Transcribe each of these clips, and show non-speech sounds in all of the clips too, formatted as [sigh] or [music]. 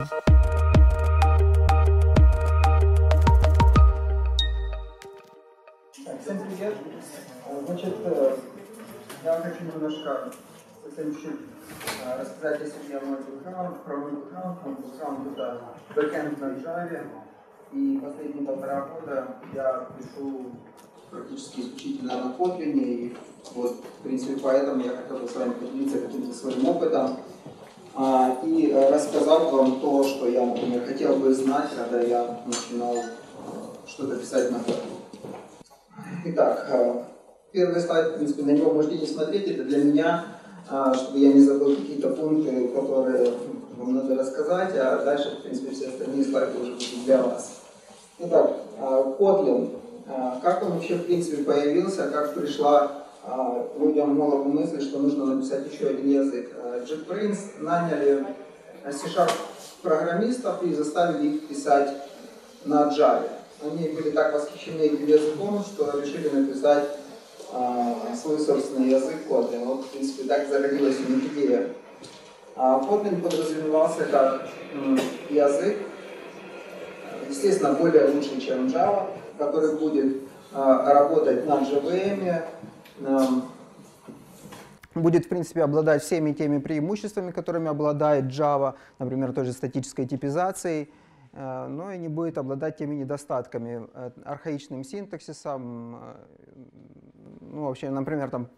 Всем привет. Значит, э, я хочу немножко, совсем чуть-чуть э, рассказать о себе, мой бэкграунд, про мой бэкграунд. Мой бэкграунд это бэкэнд на Java. И последние полтора года я пишу практически исключительно на Kotlin. И вот, в принципе, поэтому я хотел бы с вами поделиться каким-то своим опытом. А, и э, рассказать вам то, что я, например, хотел бы знать, когда я начинал э, что-то писать на Kotlin. Итак, э, первый слайд, в принципе, на него можете не смотреть, это для меня, э, чтобы я не забыл какие-то пункты, которые вам надо рассказать, а дальше, в принципе, все остальные слайды уже будут для вас. Итак, Kotlin. Как он вообще, в принципе, появился, как пришла людям в голову мысль, что нужно написать еще один язык. JetBrains наняли C-Sharp программистов и заставили их писать на Java они были так восхищены этим языком, что решили написать а, свой собственный язык Kotlin. Вот, в принципе, так зародилась у них идея. А подразумевался как язык, естественно, более лучший, чем Java, который будет а, работать на JVM, будет, в принципе, обладать всеми теми преимуществами, которыми обладает Java, например, той же статической типизацией, Э, но и не будет обладать теми недостатками, э, архаичным синтаксисом, э, ну, вообще, например, там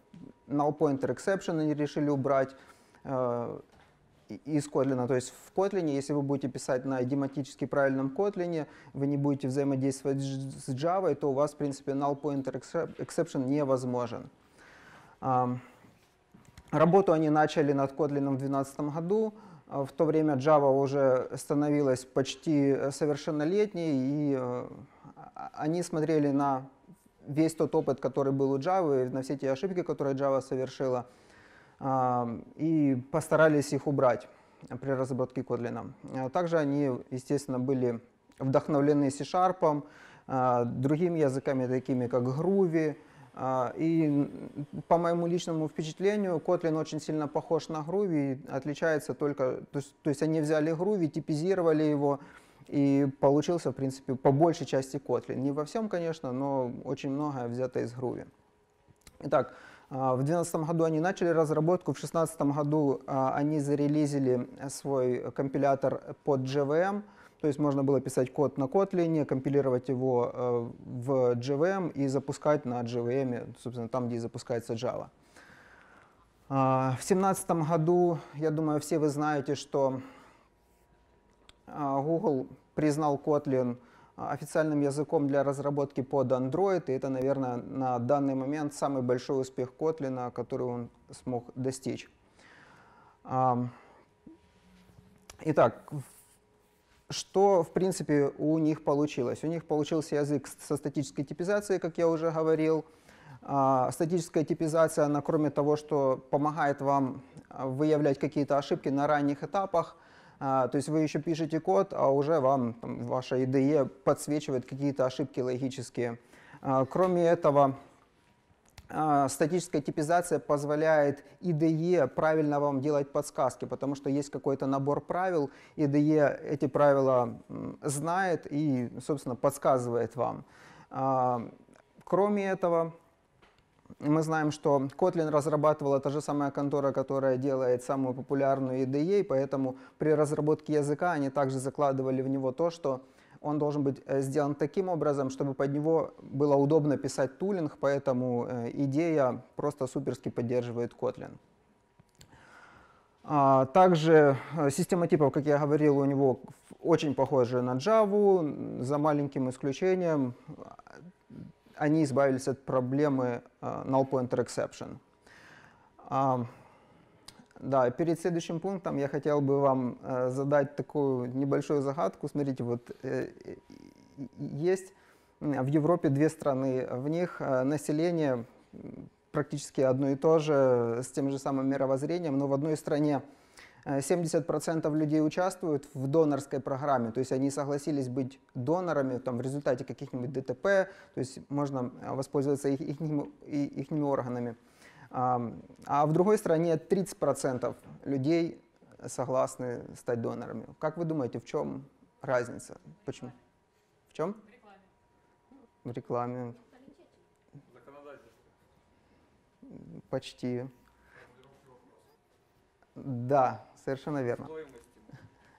null pointer exception они решили убрать из Kotlin. То есть в Kotlin, если вы будете писать на идиоматически правильном Kotlin, вы не будете взаимодействовать с Java, то у вас, в принципе, null pointer exception невозможен. Работу они начали над Kotlin в 2012 году. А в то время Java уже становилась почти совершеннолетней, и э, они смотрели на весь тот опыт, который был у Java, на все те ошибки, которые Java совершила, и постарались их убрать при разработке Kotlin. А также они, естественно, были вдохновлены C-Sharp, а, другими языками, такими как Groovy, а, и по моему личному впечатлению, Kotlin очень сильно похож на Groovy, отличается только, то есть, то есть они взяли Groovy, типизировали его, и получился, в принципе, по большей части Kotlin. Не во всем, конечно, но очень многое взято из Groovy. Итак, в 2012 году они начали разработку, в 2016 году а, они зарелизили свой компилятор под JVM, то есть можно было писать код на Kotlin, компилировать его э, в JVM и запускать на JVM, собственно, там, где запускается Java. А, в 2017 году, я думаю, все вы знаете, что а, Google признал Kotlin официальным языком для разработки под Android, и это, наверное, на данный момент самый большой успех Kotlin, который он смог достичь. Итак, что, в принципе, у них получилось? У них получился язык со статической типизацией, как я уже говорил. А, статическая типизация, она кроме того, что помогает вам а, выявлять какие-то ошибки на ранних этапах, а, то есть вы еще пишете код, а уже вам там, ваша IDE подсвечивает какие-то ошибки логические. Кроме этого, а, статическая типизация позволяет IDE правильно вам делать подсказки, потому что есть какой-то набор правил, IDE эти правила знает и, собственно, подсказывает вам. А, кроме этого, мы знаем, что Kotlin разрабатывала та же самая контора, которая делает самую популярную IDE, поэтому при разработке языка они также закладывали в него то, что он должен быть э, сделан таким образом, чтобы под него было удобно писать тулинг, поэтому э, идея просто суперски поддерживает Kotlin. А, также э, система типов, как я говорил, у него очень похожа на Java, за маленьким исключением. Они избавились от проблемы null pointer exception. Да, перед следующим пунктом я хотел бы вам э, задать такую небольшую загадку. Смотрите, вот э, есть в Европе две страны, в них э, население практически одно и то же, с тем же самым мировоззрением, но в одной стране 70% людей участвуют в донорской программе, то есть они согласились быть донорами там, в результате каких-нибудь ДТП, то есть можно воспользоваться их, их, их, их органами. А в другой стране 30% людей согласны стать донорами. Как вы думаете, в чем разница? Почему? В чем? В рекламе. Почти. Да, совершенно верно.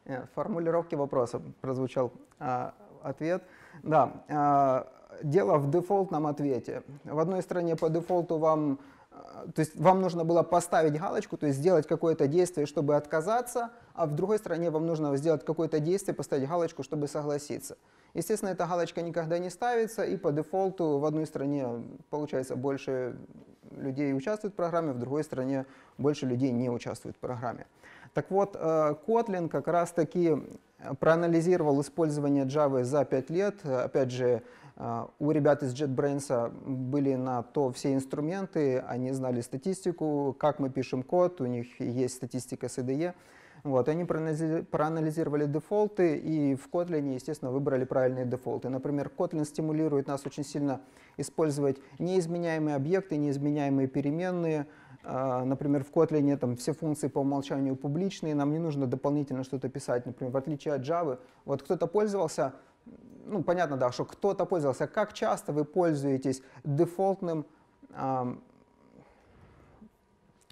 Э, формулировки вопроса прозвучал а, ответ. Да, а, дело в дефолтном ответе. В одной стране по дефолту вам, а, то есть вам нужно было поставить галочку, то есть сделать какое-то действие, чтобы отказаться, а в другой стране вам нужно сделать какое-то действие, поставить галочку, чтобы согласиться. Естественно, эта галочка никогда не ставится, и по дефолту в одной стране, получается, больше людей участвует в программе, в другой стране больше людей не участвует в программе. Так вот, э, Kotlin как раз-таки проанализировал использование Java за 5 лет. Опять же, э, у ребят из JetBrains были на то все инструменты, они знали статистику, как мы пишем код, у них есть статистика с IDE. Вот, они проанализировали дефолты и в Kotlin, естественно, выбрали правильные дефолты. Например, Kotlin стимулирует нас очень сильно использовать неизменяемые объекты, неизменяемые переменные. А, например, в Kotlin там все функции по умолчанию публичные, нам не нужно дополнительно что-то писать. Например, в отличие от Java, вот кто-то пользовался, ну понятно, да, что кто-то пользовался, как часто вы пользуетесь дефолтным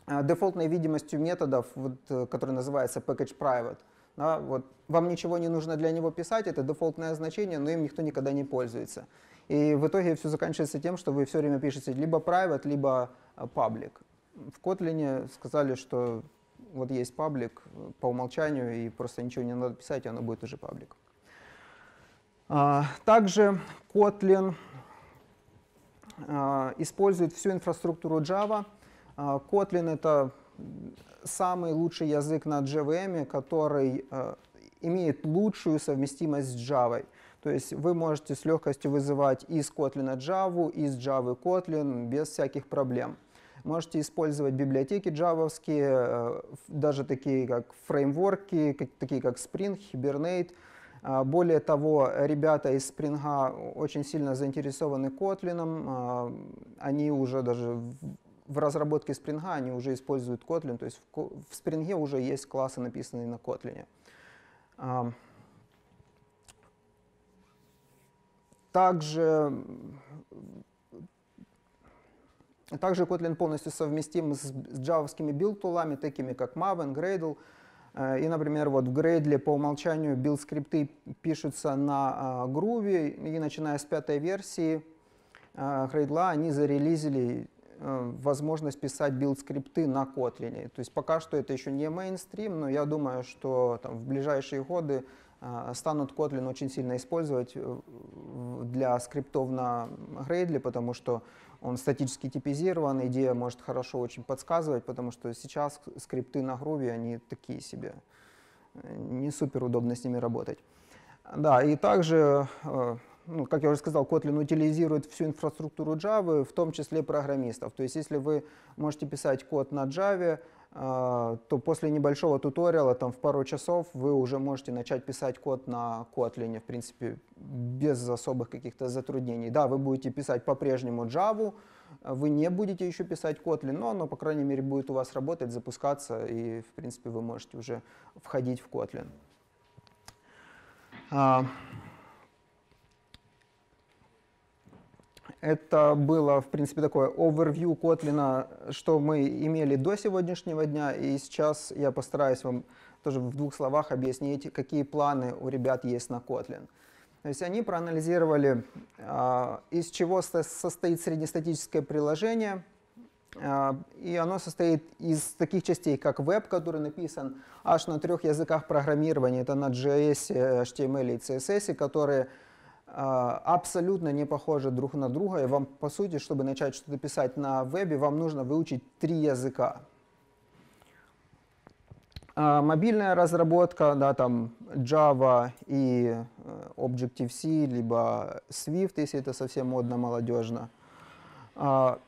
Э, дефолтной видимостью методов, вот, который называется package private. Да, вот, вам ничего не нужно для него писать, это дефолтное значение, но им никто никогда не пользуется. И в итоге все заканчивается тем, что вы все время пишете либо private, либо public. В Kotlin сказали, что вот есть паблик по умолчанию, и просто ничего не надо писать, и оно будет уже паблик. А, также Kotlin использует всю инфраструктуру Java — а, Kotlin — это самый лучший язык на JVM, который э, имеет лучшую совместимость с Java. То есть вы можете с легкостью вызывать из Kotlin Java, из Java Kotlin без всяких проблем. Можете использовать библиотеки джавовские, э, даже такие как фреймворки, такие как Spring, Hibernate. А, более того, ребята из Spring очень сильно заинтересованы Kotlin. А, они уже даже в разработке Spring они уже используют Kotlin, то есть в Spring уже есть классы, написанные на Kotlin. Также, также Kotlin полностью совместим с, с джавовскими build tool ами, такими как Maven, Gradle. Э, и, например, вот в Gradle по умолчанию build-скрипты пишутся на Groovy, и начиная с пятой версии э, Gradle они зарелизили Э, возможность писать build-скрипты на Kotlin. То есть пока что это еще не мейнстрим, но я думаю, что там, в ближайшие годы э, станут Kotlin очень сильно использовать э, для скриптов на Gradle, потому что он статически типизирован, идея может хорошо очень подсказывать, потому что сейчас скрипты на Groovy, они такие себе, не супер удобно с ними работать. Да, и также ну, как я уже сказал, Kotlin утилизирует всю инфраструктуру Java, в том числе программистов. То есть если вы можете писать код на Java, то после небольшого туториала, там в пару часов, вы уже можете начать писать код на Kotlin, в принципе, без особых каких-то затруднений. Да, вы будете писать по-прежнему Java, вы не будете еще писать Kotlin, но оно, по крайней мере, будет у вас работать, запускаться, и, в принципе, вы можете уже входить в Kotlin. Это было, в принципе, такое overview Kotlin, что мы имели до сегодняшнего дня, и сейчас я постараюсь вам тоже в двух словах объяснить, какие планы у ребят есть на Kotlin. То есть они проанализировали, а, из чего состоит среднестатическое приложение, а, и оно состоит из таких частей, как веб, который написан аж на трех языках программирования. Это на JS, HTML и CSS, которые абсолютно не похожи друг на друга, и вам, по сути, чтобы начать что-то писать на вебе, вам нужно выучить три языка. А, мобильная разработка, да, там Java и э, Objective-C, либо Swift, если это совсем модно, молодежно. А,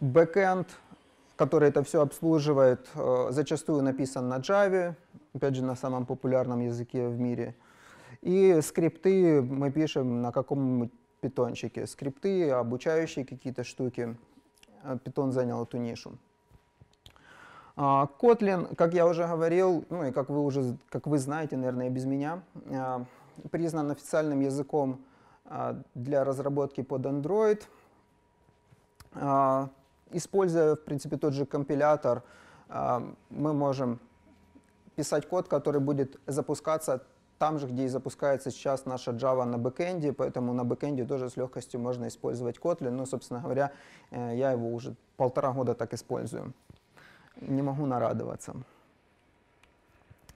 бэкэнд, который это все обслуживает, э, зачастую написан на Java, опять же, на самом популярном языке в мире – и скрипты мы пишем на каком-нибудь питончике. Скрипты, обучающие какие-то штуки. Питон занял эту нишу. А, Kotlin, как я уже говорил, ну и как вы уже, как вы знаете, наверное, без меня, а, признан официальным языком а, для разработки под Android. Используя, в принципе, тот же компилятор, мы можем писать код, который будет запускаться там же, где и запускается сейчас наша Java на бэкэнде, поэтому на бэкэнде тоже с легкостью можно использовать Kotlin. Ну, собственно говоря, э, я его уже полтора года так использую не могу нарадоваться.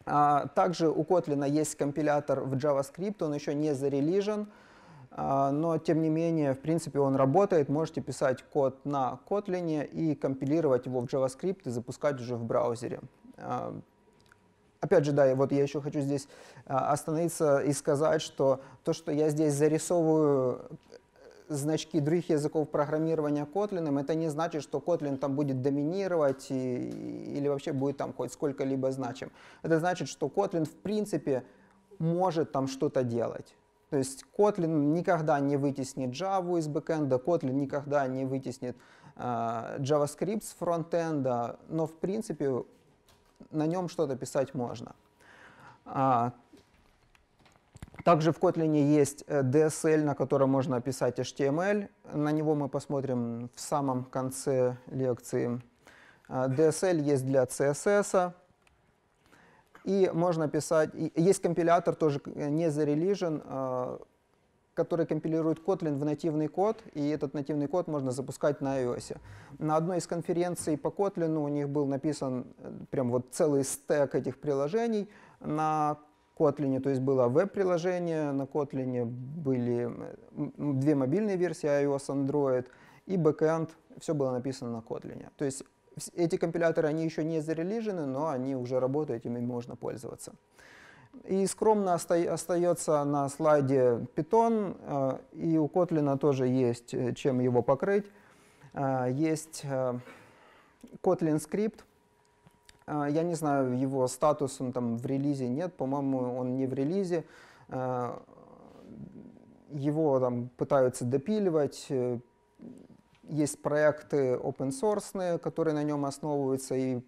А, также у Kotlin есть компилятор в JavaScript, он еще не зарелижен, а, но тем не менее, в принципе, он работает. Можете писать код на Kotlin и компилировать его в JavaScript и запускать уже в браузере. А, опять же, да, вот я еще хочу здесь остановиться и сказать, что то, что я здесь зарисовываю значки других языков программирования Kotlin, это не значит, что Kotlin там будет доминировать и, или вообще будет там хоть сколько-либо значим. Это значит, что Kotlin в принципе может там что-то делать. То есть Kotlin никогда не вытеснит Java из бэкэнда, Kotlin никогда не вытеснит э, JavaScript с фронтенда, но в принципе на нем что-то писать можно. А, также в Kotlin есть э, DSL, на котором можно описать HTML. На него мы посмотрим в самом конце лекции. Э, DSL есть для CSS. И можно писать... Есть компилятор, тоже не зарелижен, э, который компилирует Kotlin в нативный код, и этот нативный код можно запускать на iOS. На одной из конференций по Kotlin у них был написан прям вот целый стек этих приложений на Kotlin, то есть было веб-приложение на Kotlin, были две мобильные версии iOS, Android и backend, все было написано на Kotlin. То есть эти компиляторы, они еще не зарелижены, но они уже работают, ими можно пользоваться. И скромно остается на слайде Python, э, и у Kotlin тоже есть э, чем его покрыть. Э, есть Kotlin скрипт, я не знаю, его статус, он там в релизе нет, по-моему, он не в релизе. Его там пытаются допиливать. Есть проекты open source, которые на нем основываются и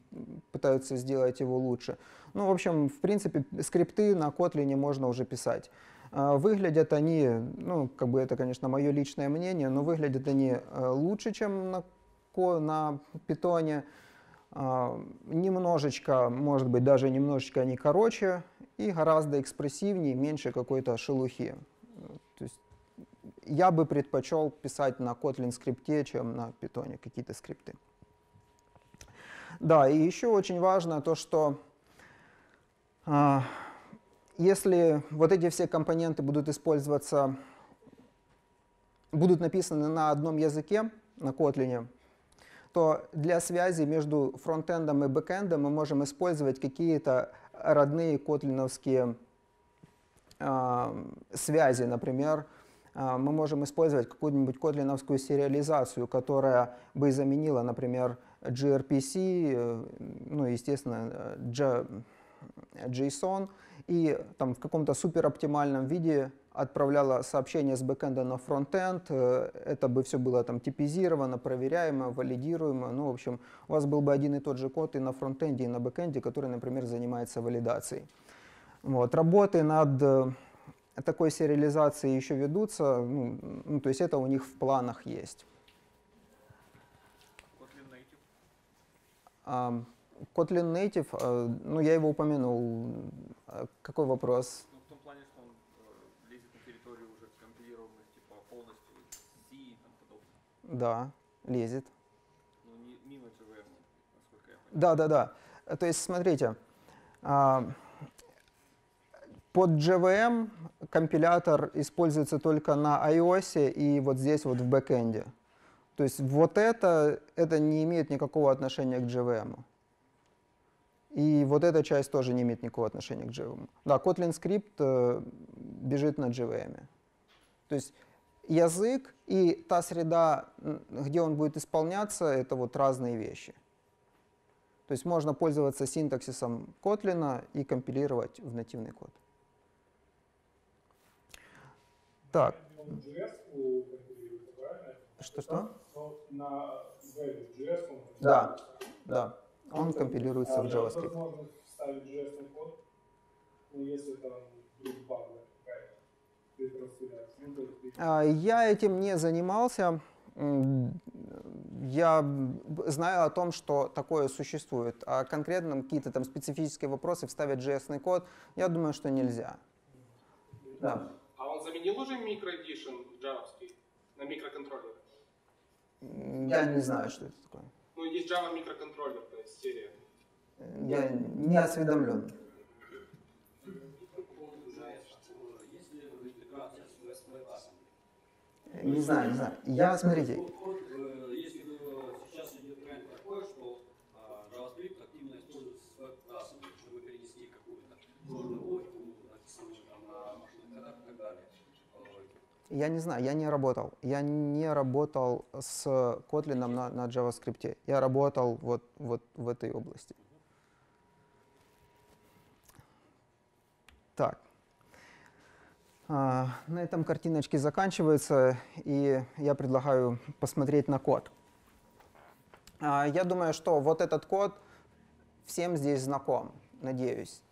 пытаются сделать его лучше. Ну, в общем, в принципе, скрипты на Kotlin можно уже писать. А, выглядят они, ну, как бы это, конечно, мое личное мнение, но выглядят они э, лучше, чем на, на Python. А, немножечко, может быть, даже немножечко они короче и гораздо экспрессивнее, меньше какой-то шелухи. Я бы предпочел писать на Kotlin скрипте, чем на Python какие-то скрипты. Да, и еще очень важно то, что а, если вот эти все компоненты будут использоваться, будут написаны на одном языке, на Kotlin, то для связи между фронтендом и бэкэндом мы можем использовать какие-то родные котлиновские э, связи. Например, э, мы можем использовать какую-нибудь котлиновскую сериализацию, которая бы заменила, например, gRPC, э, ну, естественно, JSON, и там в каком-то супероптимальном виде отправляла сообщение с бэкэнда на фронтенд, э, это бы все было там типизировано, проверяемо, валидируемо. Ну, в общем, у вас был бы один и тот же код и на фронтенде, и на бэкэнде, который, например, занимается валидацией. Вот. Работы над э, такой сериализацией еще ведутся, ну, ну, то есть это у них в планах есть. Kotlin Native? Um, Kotlin Native, uh, ну я его упомянул. Какой вопрос? Да, лезет. Ну, не, мимо JVM, насколько я понимаю. Да, да, да. То есть, смотрите, а, под JVM компилятор используется только на iOS и вот здесь вот в бэкэнде. То есть вот это, это не имеет никакого отношения к JVM. И вот эта часть тоже не имеет никакого отношения к JVM. Да, Kotlin скрипт э, бежит на JVM. То есть язык и та среда, где он будет исполняться, это вот разные вещи. То есть можно пользоваться синтаксисом Kotlin и компилировать в нативный код. Так. Что-что? Да, да. Он компилируется в JavaScript. вставить JS код, если там А, Я этим не занимался. Я знаю о том, что такое существует. А конкретно какие-то там специфические вопросы вставить JS код, я думаю, что нельзя. Да. Заменил уже микроэдишн джавовский на микроконтроллер? Я не знаю, что это такое. Ну, есть Java микроконтроллер, то есть серия. Я не осведомлен. Веб-классом? Не знаю, не знаю. Я, смотрите, Вот, вот, э, Если э, сейчас идет тренд такой, что а, JavaScript активно используется с веб-классами, чтобы перенести какую-то сложную логику, написанную там на машинных кодах и так далее. Э, я не знаю, я не работал. Я не работал с Kotlin на, на JavaScript. Я работал вот, вот в этой области. Так. А, на этом картиночки заканчиваются, и я предлагаю посмотреть на код. А, я думаю, что вот этот код всем здесь знаком, надеюсь.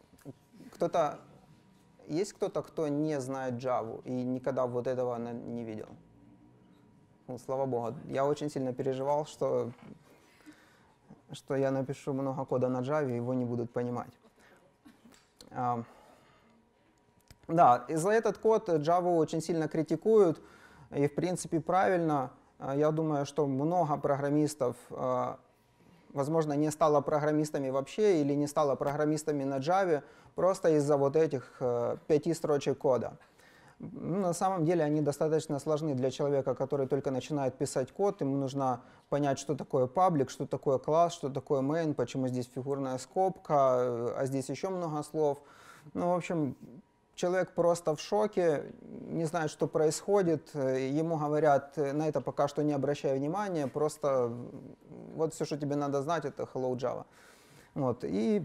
Кто-то есть кто-то, кто не знает Java и никогда вот этого не видел? Ну, слава богу. Я очень сильно переживал, что, что я напишу много кода на Java, и его не будут понимать. А, да, и за этот код Java очень сильно критикуют, и в принципе правильно. А, Я думаю, что много программистов, а, возможно, не стало программистами вообще или не стало программистами на Java просто из-за вот этих э, пяти строчек кода. Ну, На самом деле они достаточно сложны для человека, который только начинает писать код. Ему нужно понять, что такое паблик, что такое класс, что такое main, почему здесь фигурная скобка, э, а здесь еще много слов. Ну, в общем, человек просто в шоке, не знает, что происходит. э, Ему говорят, э, на это пока что не обращай внимания, просто вот все, что тебе надо знать, это Hello Java. Вот. И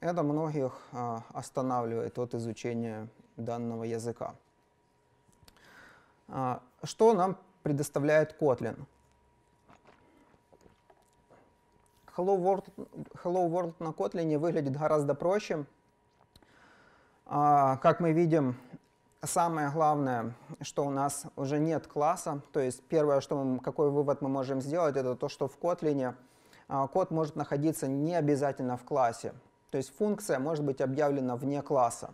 это многих а, останавливает от изучения данного языка. А, Что нам предоставляет Kotlin? Hello World, Hello World на Kotlin выглядит гораздо проще. А, Как мы видим, самое главное, что у нас уже нет класса. То есть первое, что мы, какой вывод мы можем сделать, это то, что в Kotlin а, код может находиться не обязательно в классе. То есть функция может быть объявлена вне класса.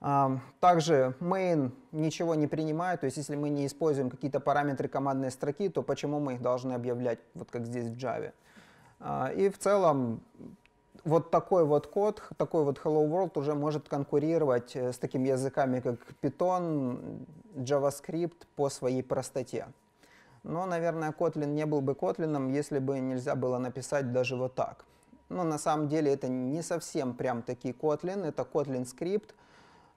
А, Также main ничего не принимает, то есть если мы не используем какие-то параметры командной строки, то почему мы их должны объявлять, вот как здесь в Java. А, И в целом вот такой вот код, такой вот Hello World уже может конкурировать э, с такими языками, как Python, JavaScript по своей простоте. Но, наверное, Kotlin не был бы Kotlin, если бы нельзя было написать даже вот так. Но на самом деле это не совсем прям таки Kotlin, это Kotlin скрипт.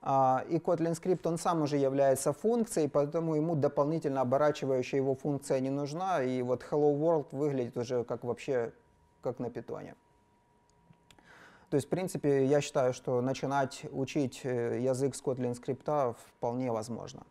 А, И Kotlin скрипт, он сам уже является функцией, поэтому ему дополнительно оборачивающая его функция не нужна. И вот Hello World выглядит уже как вообще как на питоне. То есть, в принципе, я считаю, что начинать учить э, язык Kotlin скрипта вполне возможно.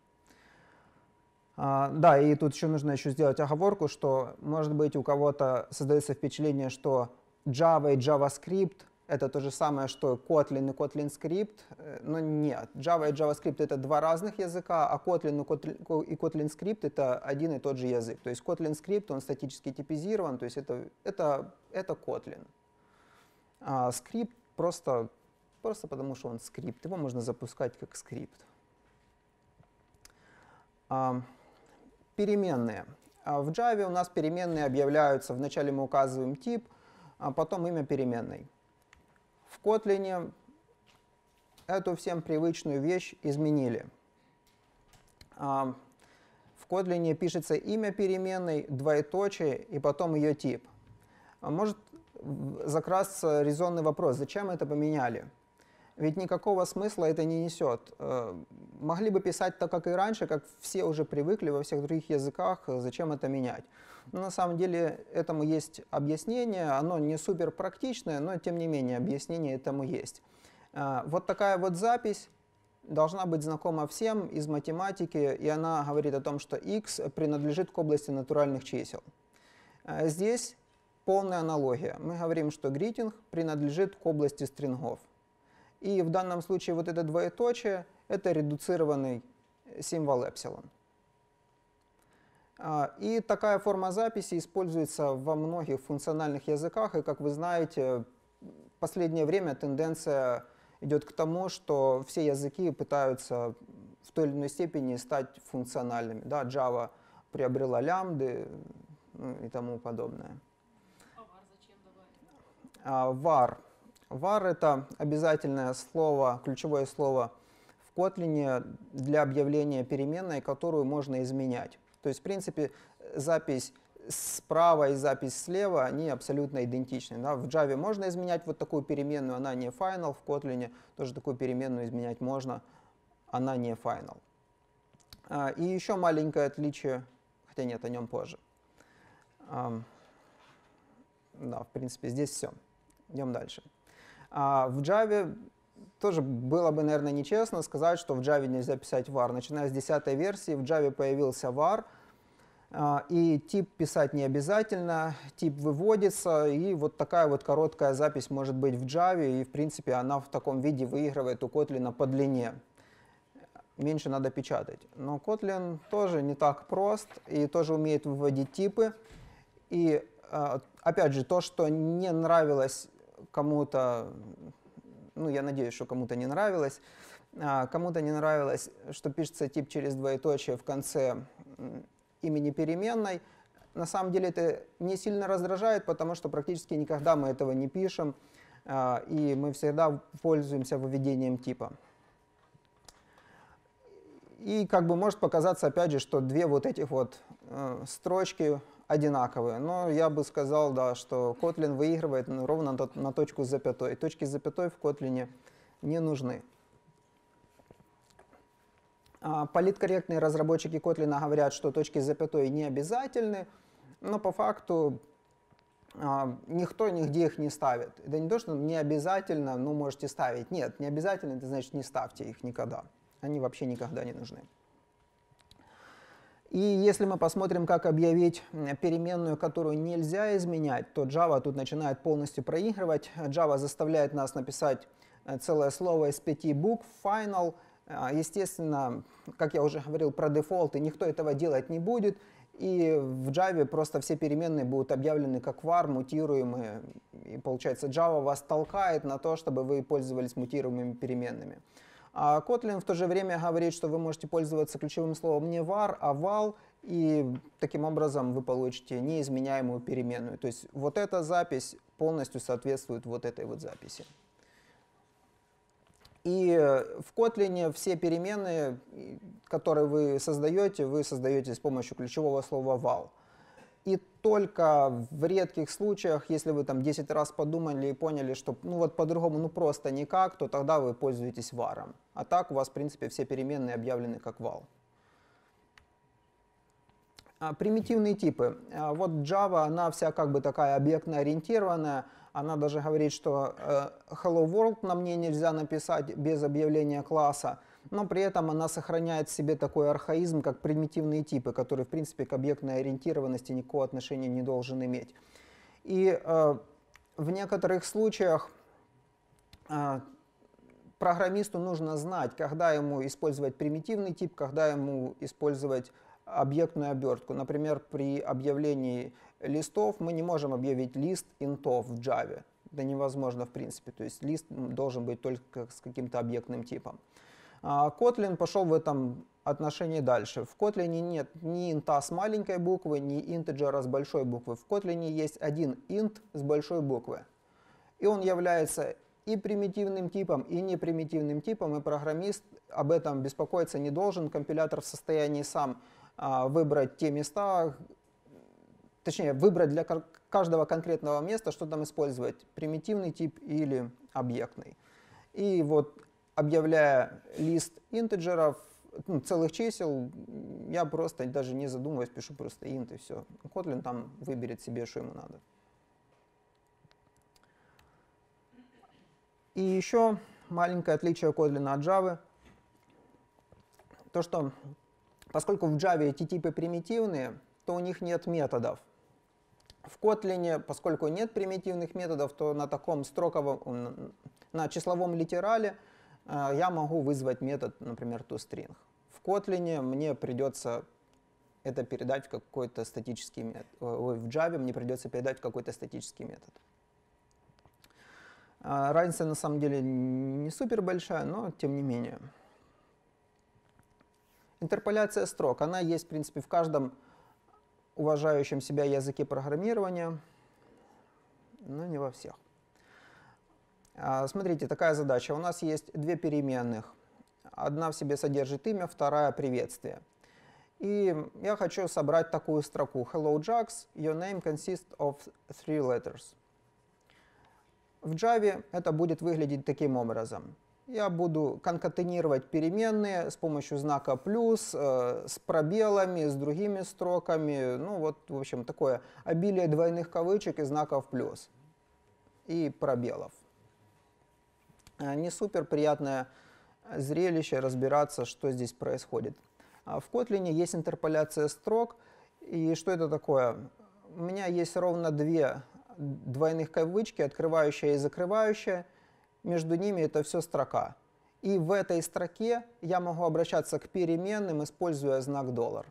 А, да, и тут еще нужно еще сделать оговорку, что, может быть, у кого-то создается впечатление, что Java и JavaScript это то же самое, что Kotlin и Kotlin Script, э, но нет. Java и JavaScript это два разных языка, а Kotlin и Kotlin, Ко- и Kotlin Script это один и тот же язык. То есть Kotlin Script, он статически типизирован, то есть это, это, это Kotlin. А скрипт просто, просто потому, что он скрипт. Его можно запускать как скрипт. А, переменные. А в Java у нас переменные объявляются, вначале мы указываем тип, а потом имя переменной. В Kotlin эту всем привычную вещь изменили. А, В Kotlin пишется имя переменной, двоеточие и потом ее тип. А Может закрасться резонный вопрос, зачем это поменяли? Ведь никакого смысла это не несет. Э, Могли бы писать так, как и раньше, как все уже привыкли во всех других языках, э, зачем это менять? Но на самом деле этому есть объяснение, оно не супер практичное, но тем не менее объяснение этому есть. Э, Вот такая вот запись должна быть знакома всем из математики, и она говорит о том, что x принадлежит к области натуральных чисел. Здесь полная аналогия. Мы говорим, что greeting принадлежит к области стрингов. И в данном случае вот это двоеточие – это редуцированный символ эпсилон. А, И такая форма записи используется во многих функциональных языках, и, как вы знаете, в последнее время тенденция идет к тому, что все языки пытаются в той или иной степени стать функциональными. Да, Java приобрела лямбды ну, и тому подобное. А, var. var это обязательное слово, ключевое слово в Kotlin для объявления переменной, которую можно изменять. То есть, в принципе, запись справа и запись слева, они абсолютно идентичны. Да? В Java можно изменять вот такую переменную, она не final, в Kotlin тоже такую переменную изменять можно, она не final. А, И еще маленькое отличие, хотя нет, о нем позже. Да, в принципе, здесь все. Идем дальше. А в Java тоже было бы, наверное, нечестно сказать, что в Java нельзя писать var. Начиная с 10 версии в Java появился var, а, и тип писать не обязательно, тип выводится, и вот такая вот короткая запись может быть в Java, и, в принципе, она в таком виде выигрывает у Kotlin по длине. Меньше надо печатать. Но Kotlin тоже не так прост, и тоже умеет выводить типы. И, а, опять же, то, что не нравилось кому-то, ну, я надеюсь, что кому-то не нравилось, а, кому-то не нравилось, что пишется тип через двоеточие в конце имени переменной. На самом деле это не сильно раздражает, потому что практически никогда мы этого не пишем, а, и мы всегда пользуемся выведением типа. И как бы может показаться, опять же, что две вот этих вот э, строчки одинаковые. Но я бы сказал, да, что Kotlin выигрывает ну, ровно на, точку с запятой. Точки с запятой в Kotlin не нужны. А, Политкорректные разработчики Kotlin говорят, что точки с запятой не обязательны, но по факту а, никто нигде их не ставит. Это не то, что не обязательно, ну можете ставить. Нет, не обязательно, это значит не ставьте их никогда. Они вообще никогда не нужны. И если мы посмотрим, как объявить переменную, которую нельзя изменять, то Java тут начинает полностью проигрывать. Java заставляет нас написать э, целое слово из пяти букв, final. А, Естественно, как я уже говорил про дефолты, никто этого делать не будет. И в Java просто все переменные будут объявлены как var, мутируемые. И получается, Java вас толкает на то, чтобы вы пользовались мутируемыми переменными. А Kotlin в то же время говорит, что вы можете пользоваться ключевым словом не var, а val, и таким образом вы получите неизменяемую переменную. То есть вот эта запись полностью соответствует вот этой вот записи. И в Kotlin все переменные, которые вы создаете, вы создаете с помощью ключевого слова val. И только в редких случаях, если вы там 10 раз подумали и поняли, что ну вот по-другому ну просто никак, то тогда вы пользуетесь варом. А так у вас, в принципе, все переменные объявлены как val. А, Примитивные типы. А, Вот Java, она вся как бы такая объектно-ориентированная. Она даже говорит, что э, Hello World на мне нельзя написать без объявления класса, но при этом она сохраняет в себе такой архаизм, как примитивные типы, который, в принципе, к объектной ориентированности никакого отношения не должен иметь. И э, в некоторых случаях э, программисту нужно знать, когда ему использовать примитивный тип, когда ему использовать объектную обертку. Например, при объявлении листов мы не можем объявить лист интов в Java. Это невозможно в принципе. То есть лист должен быть только с каким-то объектным типом. А Kotlin пошел в этом отношении дальше. В Kotlin нет ни инта с маленькой буквы, ни интеджера с большой буквы. В Kotlin есть один int с большой буквы. И он является и примитивным типом, и непримитивным типом, и программист об этом беспокоиться не должен. Компилятор в состоянии сам а, выбрать те места, точнее, выбрать для каждого конкретного места, что там использовать, примитивный тип или объектный. И вот объявляя лист интеджеров, ну, целых чисел, я просто даже не задумываясь пишу просто int и все. Kotlin там выберет себе, что ему надо. И еще маленькое отличие Kotlin от Java. То, что поскольку в Java эти типы примитивные, то у них нет методов. В Kotlin, поскольку нет примитивных методов, то на таком строковом, на числовом литерале я могу вызвать метод, например, toString. В Kotlin мне придется это передать в какой-то статический метод. В Java мне придется передать в какой-то статический метод. А, Разница на самом деле не супер большая, но тем не менее. Интерполяция строк, она есть, в принципе, в каждом уважающем себя языке программирования, но не во всех. А, Смотрите, такая задача. У нас есть две переменных. Одна в себе содержит имя, вторая приветствие. И я хочу собрать такую строку. Hello, Jax, your name consists of three letters. В Java это будет выглядеть таким образом. Я буду конкатенировать переменные с помощью знака плюс, э, с пробелами, с другими строками. Ну вот, в общем, такое обилие двойных кавычек и знаков плюс. И пробелов. Э, Не супер приятное зрелище разбираться, что здесь происходит. А В Kotlin есть интерполяция строк. И что это такое? У меня есть ровно две двойных кавычки, открывающая и закрывающая. Между ними это все строка. И в этой строке я могу обращаться к переменным, используя знак доллар.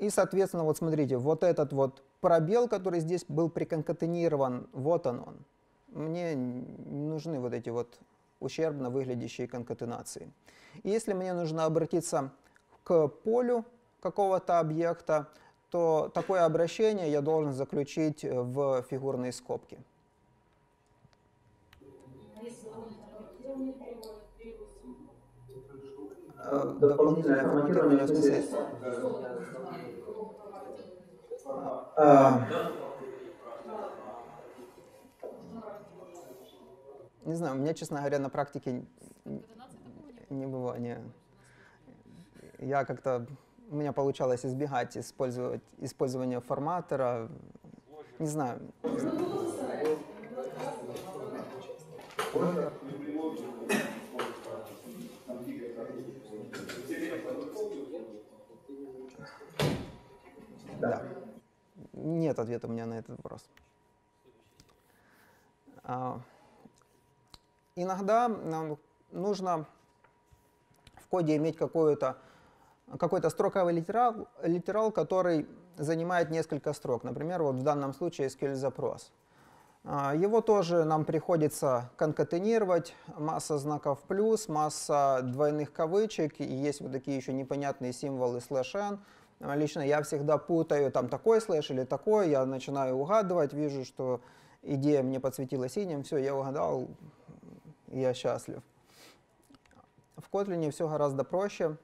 И, соответственно, вот смотрите, вот этот вот пробел, который здесь был приконкатенирован, вот он он. Мне не нужны вот эти вот ущербно выглядящие конкатенации. И если мне нужно обратиться к полю какого-то объекта, то такое обращение я должен заключить в фигурные скобки. Э, Дополнительное форматирование в смысле... Не знаю, у меня, честно говоря, на практике не было. Не. Я как-то у меня получалось избегать использовать использования форматора. Не знаю. Да. Нет ответа у меня на этот вопрос. А, Иногда нужно в коде иметь какую-то какой-то строковый литерал, литерал, который занимает несколько строк. Например, вот в данном случае SQL-запрос. А, Его тоже нам приходится конкатенировать. Масса знаков плюс, масса двойных кавычек, и есть вот такие еще непонятные символы слэш n. А, Лично я всегда путаю, там такой слэш или такой, я начинаю угадывать, вижу, что идея мне подсветила синим, все, я угадал, я счастлив. В Kotlin все гораздо проще.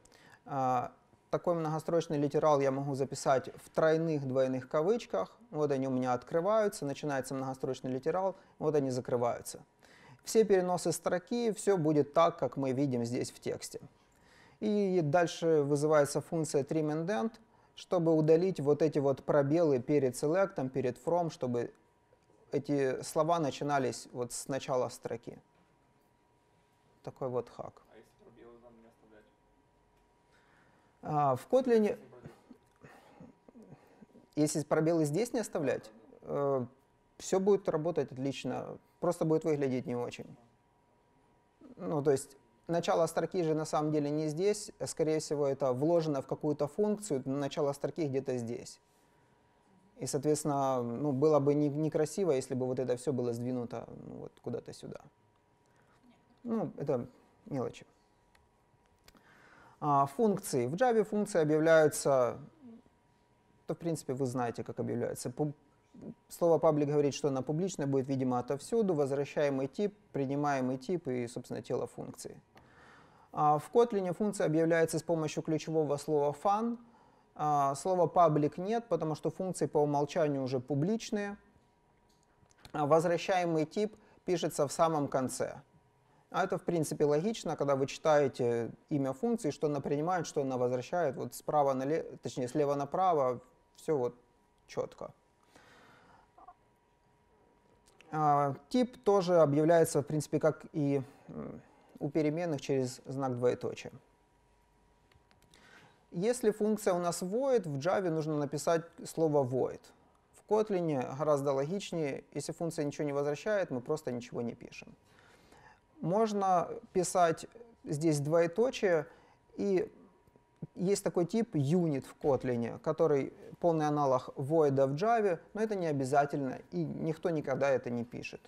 А, Такой многострочный литерал я могу записать в тройных двойных кавычках. Вот они у меня открываются, начинается многострочный литерал, вот они закрываются. Все переносы строки, все будет так, как мы видим здесь в тексте. И дальше вызывается функция trim_indent, чтобы удалить вот эти вот пробелы перед select, перед from, чтобы эти слова начинались вот с начала строки. Такой вот хак. А если пробелы нам не оставлять? А, в Kotlin, если пробелы здесь не оставлять, все будет работать отлично, просто будет выглядеть не очень. Ну, то есть начало строки же на самом деле не здесь, скорее всего, это вложено в какую-то функцию, начало строки где-то здесь. И, соответственно, ну, было бы не- некрасиво, если бы вот это все было сдвинуто ну, вот куда-то сюда. Ну, это мелочи. А, функции. В Java функции объявляются, то, в принципе, вы знаете, как объявляются. Пу- Слово public говорит, что она публичная, будет видимо отовсюду, возвращаемый тип, принимаемый тип и, собственно, тело функции. А В Kotlin функция объявляется с помощью ключевого слова fun. А, Слова public нет, потому что функции по умолчанию уже публичные. А Возвращаемый тип пишется в самом конце. А это, в принципе, логично, когда вы читаете имя функции, что она принимает, что она возвращает, вот справа налево, точнее, слева направо, все вот четко. А, Тип тоже объявляется, в принципе, как и у переменных через знак двоеточия. Если функция у нас void, в Java нужно написать слово void. В Kotlin гораздо логичнее, если функция ничего не возвращает, мы просто ничего не пишем. Можно писать здесь двоеточие, и есть такой тип unit в Kotlin, который полный аналог void в Java, но это не обязательно, и никто никогда это не пишет.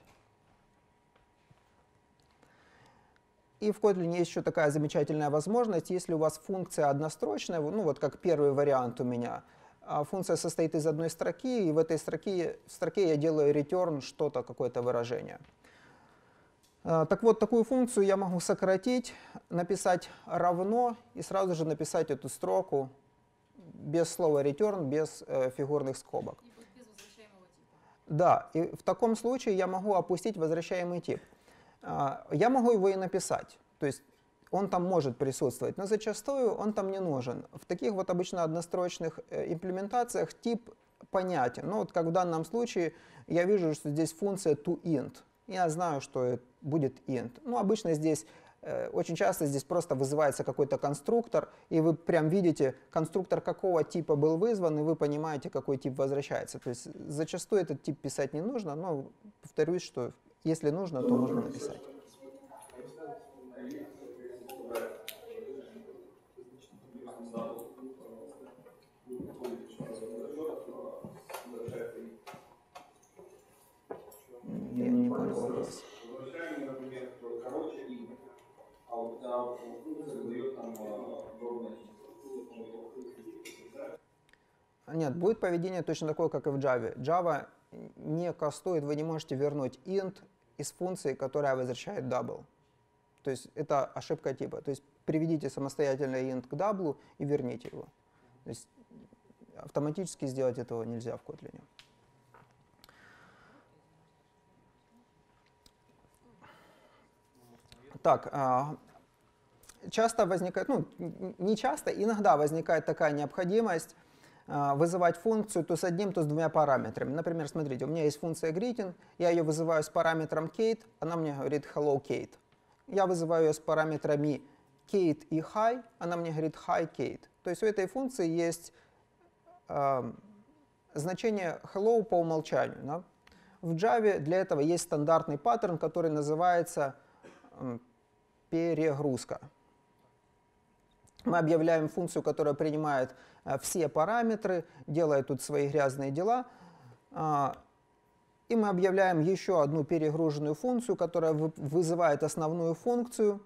И в Kotlin есть еще такая замечательная возможность, если у вас функция однострочная, ну вот как первый вариант у меня, а функция состоит из одной строки, и в этой строке, в строке я делаю return что-то, какое-то выражение. А, так вот, такую функцию я могу сократить, написать равно и сразу же написать эту строку без слова return, без э, фигурных скобок. И без возвращаемого типа. Да, и в таком случае я могу опустить возвращаемый тип. А, Я могу его и написать, то есть он там может присутствовать, но зачастую он там не нужен. В таких вот обычно однострочных э, имплементациях тип понятен. Ну вот как в данном случае я вижу, что здесь функция toInt. Я знаю, что это будет int. Ну обычно здесь э, очень часто здесь просто вызывается какой-то конструктор, и вы прям видите, конструктор какого типа был вызван, и вы понимаете, какой тип возвращается. То есть зачастую этот тип писать не нужно, но повторюсь, что если нужно, то можно написать. Я не понял вопрос. Возвращаем, например, короче имя, а вот а функция выдает там ровное число. Нет, будет поведение точно такое, как и в Java. Java не кастует, вы не можете вернуть int из функции, которая возвращает double. То есть это ошибка типа. То есть приведите самостоятельно int к double и верните его. То есть автоматически сделать этого нельзя в Kotlin. Так, а, часто возникает, ну, не часто, иногда возникает такая необходимость вызывать функцию то с одним, то с двумя параметрами. Например, смотрите, у меня есть функция greeting, я ее вызываю с параметром Kate, она мне говорит hello Kate. Я вызываю ее с параметрами Kate и hi, она мне говорит hi Kate. То есть у этой функции есть а, значение hello по умолчанию. да. В Java для этого есть стандартный паттерн, который называется м, перегрузка. Мы объявляем функцию, которая принимает э, все параметры, делает тут свои грязные дела. а, И мы объявляем еще одну перегруженную функцию, которая вы- вызывает основную функцию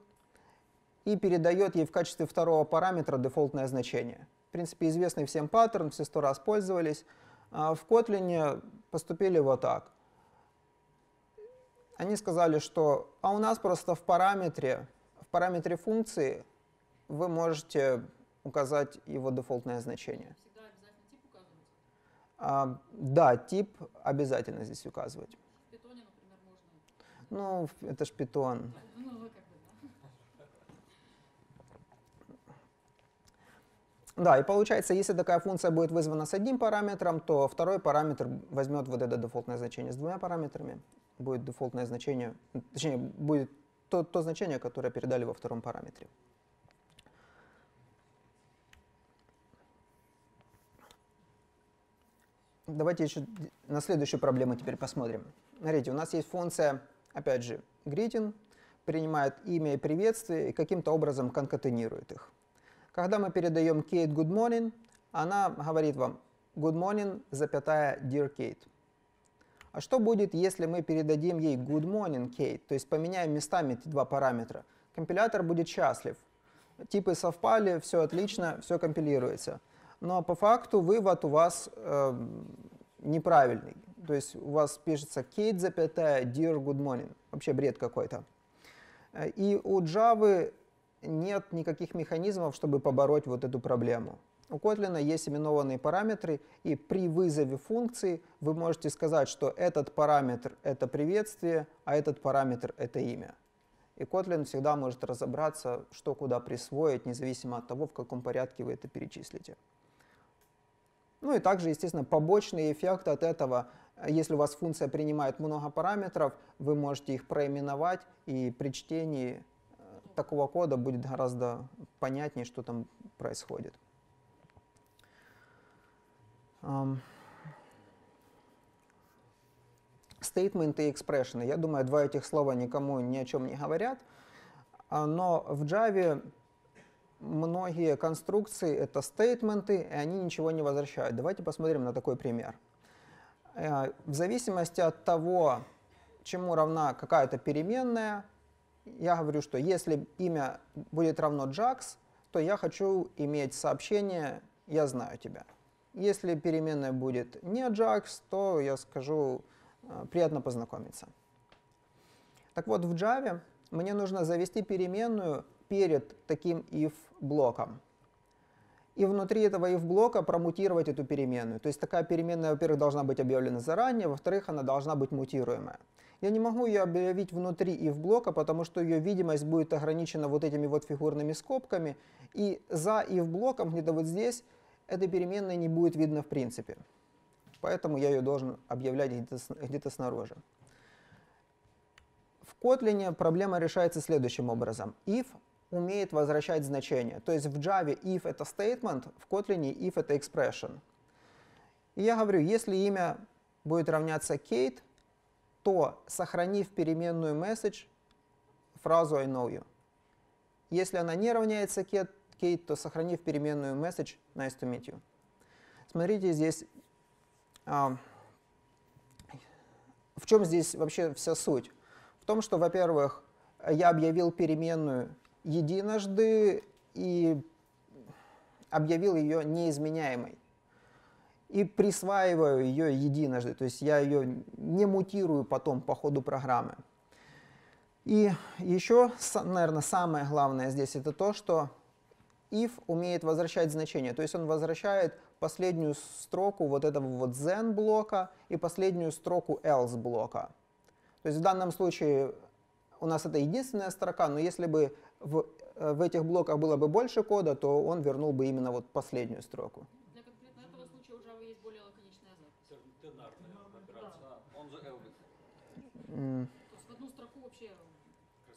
и передает ей в качестве второго параметра дефолтное значение. В принципе, известный всем паттерн, все сто раз пользовались. А В Kotlin поступили вот так. Они сказали, что а у нас просто в параметре, в параметре функции вы можете указать его дефолтное значение. Всегда обязательно тип указывать. А, да, тип обязательно здесь указывать. В питоне, например, можно. Ну, это ж питон. Ну, вы как бы, да. Да, и получается, если такая функция будет вызвана с одним параметром, то второй параметр возьмет вот это дефолтное значение с двумя параметрами. Будет дефолтное значение, точнее, будет то, то значение, которое передали во втором параметре. Давайте еще на следующую проблему теперь посмотрим. Смотрите, у нас есть функция, опять же, greeting, принимает имя и приветствие и каким-то образом конкатенирует их. Когда мы передаем Kate good morning, она говорит вам good morning, запятая dear Kate. А что будет, если мы передадим ей good morning Kate, то есть поменяем местами эти два параметра? Компилятор будет счастлив. Типы совпали, все отлично, все компилируется. Но по факту вывод у вас э, неправильный. То есть у вас пишется Kate, запятая, dear good morning. Вообще бред какой-то. Э, И у Java нет никаких механизмов, чтобы побороть вот эту проблему. У Kotlin есть именованные параметры, и при вызове функции вы можете сказать, что этот параметр — это приветствие, а этот параметр — это имя. И Kotlin всегда может разобраться, что куда присвоить, независимо от того, в каком порядке вы это перечислите. Ну и также, естественно, побочный эффект от этого, э, если у вас функция принимает много параметров, вы можете их проименовать, и при чтении э, такого кода будет гораздо понятнее, что там происходит. Стейтменты и экспрессионы. Я думаю, два этих слова никому ни о чем не говорят. А, Но в Java многие конструкции — это стейтменты, и они ничего не возвращают. Давайте посмотрим на такой пример. Э, В зависимости от того, чему равна какая-то переменная, я говорю, что если имя будет равно Jax, то я хочу иметь сообщение «я знаю тебя». Если переменная будет не Jax, то я скажу э, «приятно познакомиться». Так вот, в Java мне нужно завести переменную перед таким if блоком. И внутри этого if блока промутировать эту переменную. То есть такая переменная, во-первых, должна быть объявлена заранее, во-вторых, она должна быть мутируемая. Я не могу ее объявить внутри if блока, потому что ее видимость будет ограничена вот этими вот фигурными скобками. И за if блоком, где-то вот здесь, этой переменной не будет видно в принципе. Поэтому я ее должен объявлять где-то снаружи. В Kotlin проблема решается следующим образом. If умеет возвращать значение. То есть в Java if это statement, в Kotlin if это expression. И я говорю, если имя будет равняться Kate, то сохрани в переменную message фразу I know you. Если она не равняется Kate, то сохрани в переменную message nice to meet you. Смотрите здесь, а, в чем здесь вообще вся суть? В том, что, во-первых, я объявил переменную единожды и объявил ее неизменяемой. И присваиваю ее единожды, то есть я ее не мутирую потом по ходу программы. И еще, наверное, самое главное здесь это то, что if умеет возвращать значение. То есть он возвращает последнюю строку вот этого вот then блока и последнюю строку else блока. То есть в данном случае у нас это единственная строка, но если бы в, э, в этих блоках было бы больше кода, то он вернул бы именно вот последнюю строку. Для конкретно этого случая у Java есть более лаконичная запись. Тенарная операция. Да, он же Elvis. М, То есть в одну строку вообще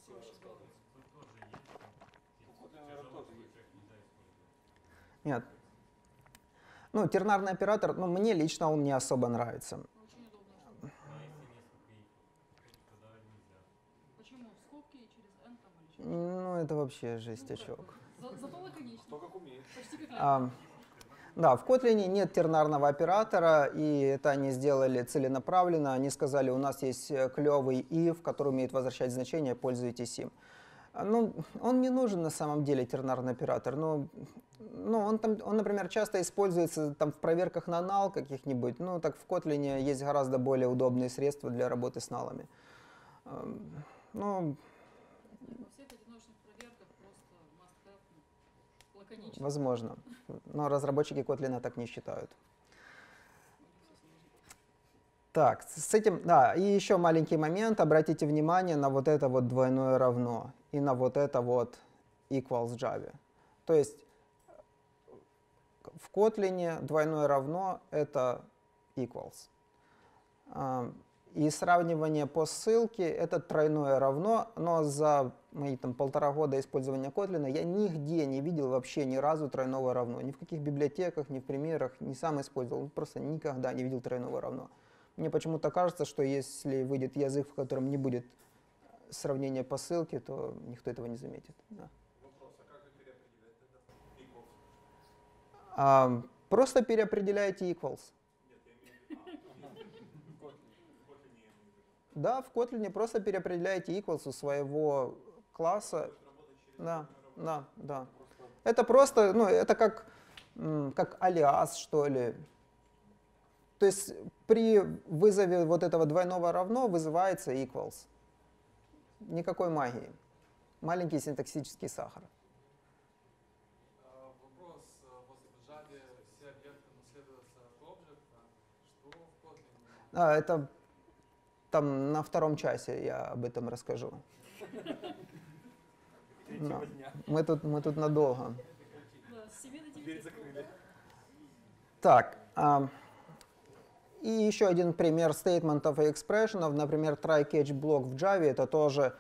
Красиво. У Kotlin, наверное, тоже есть. Нет. Ну, тернарный оператор, ну, мне лично он не особо нравится. Очень удобно. Почему? В скобки через n там или что? Ну, это вообще жестячок. За- зато лаконично. Кто как умеет. Почти как А, да, в Kotlin нет тернарного оператора, и это они сделали целенаправленно. Они сказали, у нас есть клевый if, который умеет возвращать значение, пользуйтесь им. А, Ну, он не нужен на самом деле, тернарный оператор. Но, ну, он, там, он, например, часто используется там, в проверках на null каких-нибудь. Ну, так в Kotlin есть гораздо более удобные средства для работы с налами. Ну, Во всех одиночных проверках просто must have, лаконично. возможно. Но разработчики Kotlin так не считают. Так, с этим, да, и еще маленький момент. Обратите внимание на вот это вот двойное равно и на вот это вот equals Java. То есть в Kotlin двойное равно — это equals. А, И сравнивание по ссылке — это тройное равно, но за мои там полтора года использования Kotlin я нигде не видел вообще ни разу тройного равно. Ни в каких библиотеках, ни в примерах, не сам использовал, просто никогда не видел тройного равно. Мне почему-то кажется, что если выйдет язык, в котором не будет сравнения по ссылке, то никто этого не заметит. Да. А, просто переопределяете equals. Да, в Kotlin просто переопределяете equals у своего класса. Да, да, да. Это просто, ну, это как, как алиас, что ли. То есть при вызове вот этого двойного равно вызывается equals. Никакой магии. Маленький синтаксический сахар. А, это там на втором часе я об этом расскажу. Дня. Мы тут, мы тут надолго. Да, с 7 до 9 Дверь закрыли. Так, а, и еще один пример стейтментов и экспрессионов. Например, try-catch блок в Java это тоже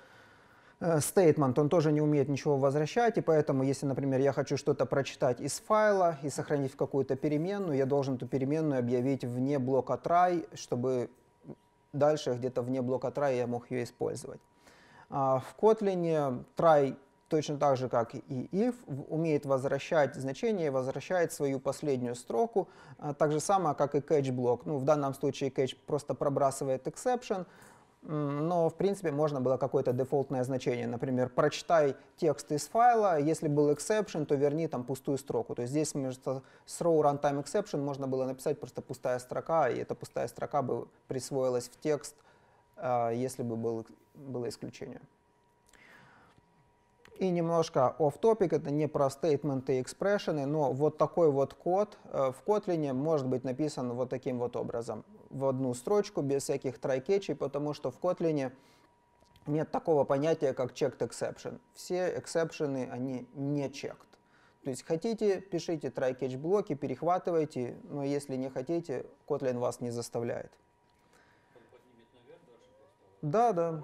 стейтмент, он тоже не умеет ничего возвращать, и поэтому, если, например, я хочу что-то прочитать из файла и сохранить в какую-то переменную, я должен эту переменную объявить вне блока try, чтобы дальше где-то вне блока try я мог ее использовать. А, В Kotlin try точно так же, как и if, умеет возвращать значение возвращает свою последнюю строку, а, так же самое, как и catch блок. Ну, в данном случае catch просто пробрасывает exception, но в принципе можно было какое-то дефолтное значение. Например, прочитай текст из файла, если был exception, то верни там пустую строку. То есть здесь вместо throw runtime exception можно было написать просто пустая строка, и эта пустая строка бы присвоилась в текст, а, если бы был, было исключение. И немножко off-topic, это не про стейтменты и экспрессионы, но вот такой вот код э, в Kotlin может быть написан вот таким вот образом. В одну строчку, без всяких try-catchей, потому что в Kotlin нет такого понятия, как checked exception. Все эксепшены, они не checked. То есть хотите, пишите try-catch блоки, перехватывайте, но если не хотите, Kotlin вас не заставляет. Наверх. Да, да,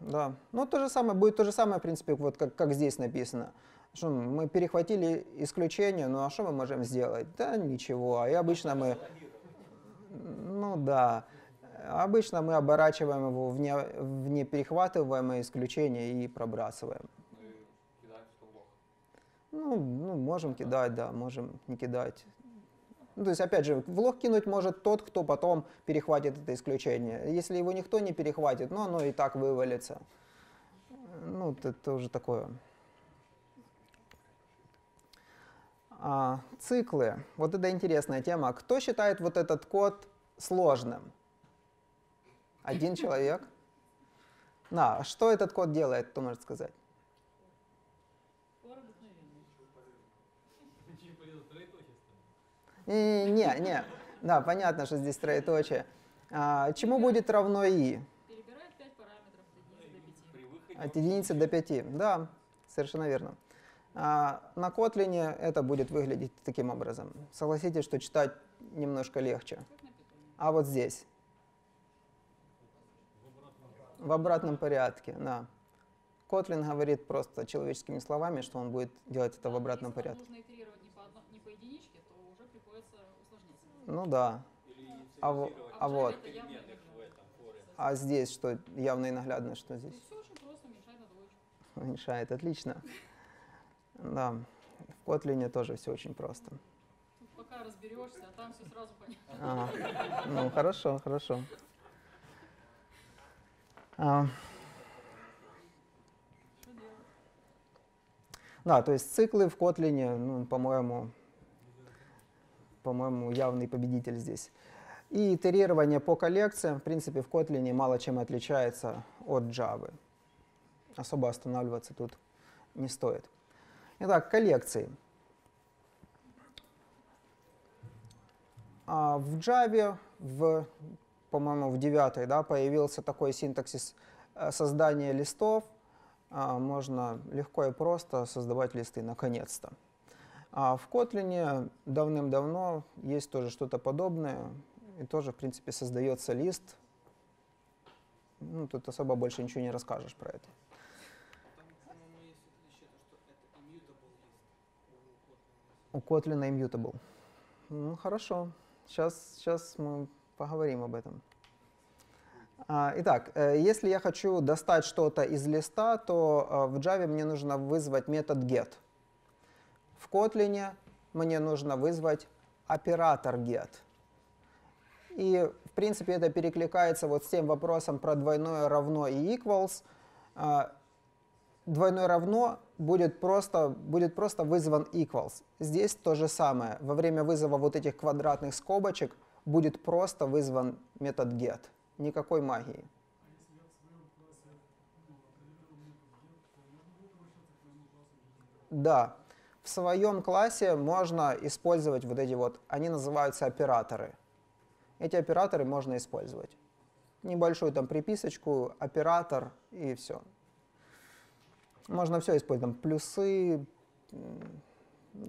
да. Ну, то же самое, будет то же самое, в принципе, вот как, как здесь написано. Что мы перехватили исключение, ну а что мы можем сделать? Да ничего. И обычно мы, ну да, обычно мы оборачиваем его в, не, в неперехватываемое исключение и пробрасываем. Ну. Ну, можем кидать, да, можем не кидать. Ну, то есть, опять же, в лог кинуть может тот, кто потом перехватит это исключение. Если его никто не перехватит, ну, оно и так вывалится. Ну, это тоже такое. А, циклы. Вот это интересная тема. Кто считает вот этот код сложным? Один человек? На, а что этот код делает, кто может сказать? Ставим. Не, не, не. Да, понятно, что здесь троеточие. А, чему будет равно и? Перебирает 5 параметров от единицы до 5. При выходе От единицы до 5. Да, совершенно верно. А, на Kotlin это будет выглядеть таким образом. Согласитесь, что читать немножко легче. А вот здесь. В обратном порядке, да. Kotlin говорит просто человеческими словами, что он будет делать это в обратном если порядке. нужно итерировать не по, одно- не по единичке, то уже приходится усложнить. Ну да. А инициализировать а вот. в. А здесь что явно и наглядно, что здесь? все очень просто, уменьшать на двоечку. Уменьшает, отлично. Да, в Kotlin тоже все очень просто. Пока разберешься, а там все сразу понятно. Ага. Ну, хорошо, хорошо. А, да, то есть циклы в Kotlin, ну, по-моему, по-моему, явный победитель здесь. И итерирование по коллекциям, в принципе, в Kotlin мало чем отличается от Java. Особо останавливаться тут не стоит. Итак, коллекции. А в Java, в, по-моему, в 9 да, появился такой синтаксис э, создания листов. А, Можно легко и просто создавать листы, наконец-то. А в Kotlin давным-давно есть тоже что-то подобное, и тоже, в принципе, создается лист. Ну, тут особо больше ничего не расскажешь про это. Там, по-моему, есть отличие, то, что это immutable лист. У Kotlin. Immutable. Ну, хорошо. Сейчас, сейчас мы поговорим об этом. А, Итак, э, если я хочу достать что-то из листа, то э, в Java мне нужно вызвать метод get. В Kotlin мне нужно вызвать оператор get. И, в принципе, это перекликается вот с тем вопросом про двойное равно и equals. А, Двойное равно будет просто, будет просто вызван equals. Здесь то же самое. Во время вызова вот этих квадратных скобочек будет просто вызван метод get. Никакой магии. Да, в своем классе можно использовать вот эти вот, они называются операторы. Эти операторы можно использовать. Небольшую там приписочку, оператор и все. Можно все использовать, там плюсы,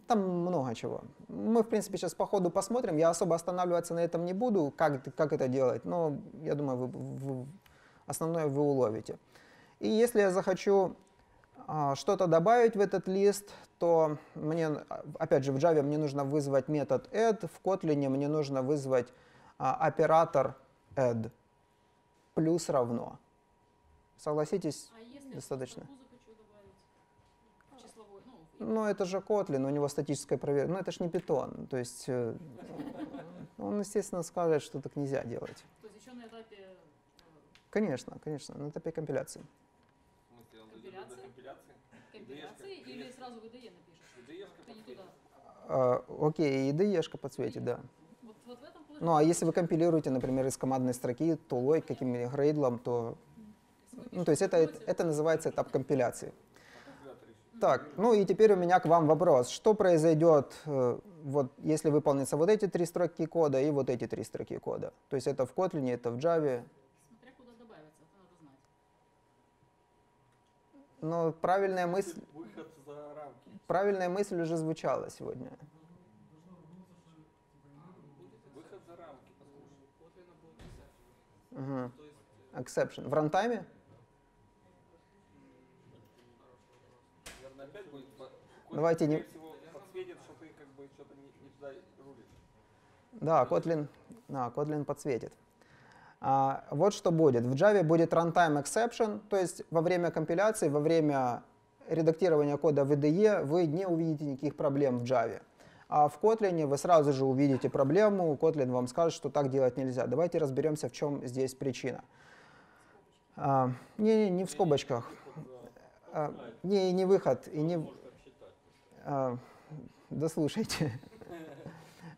там много чего. Мы, в принципе, сейчас по ходу посмотрим. Я особо останавливаться на этом не буду, как, как это делать, но я думаю, вы, вы- основное вы уловите. И если я захочу а, что-то добавить в этот лист, то мне, опять же, в Java мне нужно вызвать метод add, в Kotlin мне нужно вызвать а, оператор add. плюс равно. Согласитесь? А если Достаточно. строку захочу добавить в числовой, ну, это же Kotlin, у него статическая проверка. Ну, это же не питон. То есть э, он, естественно, скажет, что так нельзя делать. То есть еще на этапе э, Конечно, конечно, на этапе компиляции. Компиляции? компиляции? или сразу в IDE напишешь? Туда. А, окей, и IDE-шка подсветит, да. Вот, вот в этом Ну, а если вы компилируете, например, из командной строки тулой каким-нибудь грейдлом, то, ну, то есть это, это называется этап компиляции. Так, ну и теперь у меня к вам вопрос. Что произойдет, э, вот, если выполнятся вот эти три строки кода и вот эти три строки кода? То есть это в Kotlin, это в Java. Смотря куда добавиться, это надо знать. Но правильная мысль, Выход за рамки. правильная мысль уже звучала сегодня. Выход за рамки, послушай. Kotlin будет exception. Exception. В рантайме? Наверное, опять будет... Давайте не- скорее всего, подсветит, что ты как бы что-то не, не туда рулишь. Да, Kotlin, да, Kotlin подсветит. А, вот что будет. В Java будет runtime exception, то есть во время компиляции, во время редактирования кода в IDE вы не увидите никаких проблем в Java. А в Kotlin вы сразу же увидите проблему, Kotlin вам скажет, что так делать нельзя. Давайте разберемся, в чем здесь причина. А, не, не, не в скобочках. А, не, не выход, и не... А, дослушайте. [laughs]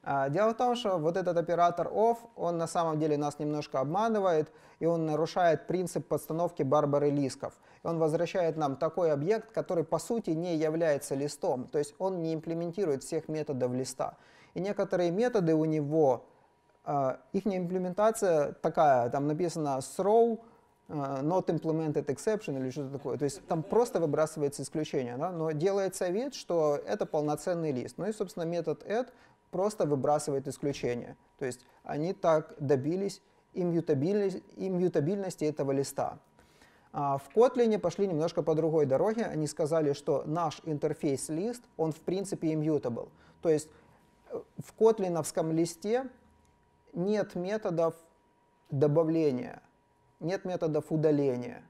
А, Дело в том, что вот этот оператор off, он на самом деле нас немножко обманывает, и он нарушает принцип подстановки Барбары лисков. Он возвращает нам такой объект, который по сути не является листом, то есть он не имплементирует всех методов листа. И некоторые методы у него, а, их имплементация такая, там написано а, not implemented exception или что-то такое. То есть там просто выбрасывается исключение, да? но делается вид, что это полноценный лист. Ну и, собственно, метод add просто выбрасывает исключение. То есть они так добились иммютабильности, иммютабильности этого листа. А в Kotlin пошли немножко по другой дороге. Они сказали, что наш интерфейс лист, он в принципе immutable. То есть э, в котлиновском листе нет методов добавления, нет методов удаления.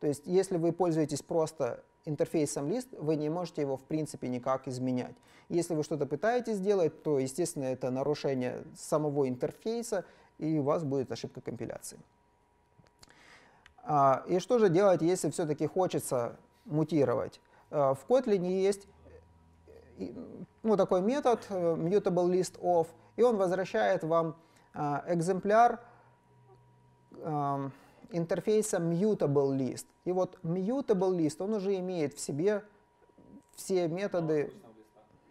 То есть если вы пользуетесь просто интерфейсом лист, вы не можете его в принципе никак изменять. Если вы что-то пытаетесь сделать, то, естественно, это нарушение самого интерфейса, и у вас будет ошибка компиляции. А, И что же делать, если все-таки хочется мутировать? А, В Kotlin есть и, ну, такой метод э, mutable list of, и он возвращает вам а, экземпляр ам, интерфейса mutable list. И вот mutable list, он уже имеет в себе все методы,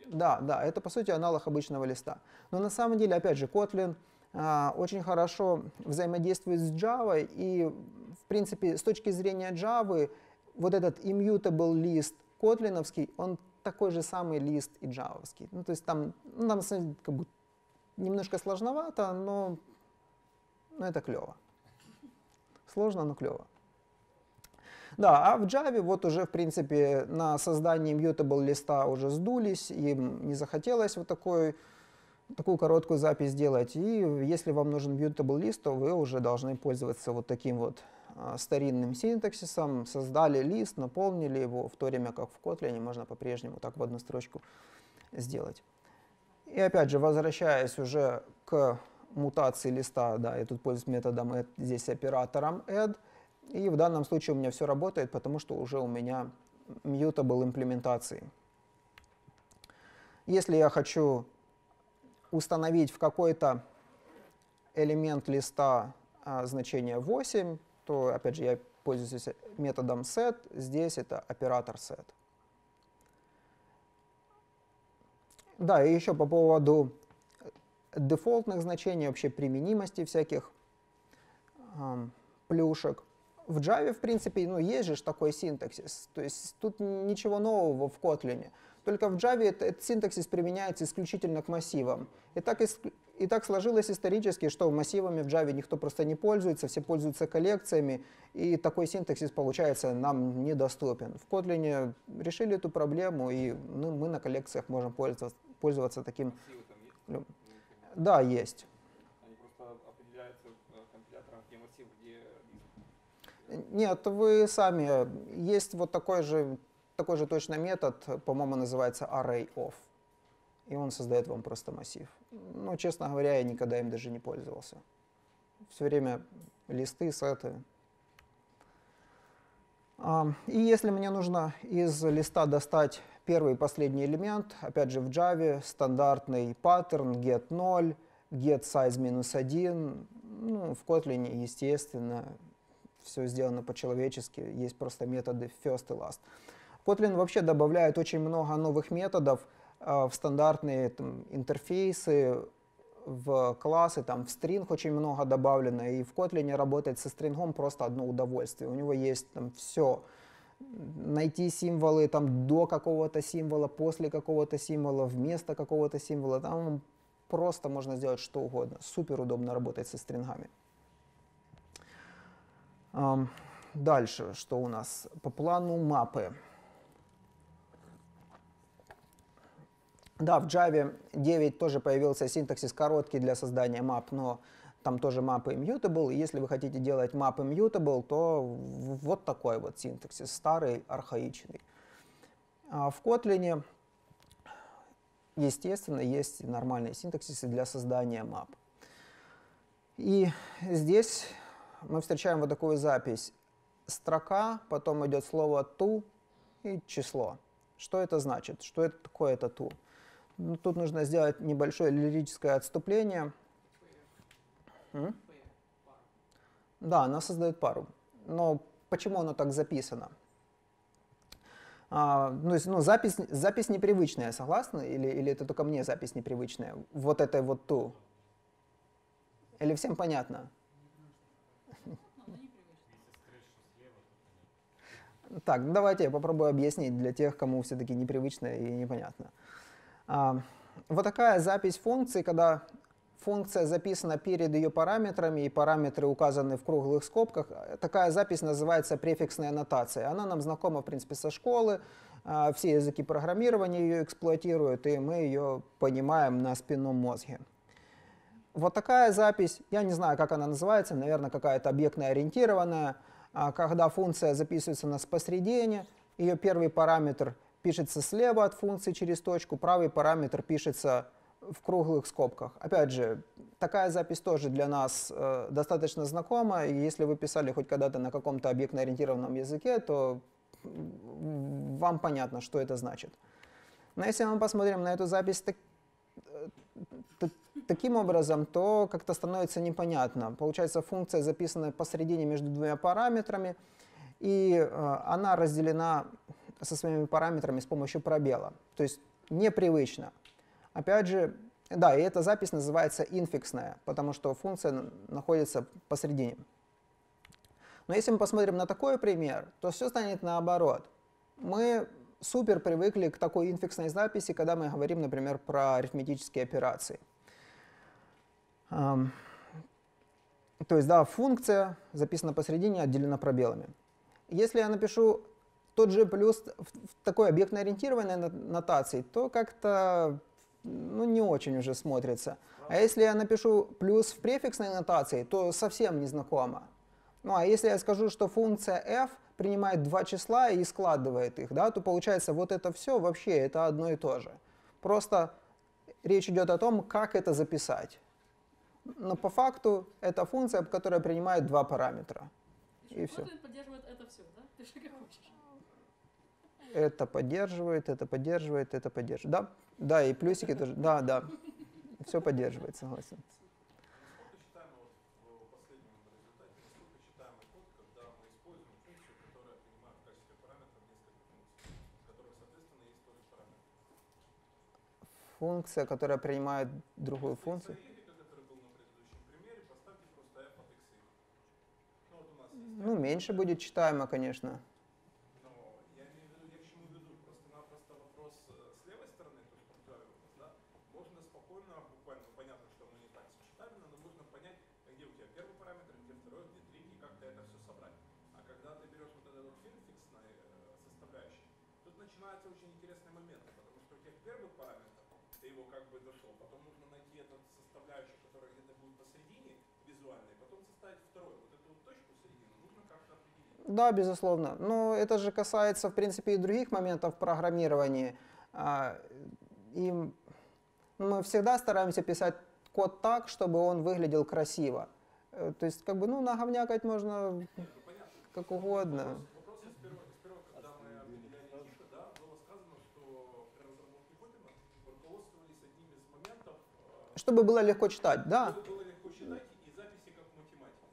да, да, это по сути аналог обычного листа. Но на самом деле, опять же, Kotlin а, очень хорошо взаимодействует с Java, и, в принципе, с точки зрения Java, вот этот immutable лист котлиновский, он такой же самый лист и джавовский. Ну, то есть там, ну, там как бы немножко сложновато, но, но это клево. Сложно, но клево. Да, а в Java вот уже, в принципе, на создании mutable листа уже сдулись, им не захотелось вот такой, такую короткую запись делать. И если вам нужен mutable лист, то вы уже должны пользоваться вот таким вот а, старинным синтаксисом. Создали лист, наполнили его, в то время как в Kotlin можно по-прежнему так в одну строчку сделать. И опять же, возвращаясь уже к мутации листа, да, я тут пользуюсь методом add, здесь оператором add, и в данном случае у меня все работает, потому что уже у меня mutable имплементации. Если я хочу установить в какой-то элемент листа а, значение 8, то, опять же, я пользуюсь методом set, здесь это оператор set. Да, и еще по поводу дефолтных значений, вообще применимости всяких эм, плюшек. В Java, в принципе, ну, есть же такой синтаксис. То есть тут ничего нового в Kotlin. Только в Java это, этот синтаксис применяется исключительно к массивам. И так, ис- и так сложилось исторически, что массивами в Java никто просто не пользуется, все пользуются коллекциями, и такой синтаксис, получается, нам недоступен. В Kotlin решили эту проблему, и ну, мы на коллекциях можем пользоваться, пользоваться таким. Массивы там есть? Ну, Ну, Да, есть. Они просто определяются э, компилятором, где массив, где Нет, вы сами. Есть вот такой же, такой же точно метод, по-моему, называется array of. И он создает вам просто массив. Ну, честно говоря, я никогда им даже не пользовался. Все время листы, сеты. И если мне нужно из листа достать первый и последний элемент, опять же в Java стандартный паттерн get 0, get size минус 1, ну, в Kotlin, естественно, все сделано по-человечески, есть просто методы first и last. Kotlin вообще добавляет очень много новых методов э, в стандартные там, интерфейсы, в классы, там в стринг очень много добавлено, и в Kotlin работать со стрингом просто одно удовольствие. У него есть там все, найти символы там до какого-то символа, после какого-то символа, вместо какого-то символа, там просто можно сделать что угодно. Супер удобно работать со стрингами. Ам, Дальше, что у нас по плану мапы. Да, в Java 9 тоже появился синтаксис короткий для создания мап, но там тоже мапы immutable. И если вы хотите делать мапы immutable, то вот такой вот синтаксис, старый, архаичный. А в Kotlin, естественно, есть нормальные синтаксисы для создания мап. И здесь мы встречаем вот такую запись. Строка, потом идет слово to и число. Что это значит? Что это такое это to? Ну, тут нужно сделать небольшое лирическое отступление. Да, она создает пару. Но почему оно так записано? А, ну, ну, запись, запись непривычная, согласны? Или, или это только мне запись непривычная? Вот этой вот ту. Или всем понятно? Так, ну давайте я попробую объяснить для тех, кому все-таки непривычно и непонятно. А, вот такая запись функции, когда функция записана перед ее параметрами, и параметры указаны в круглых скобках, такая запись называется префиксная аннотация. Она нам знакома, в принципе, со школы, а, все языки программирования ее эксплуатируют, и мы ее понимаем на спинном мозге. Вот такая запись, я не знаю, как она называется, наверное, какая-то объектно-ориентированная, а, когда функция записывается у нас посередине, ее первый параметр пишется слева от функции через точку, правый параметр пишется в круглых скобках. Опять же, такая запись тоже для нас э, достаточно знакома, и если вы писали хоть когда-то на каком-то объектно-ориентированном языке, то вам понятно, что это значит. Но если мы посмотрим на эту запись так, э, таким образом, то как-то становится непонятно. Получается, функция записана посередине между двумя параметрами, и э, она разделена со своими параметрами с помощью пробела. То есть непривычно. Опять же, да, и эта запись называется инфиксная, потому что функция находится посередине. Но если мы посмотрим на такой пример, то все станет наоборот. Мы супер привыкли к такой инфиксной записи, когда мы говорим, например, про арифметические операции. То есть, да, функция записана посередине, отделена пробелами. Если я напишу тот же плюс в такой объектно-ориентированной но- нотации, то как-то ну, не очень уже смотрится. А если я напишу плюс в префиксной нотации, то совсем не знакомо. Ну а если я скажу, что функция f принимает два числа и складывает их, да, то получается вот это все вообще это одно и то же. Просто речь идет о том, как это записать. Но по факту это функция, которая принимает два параметра. И все. Kotlin поддерживает это все, да? Же как хочешь. Это поддерживает, это поддерживает, это поддерживает. Да, да, и плюсики тоже. Да, да. Все поддерживает, согласен. Функцию. Функция, которая принимает другую функцию. От x. Ну Ну, меньше будет читаемо, конечно. Но я имею в виду, я к чему веду, просто-напросто вопрос э, с левой стороны, то есть правильно, да, можно спокойно, буквально, ну, понятно, что оно не так сочетабельно, но можно понять, где у тебя первый параметр, где второй, где третий, как-то это все собрать. А когда ты берешь вот этот вот финфиксной э, составляющий, тут начинаются очень интересные моменты, потому что у тебя первый параметр, ты его как бы дошел, потом нужно найти этот составляющий, который где-то будет посередине визуальный, потом составить второй. Вот эту вот точку середины нужно как-то определить. Да, безусловно. Но это же касается, в принципе, и других моментов программирования. А, И ну, мы всегда стараемся писать код так, чтобы он выглядел красиво. Э, То есть, как бы, ну, наговнякать можно как угодно. Чтобы было легко читать, да, чтобы было легко читать и записи как в математике,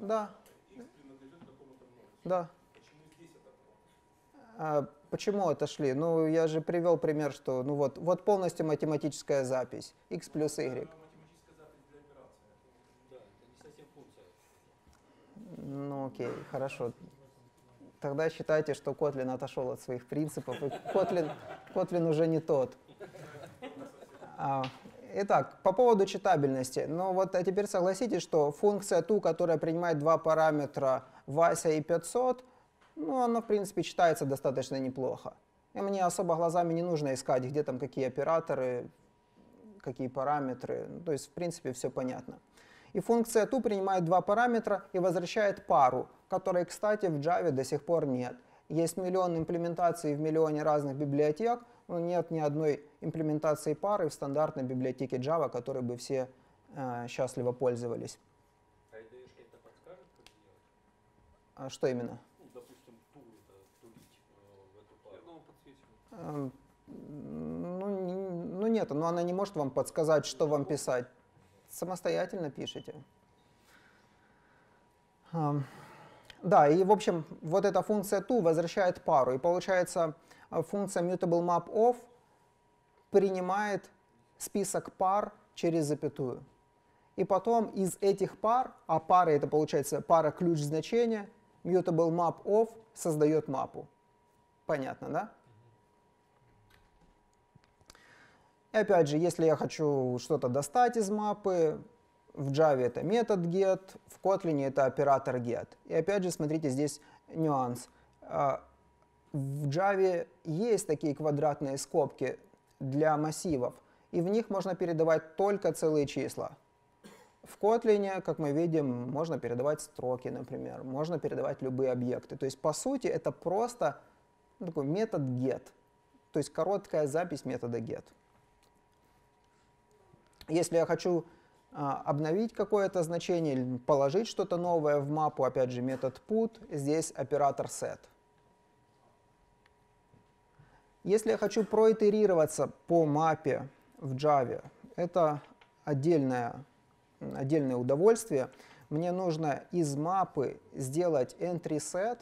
да, да, x принадлежит какому-то множеству. Да. Почему здесь это было? А почему отошли? Ну, я же привел пример, что, ну вот, вот полностью математическая запись, x плюс y. Ну, окей, хорошо. Тогда считайте, что Kotlin отошел от своих принципов, и Kotlin, Kotlin уже не тот. А, Итак, по поводу читабельности. Ну вот, а теперь согласитесь, что функция ту, которая принимает два параметра Вася и 500, ну, она, в принципе, читается достаточно неплохо. И мне особо глазами не нужно искать, где там какие операторы, какие параметры. Ну, то есть, в принципе, все понятно. И функция ту принимает два параметра и возвращает пару, которой, кстати, в Java до сих пор нет. Есть миллион имплементаций в миллионе разных библиотек, но нет ни одной имплементации пары в стандартной библиотеке Java, которой бы все э, счастливо пользовались. А IDE-шка это подскажет, как сделать? А что именно? Ну, допустим, ту это тулить э, в эту пару. Я думал, подсвечиваю. Эм, Ну, не- ну нет, но она не может вам подсказать, что вам писать. Самостоятельно пишите. Ам, Да, и в общем, вот эта функция to возвращает пару. И получается, э, функция mutable map of принимает список пар через запятую. И потом из этих пар, а пары это получается пара ключ значения, mutable map of создает мапу. Понятно, да? И опять же, если я хочу что-то достать из мапы, в Java это метод get, в Kotlin это оператор get. И опять же, смотрите, здесь нюанс. А, В Java есть такие квадратные скобки для массивов, и в них можно передавать только целые числа. В Kotlin, как мы видим, можно передавать строки, например, можно передавать любые объекты. То есть, по сути, это просто ну, такой метод get, то есть короткая запись метода get. Если я хочу а, обновить какое-то значение, положить что-то новое в мапу, опять же, метод put, здесь оператор set. Если я хочу проитерироваться по мапе в Java, это отдельное, м, отдельное удовольствие. Мне нужно из мапы сделать entry set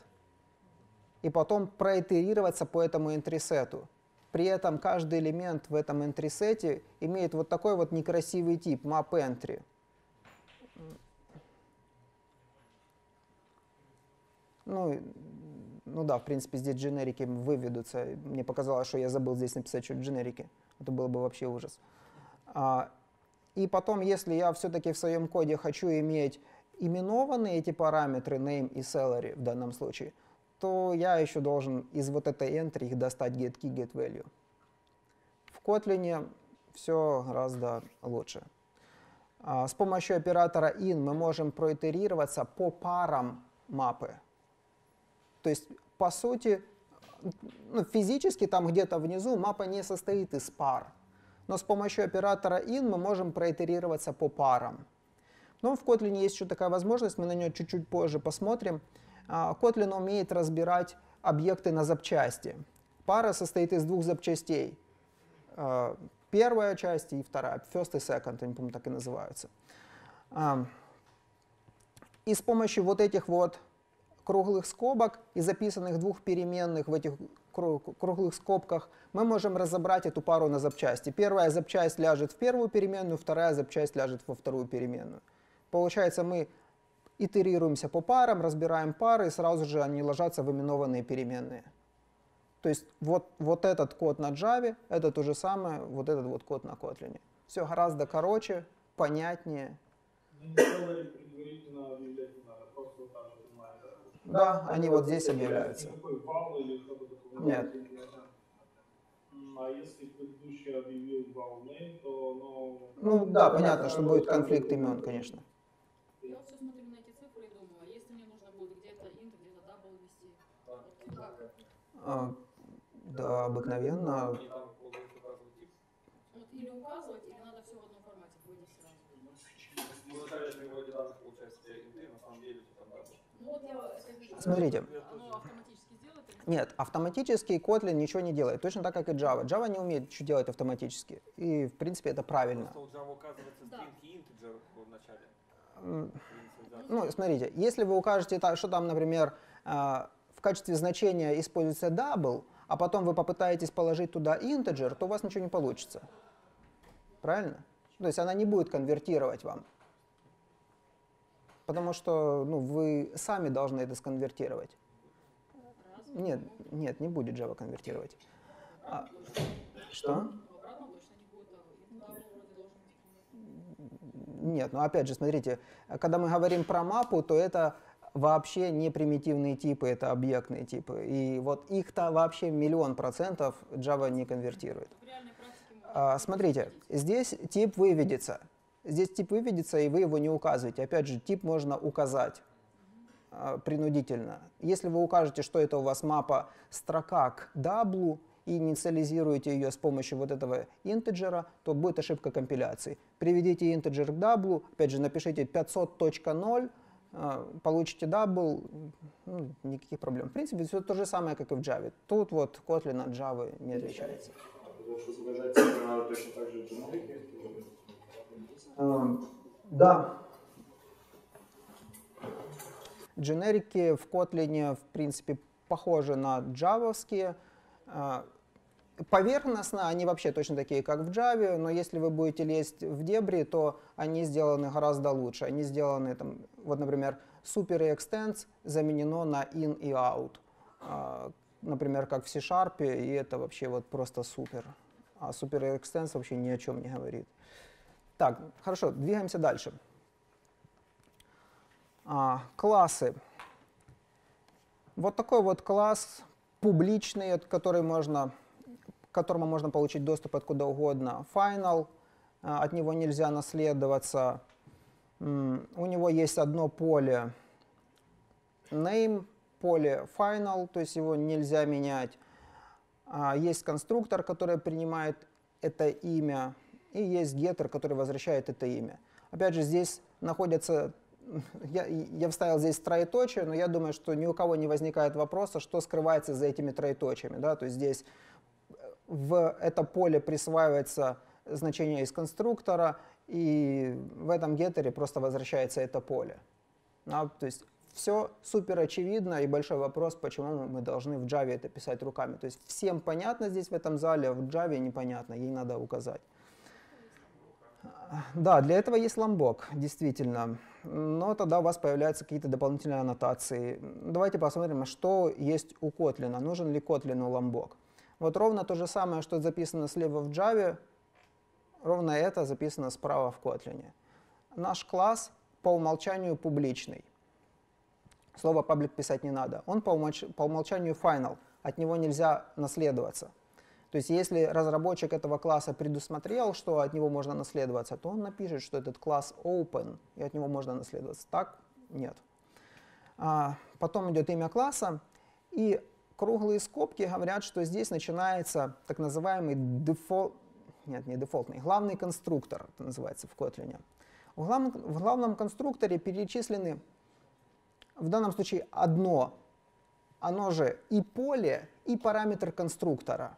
и потом проитерироваться по этому entry set. При этом каждый элемент в этом entry set имеет вот такой вот некрасивый тип map entry. Ну, ну да, в принципе, здесь дженерики выведутся. Мне показалось, что я забыл здесь написать что дженерики. Это было бы вообще ужас. А, и потом, если я все-таки в своем коде хочу иметь именованные эти параметры name и salary в данном случае, то я еще должен из вот этой entry их достать get key, get value. В Kotlin все гораздо лучше. А, С помощью оператора in мы можем проитерироваться по парам мапы. То есть, по сути, ну, физически там где-то внизу мапа не состоит из пар. Но с помощью оператора in мы можем проитерироваться по парам. Но в Kotlin есть еще такая возможность, мы на нее чуть-чуть позже посмотрим. А, Kotlin умеет разбирать объекты на запчасти. Пара состоит из двух запчастей. А, Первая часть и вторая, first и second, они, по-моему, так и называются. А, И с помощью вот этих вот круглых скобок и записанных двух переменных в этих круглых скобках мы можем разобрать эту пару на запчасти. Первая запчасть ляжет в первую переменную, вторая запчасть ляжет во вторую переменную. Получается, мы итерируемся по парам, разбираем пары, и сразу же они ложатся в именованные переменные. То есть вот, вот этот код на Java, это то же самое, вот этот вот код на Kotlin. Все гораздо короче, понятнее. Ну? Да, они вот здесь объявляются. Нет. А если предыдущий объявил name, то, ну... Ну да, понятно, что будет конфликт имен, конечно. Я вот все смотрю на эти цифры и думаю, а если мне нужно будет где-то int, где-то А, Да, обыкновенно. Они там полностью указывают тип. Вот или указывать, или надо все в одном формате вводить сразу. Ну, вначале при вводе данных получается инты, на самом деле там дабл. Ну Смотрите. оно автоматически Нет, автоматически Kotlin ничего не делает, точно так, как и Java. Java не умеет что делать автоматически. И, в принципе, это правильно. Просто у Java указывается string и integer в начале. Ну, смотрите, если вы укажете, что там, например, а, в качестве значения используется double, а потом вы попытаетесь положить туда integer, то у вас ничего не получится. Правильно? То есть она не будет конвертировать вам. Потому что ну, вы сами должны это сконвертировать. Нет, нет, не будет Java конвертировать. А, что? Нет, ну опять же, смотрите, когда мы говорим про мапу, то это вообще не примитивные типы, это объектные типы. И вот их-то вообще миллион процентов Java не конвертирует. А, смотрите, здесь тип выведется. Здесь тип выведется, и вы его не указываете. Опять же, тип можно указать принудительно. Если вы укажете, что это у вас мапа строка к даблу, и инициализируете ее с помощью вот этого интеджера, то будет ошибка компиляции. Приведите интеджер к даблу, опять же, напишите 500.0, а, получите double, ну, никаких проблем. В принципе, все то же самое, как и в Java. Тут вот Kotlin от Java не отличается. Потому что изображать типа точно так же дженерики. Эм, Да. Дженерики в Kotlin, в принципе, похожи на джавовские. Э, Поверхностно они вообще точно такие, как в Java, но если вы будете лезть в дебри, то они сделаны гораздо лучше. Они сделаны, там, вот, например, super и extends заменено на in и out. А, Например, как в C-Sharp, и это вообще вот просто супер. А super и extends вообще ни о чем не говорит. Так, хорошо, двигаемся дальше. А, классы. Вот такой вот класс публичный, от который можно, к которому можно получить доступ откуда угодно. Final, а, от него нельзя наследоваться. У него есть одно поле name, поле final, то есть его нельзя менять. А, Есть конструктор, который принимает это имя, и есть getter, который возвращает это имя. Опять же, здесь находятся, я, я вставил здесь троеточие, но я думаю, что ни у кого не возникает вопроса, что скрывается за этими троеточиями. Да? То есть здесь в это поле присваивается значение из конструктора, и в этом геттере просто возвращается это поле. Да? То есть все супер очевидно, и большой вопрос, почему мы должны в Java это писать руками. То есть всем понятно здесь в этом зале, а в Java непонятно, ей надо указать. Да, для этого есть ламбок, действительно. Но тогда у вас появляются какие-то дополнительные аннотации. Давайте посмотрим, что есть у Kotlin. Нужен ли Kotlin ламбок? Вот ровно то же самое, что записано слева в Java, ровно это записано справа в Kotlin. Наш класс по умолчанию публичный. Слово public писать не надо. Он по, умолч... по умолчанию final. От него нельзя наследоваться. То есть если разработчик этого класса предусмотрел, что от него можно наследоваться, то он напишет, что этот класс open, и от него можно наследоваться. Так? Нет. А, потом идет имя класса, и круглые скобки говорят, что здесь начинается так называемый дефолт, нет, не дефолтный, главный конструктор, это называется в Kotlin. В главном, в главном конструкторе перечислены в данном случае одно, оно же и поле, и параметр конструктора.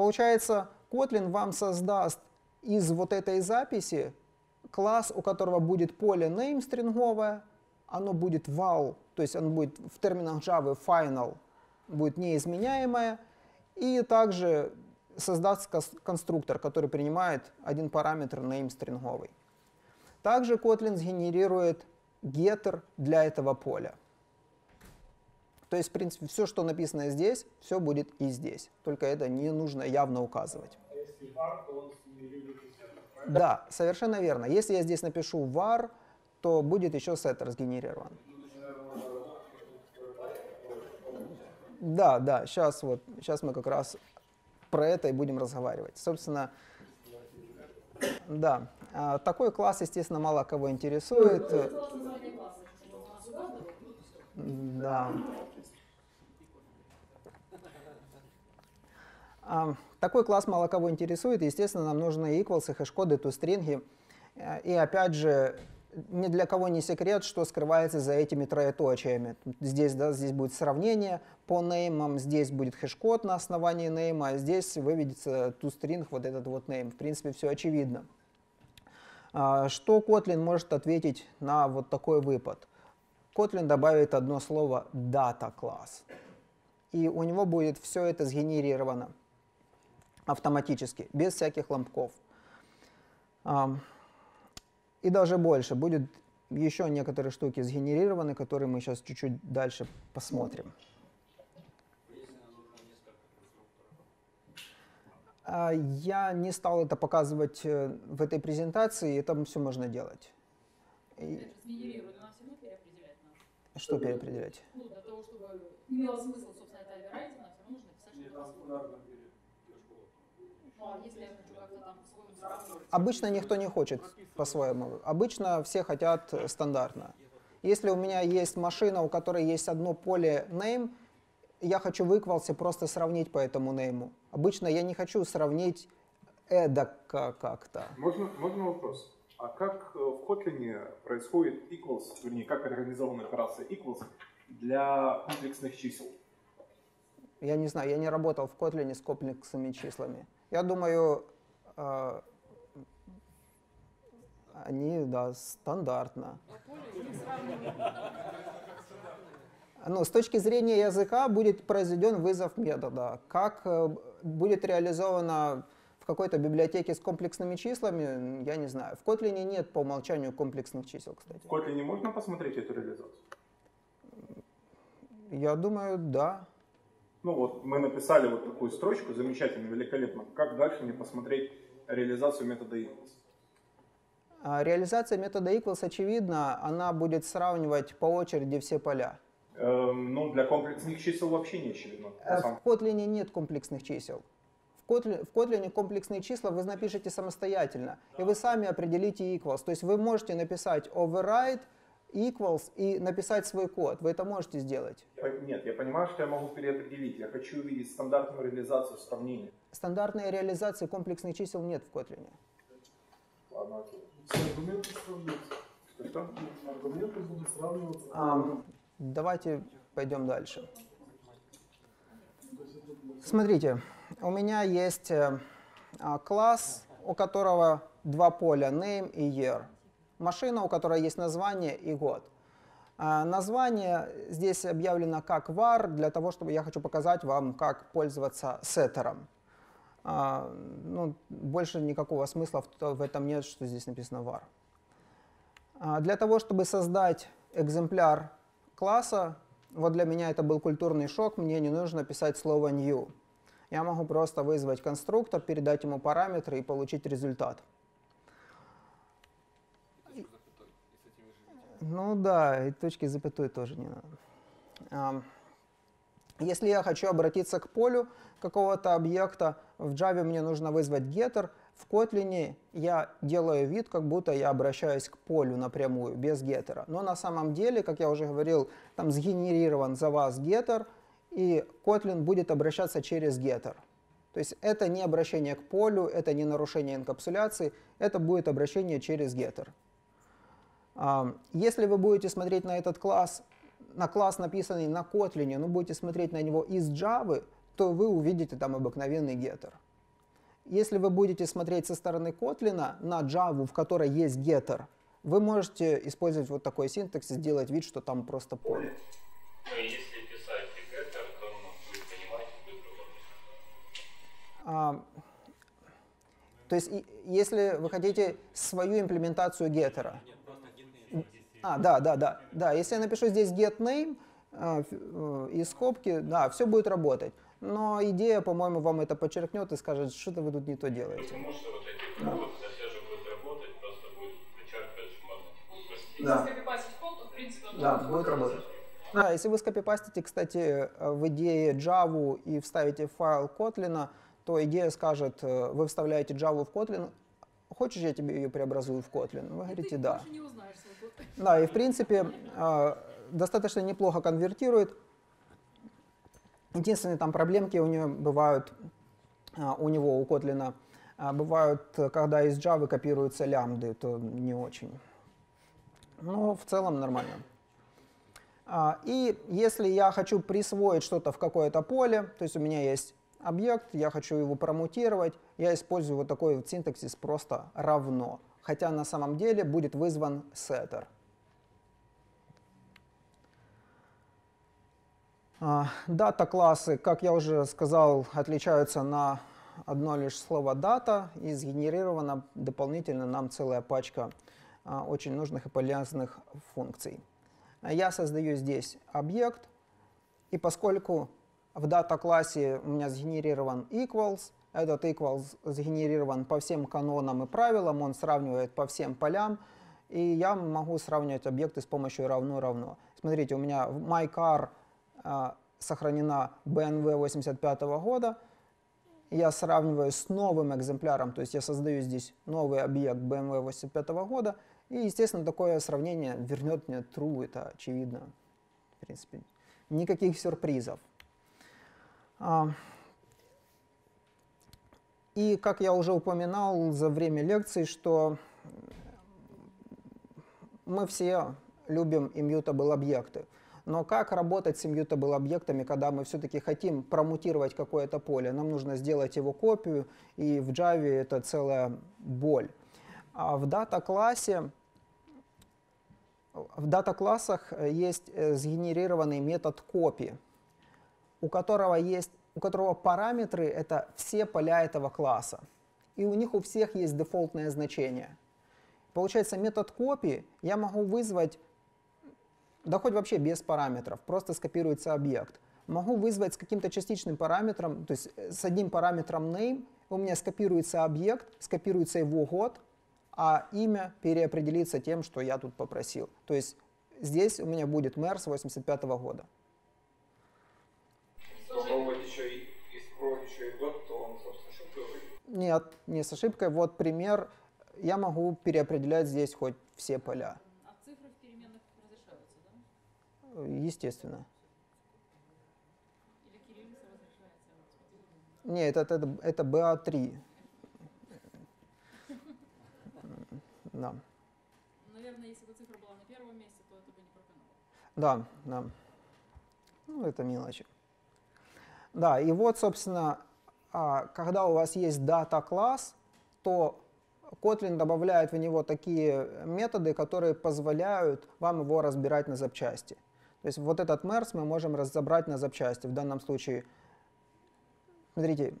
Получается, Kotlin вам создаст из вот этой записи класс, у которого будет поле name стринговое, оно будет val, то есть оно будет в терминах Java final, будет неизменяемое, и также создаст конструктор, который принимает один параметр name стринговый. Также Kotlin сгенерирует getter для этого поля. То есть, в принципе, все, что написано здесь, все будет и здесь. Только это не нужно явно указывать. А если var, то он сгенерирует setter, правильно? Да, совершенно верно. Если я здесь напишу var, то будет еще setter сгенерирован. Да, да, сейчас вот, сейчас мы как раз про это и будем разговаривать. Собственно, да, а, такой класс, естественно, мало кого интересует. Угадывать. Да. Такой класс мало кого интересует. Естественно, нам нужны equals, хэш-коды, тустринги. Э, И опять же, ни для кого не секрет, что скрывается за этими троеточиями. Здесь, да, здесь будет сравнение по неймам, здесь будет хэш-код на основании нейма, а здесь выведется toString, вот этот вот name. В принципе, все очевидно. А, Что Kotlin может ответить на вот такой выпад? Kotlin добавит одно слово data класс. И у него будет все это сгенерировано автоматически, без всяких лампков. Ам, И даже больше, будет еще некоторые штуки сгенерированы, которые мы сейчас чуть-чуть дальше посмотрим. Если нам нужно несколько конструкторов, А, Я не стал это показывать э, в этой презентации, это все можно делать. И Сгенерировать, но нам все равно переопределять надо. что переопределять? Ну, для того, чтобы имело смысл, собственно, это оверайзинг, нам все равно нужно написать, что это основа. Ну, а если я хочу как-то там по-своему сравнивать? Обычно никто не хочет по-своему. Обычно все хотят э, стандартно. Если у меня есть машина, у которой есть одно поле name, я хочу в equals просто сравнить по этому нейму. Обычно я не хочу сравнить эдако как-то. Можно, можно вопрос? А как э, в Kotlin происходит equals, вернее, как организована операция equals для комплексных чисел? Я не знаю, я не работал в Kotlin с комплексными числами. Я думаю, э, они, да, стандартно. Сравнивать. Ну, с точки зрения языка будет произведен вызов метода. Как э, будет реализовано в какой-то библиотеке с комплексными числами, я не знаю. В Kotlin нет по умолчанию комплексных чисел, кстати. В Kotlin можно посмотреть эту реализацию? Я думаю, да. Ну вот мы написали вот такую строчку, замечательно, великолепно. Как дальше мне посмотреть реализацию метода equals? А Реализация метода equals очевидна, она будет сравнивать по очереди все поля. Эм, ну, для комплексных чисел вообще не очевидно. Э, самом- В Kotlin нет комплексных чисел. В Kotlin, в Kotlin комплексные числа вы напишете самостоятельно, и вы сами определите equals. То есть вы можете написать override equals и написать свой код. Вы это можете сделать. Нет, я понимаю, что я могу переопределить. Я хочу увидеть стандартную реализацию сравнения. Стандартной реализации комплексных чисел нет в Kotlin. Ладно, окей. Все аргументы сравниваются. Что-что? Аргументы будут сравниваться. Ам, давайте пойдем дальше. Смотрите, у меня есть э, а, класс, у которого два поля name и year. Машина, у которой есть название и год. А, Название здесь объявлено как var, для того, чтобы я хочу показать вам, как пользоваться сеттером. А, Ну, больше никакого смысла в то- в этом нет, что здесь написано var. А, Для того, чтобы создать экземпляр класса, вот для меня это был культурный шок, мне не нужно писать слово new. Я могу просто вызвать конструктор, передать ему параметры и получить результат. Ну да, и точки запятой тоже не надо. Если я хочу обратиться к полю какого-то объекта, в Java мне нужно вызвать getter, в Kotlin я делаю вид, как будто я обращаюсь к полю напрямую, без геттера. Но на самом деле, как я уже говорил, там сгенерирован за вас getter, и Kotlin будет обращаться через getter. То есть это не обращение к полю, это не нарушение инкапсуляции, это будет обращение через getter. А, Если вы будете смотреть на этот класс, на класс, написанный на Kotlin, но будете смотреть на него из Java, то вы увидите там обыкновенный getter. Если вы будете смотреть со стороны Kotlin на Java, в которой есть getter, вы можете использовать вот такой синтаксис, сделать вид, что там просто поле. Ну, и если писать геттер, то он будет понимать. А, то есть, и- если вы хотите свою имплементацию геттера, Нет. А, да, да, да, да. Если я напишу здесь get name э, э, и скобки, да, все будет работать. Но идея, по-моему, вам это подчеркнет и скажет, что-то вы тут не то делаете. Потому что вот эти коды, это все же будет работать, просто будет подчеркивать шматочку. Если Да. скопипастить код, то, в принципе, он Да, должен будет работать. Да, если вы скопипастите, кстати, э, в идее Java и вставите файл Kotlin, то идея скажет, э, вы вставляете Java в Kotlin, хочешь, я тебе ее преобразую в Kotlin? Вы говорите, Ты да. не узнаешь. Да, и в принципе э, достаточно неплохо конвертирует. Единственные там проблемки у нее бывают а, у него, у Kotlin. А бывают, когда из Java копируются лямбды, то не очень. Но в целом нормально. А, и если я хочу присвоить что-то в какое-то поле, то есть у меня есть объект, я хочу его промутировать, я использую вот такой вот синтаксис просто равно. Хотя на самом деле будет вызван setter. А, дата-классы, как я уже сказал, отличаются на одно лишь слово дата и сгенерирована дополнительно нам целая пачка а, очень нужных и полезных функций. Я создаю здесь объект, и поскольку в дата-классе у меня сгенерирован equals, этот equals сгенерирован по всем канонам и правилам, он сравнивает по всем полям, и я могу сравнивать объекты с помощью равно-равно. Смотрите, у меня в myCar а, сохранена BMW 85 года, я сравниваю с новым экземпляром, то есть я создаю здесь новый объект BMW 85 года, и, естественно, такое сравнение вернет мне true, это очевидно, в принципе. Никаких сюрпризов. И, как я уже упоминал за время лекции, что мы все любим immutable объекты. Но как работать с immutable объектами, когда мы все-таки хотим промутировать какое-то поле? Нам нужно сделать его копию, и в Java это целая боль. А в дата-классе в дата-классах есть э, сгенерированный метод копии, у которого есть у которого параметры — это все поля этого класса. И у них у всех есть дефолтное значение. Получается, метод копии я могу вызвать да хоть вообще без параметров, просто скопируется объект. Могу вызвать с каким-то частичным параметром, то есть э, с одним параметром name, у меня скопируется объект, скопируется его год, а имя переопределится тем, что я тут попросил. То есть здесь у меня будет мэр с 85 -го года. Попробовать еще и исправить еще и год, то он, собственно, ошибкой Нет, не с ошибкой. Вот пример. Я могу переопределять здесь хоть все поля. Естественно. Нет, это, это, это BA3. Да. Наверное, если бы цифра была на первом месте, то это бы не пропануло. Да, да. Ну, это мелочи. Да, и вот, собственно, а, когда у вас есть дата-класс, то Kotlin добавляет в него такие методы, которые позволяют вам его разбирать на запчасти. То есть вот этот мерс мы можем разобрать на запчасти. В данном случае, смотрите,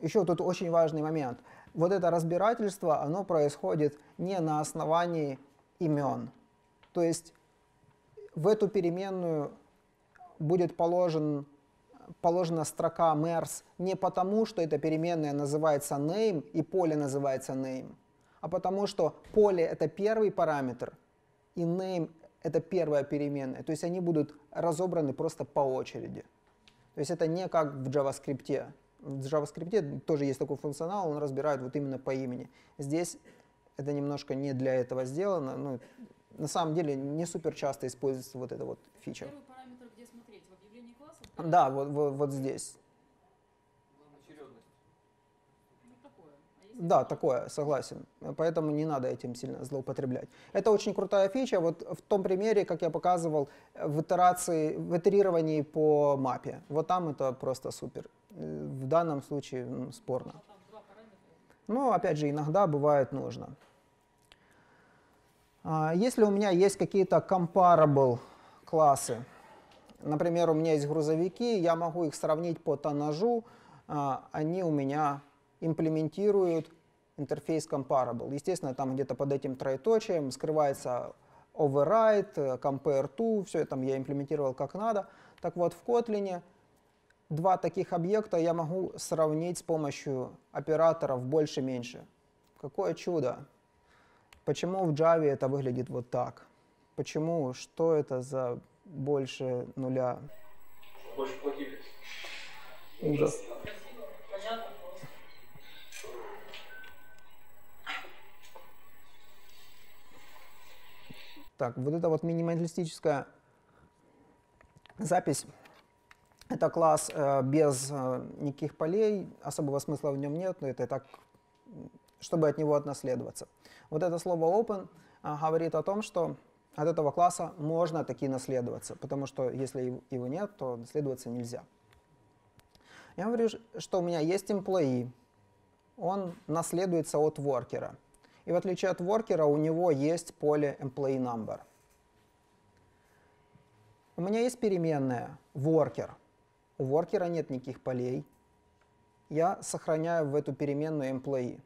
еще тут очень важный момент. Вот это разбирательство, оно происходит не на основании имен. То есть в эту переменную будет положен, положена строка MERS не потому, что эта переменная называется name и поле называется name, а потому что поле это первый параметр, и name это первая переменная. То есть они будут разобраны просто по очереди. То есть это не как в JavaScript. В JavaScript тоже есть такой функционал, он разбирает вот именно по имени. Здесь это немножко не для этого сделано. Ну, на самом деле не супер часто используется вот эта вот фича. Первый параметр, где смотреть, в объявлении класса? Да, вот, вот, вот здесь. Да, такое, согласен. Поэтому не надо этим сильно злоупотреблять. Это очень крутая фича. Вот в том примере, как я показывал, в итерации, в итерировании по мапе. Вот там это просто супер. В данном случае ну, спорно. Но, опять же, иногда бывает нужно. А, если у меня есть какие-то comparable классы, например, у меня есть грузовики, я могу их сравнить по тоннажу, а, они у меня имплементируют интерфейс comparable. Естественно, там где-то под этим троеточием скрывается override, compare to, все это я имплементировал как надо. Так вот, в Kotlin два таких объекта я могу сравнить с помощью операторов больше-меньше. Какое чудо! Почему в Java это выглядит вот так? Почему? Что это за больше нуля? Больше платили. Ужас. Так, вот эта вот минималистическая запись Это класс э, без э, никаких полей, особого смысла в нем нет, но это так, чтобы от него отнаследоваться. Вот это слово open а, говорит о том, что от этого класса можно таки наследоваться, потому что если его- нет, то наследоваться нельзя. Я говорю, что у меня есть employee, он наследуется от воркера. И в отличие от воркера, у него есть поле employee number. У меня есть переменная worker. У воркера нет никаких полей. Я сохраняю в эту переменную employee.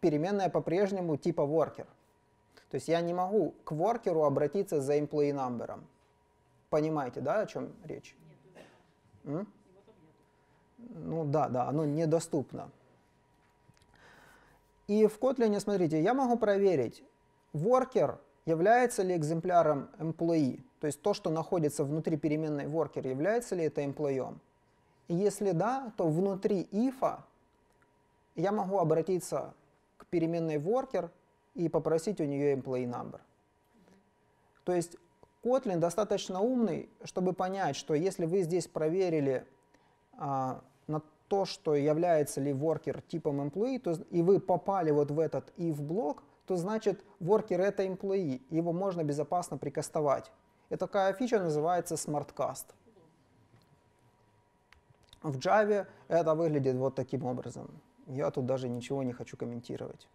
Переменная по-прежнему типа worker. То есть я не могу к воркеру обратиться за employee number. Понимаете, да, о чем речь? М? Ну да, да, оно недоступно. И в Kotlin, смотрите, я могу проверить, worker является ли экземпляром employee, то есть то, что находится внутри переменной worker, является ли это employee. И если да, то внутри if я могу обратиться к переменной worker и попросить у нее employee number. То есть Kotlin достаточно умный, чтобы понять, что если вы здесь проверили а, на то, что является ли worker типом employee, то, и вы попали вот в этот if блок, то значит worker это employee, его можно безопасно прикастовать. И такая фича называется SmartCast. В Java это выглядит вот таким образом. Я тут даже ничего не хочу комментировать.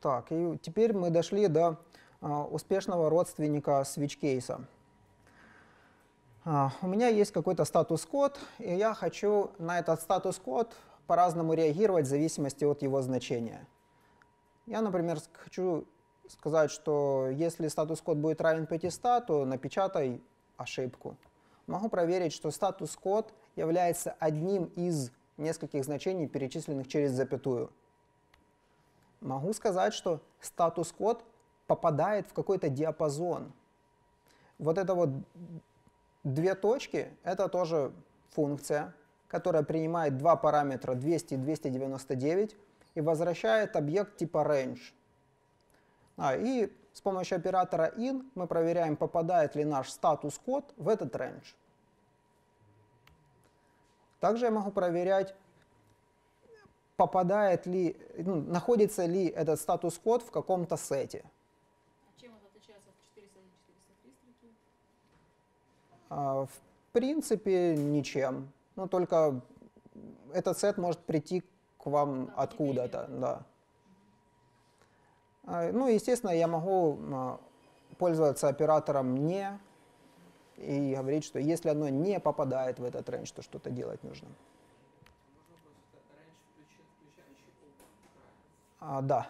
Так, и теперь мы дошли до а, успешного родственника switch-кейса. А, у меня есть какой-то статус-код, и я хочу на этот статус-код по-разному реагировать в зависимости от его значения. Я, например, хочу сказать, что если статус-код будет равен 500, то напечатай ошибку. Могу проверить, что статус-код является одним из нескольких значений, перечисленных через запятую. Могу сказать, что статус-код попадает в какой-то диапазон. Вот это вот две точки, это тоже функция, которая принимает два параметра 200 и 299 и возвращает объект типа range. А, и с помощью оператора in мы проверяем, попадает ли наш статус-код в этот range. Также я могу проверять, попадает ли, ну, находится ли этот статус-код в каком-то сете. А чем это отличается от 401 403 строки? А, В принципе, ничем. Ну, только этот сет может прийти к вам Да, откуда-то, да. А, Ну, естественно, я могу а, пользоваться оператором «не» и говорить, что если оно не попадает в этот рейндж, то что-то делать нужно. Можно вопрос, это раньше включен, включающий open, правильно? А, да.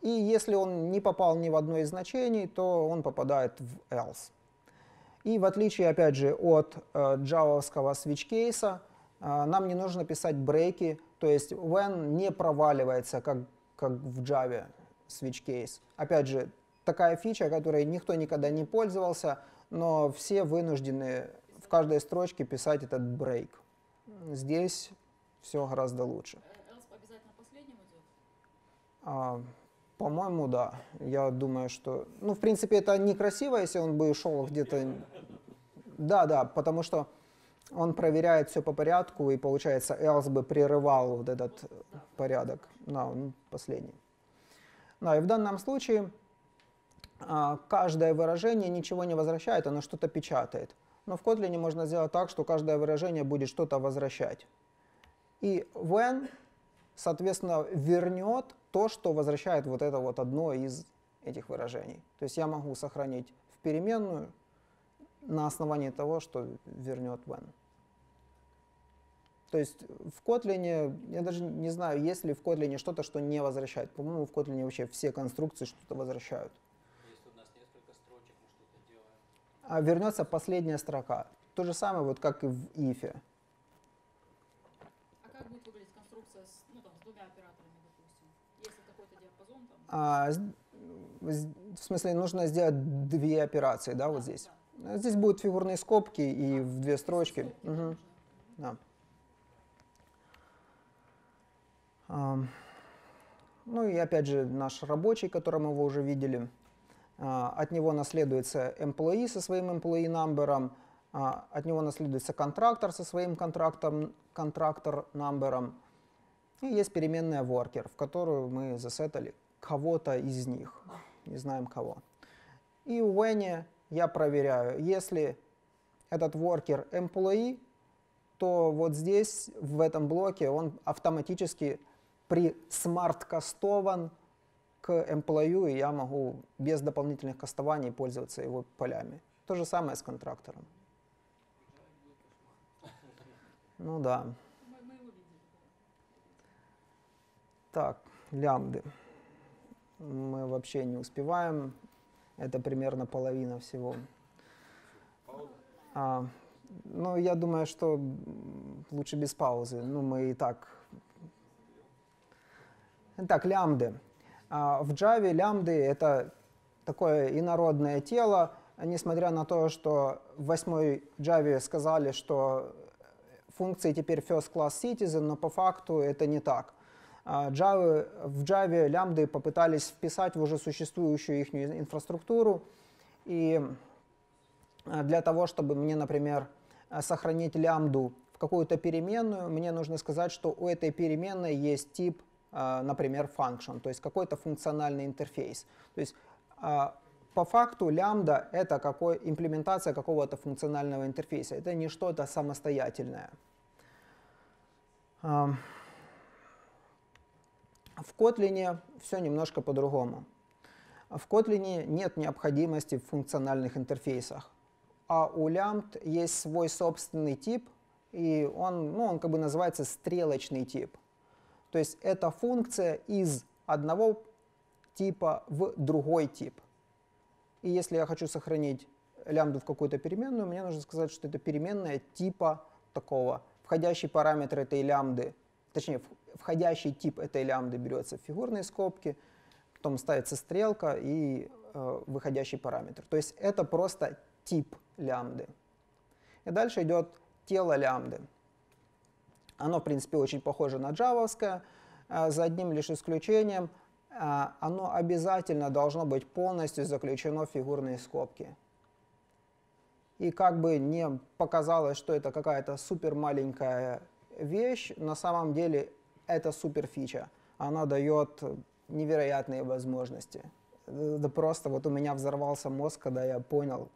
И если он не попал ни в одно из значений, то он попадает в else. И в отличие, опять же, от э, джавовского switch кейса, э, нам не нужно писать брейки, то есть when не проваливается, как, как в Java switch case. Опять же, такая фича, которой никто никогда не пользовался, но все вынуждены в каждой строчке писать этот брейк. Здесь все гораздо лучше. Else обязательно последним идет? А, по-моему, да. Я думаю, что... Ну, в принципе, это некрасиво, если он бы шел где-то... Да, да, потому что он проверяет все по порядку, и, получается, else бы прерывал вот этот э, порядок. Да, он последний. Да, и в данном случае а, каждое выражение ничего не возвращает, оно что-то печатает. Но в Kotlin можно сделать так, что каждое выражение будет что-то возвращать. И when соответственно, вернет то, что возвращает вот это вот одно из этих выражений. То есть я могу сохранить в переменную на основании того, что вернет when. То есть в Kotlin, я даже не знаю, есть ли в Kotlin что-то, что не возвращает. По-моему, в Kotlin вообще все конструкции что-то возвращают. Если у нас несколько строчек, мы что-то делаем. А вернется последняя строка. То же самое, вот как и в if. А как будет выглядеть конструкция с, ну, там, с двумя операторами, допустим? Если какой-то диапазон там... А, в смысле, нужно сделать две операции, да, вот здесь. А Здесь будут фигурные скобки и в две строчки. Скобки, да, Мгм. нужно. Да. Ну и опять же наш рабочий, который мы его уже видели. А, от него наследуется employee со своим employee number, а, от него наследуется контрактор со своим контрактом, контрактор number. И есть переменная worker, в которую мы засетали кого-то из них. Не знаем кого. И у Вене я проверяю, если этот worker employee, то вот здесь, в этом блоке, он автоматически при смарт-кастован к и я могу без дополнительных кастований пользоваться его полями. То же самое с контрактором. Ну да. Так, лямбды. Мы вообще не успеваем. Это примерно половина всего. А, ну, я думаю, что лучше без паузы. Ну, мы и так... Итак, лямбды. А, в Java лямбды — это такое инородное тело, несмотря на то, что в восьмой Java сказали, что функции теперь first class citizen, но по факту это не так. А, Java, в Java лямбды попытались вписать в уже существующую их инфраструктуру, и а, для того, чтобы мне, например, сохранить лямбду в какую-то переменную, мне нужно сказать, что у этой переменной есть тип, например, function, то есть какой-то функциональный интерфейс. То есть по факту лямбда — это какой, имплементация какого-то функционального интерфейса. Это не что-то самостоятельное. В Kotlin все немножко по-другому. В Kotlin нет необходимости в функциональных интерфейсах, а у лямбд есть свой собственный тип, и он, ну, он как бы называется стрелочный тип. То есть это функция из одного типа в другой тип. И если я хочу сохранить лямбду в какую-то переменную, мне нужно сказать, что это переменная типа такого. Входящий параметр этой лямбды, точнее, входящий тип этой лямбды берется в фигурные скобки, потом ставится стрелка и э, выходящий параметр. То есть это просто тип лямбды. И дальше идет тело лямбды. Оно, в принципе, очень похоже на джавовское, э, за одним лишь исключением – а, оно обязательно должно быть полностью заключено в фигурные скобки. И как бы не показалось, что это какая-то супер маленькая вещь, на самом деле это супер фича. Она дает невероятные возможности. Да просто вот у меня взорвался мозг, когда я понял.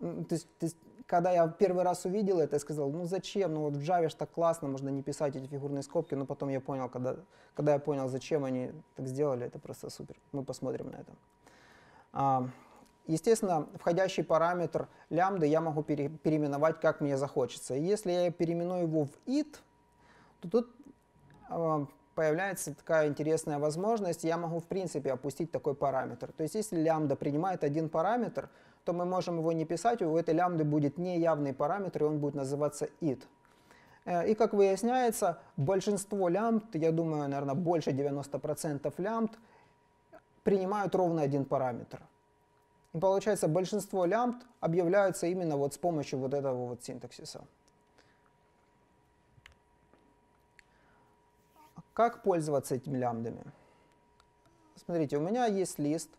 То есть, то есть когда я первый раз увидел это, я сказал, ну зачем, ну вот в Java ж так классно, можно не писать эти фигурные скобки, но потом я понял, когда, когда я понял, зачем они так сделали, это просто супер. Мы посмотрим на это. А, естественно, входящий параметр лямбды я могу пере, переименовать, как мне захочется. И если я переименую его в it, то тут а, появляется такая интересная возможность, я могу в принципе опустить такой параметр. То есть если лямбда принимает один параметр, то мы можем его не писать, у этой лямбды будет неявный параметр, и он будет называться it. Э, и как выясняется, большинство лямбд, я думаю, наверное, больше 90% лямбд, принимают ровно один параметр. И получается, большинство лямбд объявляются именно вот с помощью вот этого вот синтаксиса. Как пользоваться этими лямбдами? Смотрите, у меня есть лист,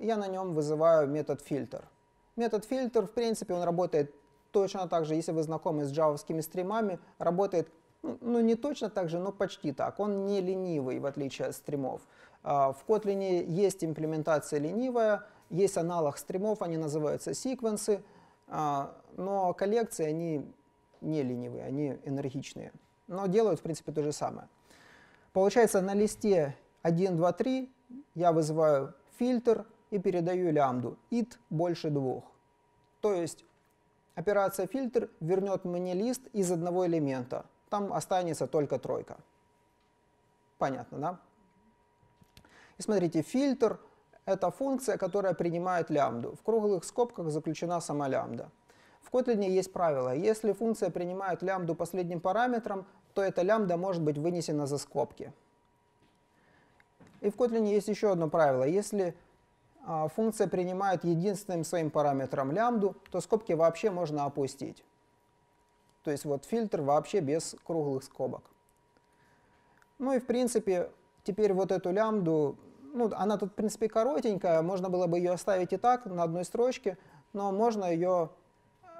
я на нем вызываю метод фильтр. Метод фильтр, в принципе, он работает точно так же, если вы знакомы с джавовскими стримами, работает ну, ну, не точно так же, но почти так. Он не ленивый, в отличие от стримов. А, в Kotlin есть имплементация ленивая, есть аналог стримов, они называются секвенсы, а, но коллекции, они не ленивые, они энергичные. Но делают, в принципе, то же самое. Получается, на листе 1, 2, 3 я вызываю фильтр, и передаю лямбду it больше двух. То есть операция фильтр вернет мне лист из одного элемента. Там останется только тройка. Понятно, да? И смотрите, фильтр — это функция, которая принимает лямбду. В круглых скобках заключена сама лямбда. В Kotlin есть правило. Если функция принимает лямбду последним параметром, то эта лямбда может быть вынесена за скобки. И в Kotlin есть еще одно правило. Если функция принимает единственным своим параметром лямбду, то скобки вообще можно опустить. То есть вот фильтр вообще без круглых скобок. Ну и в принципе теперь вот эту лямбду, ну, она тут, в принципе, коротенькая, можно было бы ее оставить и так, на одной строчке, но можно ее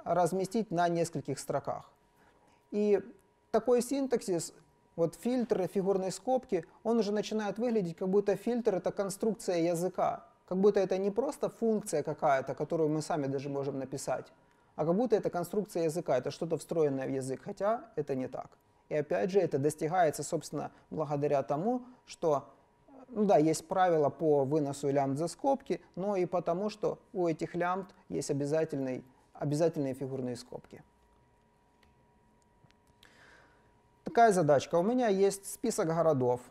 разместить на нескольких строках. И такой синтаксис, вот фильтры, фигурные скобки, он уже начинает выглядеть, как будто фильтр — это конструкция языка. Как будто это не просто функция какая-то, которую мы сами даже можем написать, а как будто это конструкция языка, это что-то встроенное в язык, хотя это не так. И опять же, это достигается, собственно, благодаря тому, что, ну да, есть правила по выносу лямбд за скобки, но и потому, что у этих лямбд есть обязательный, обязательные фигурные скобки. Такая задачка. У меня есть список городов.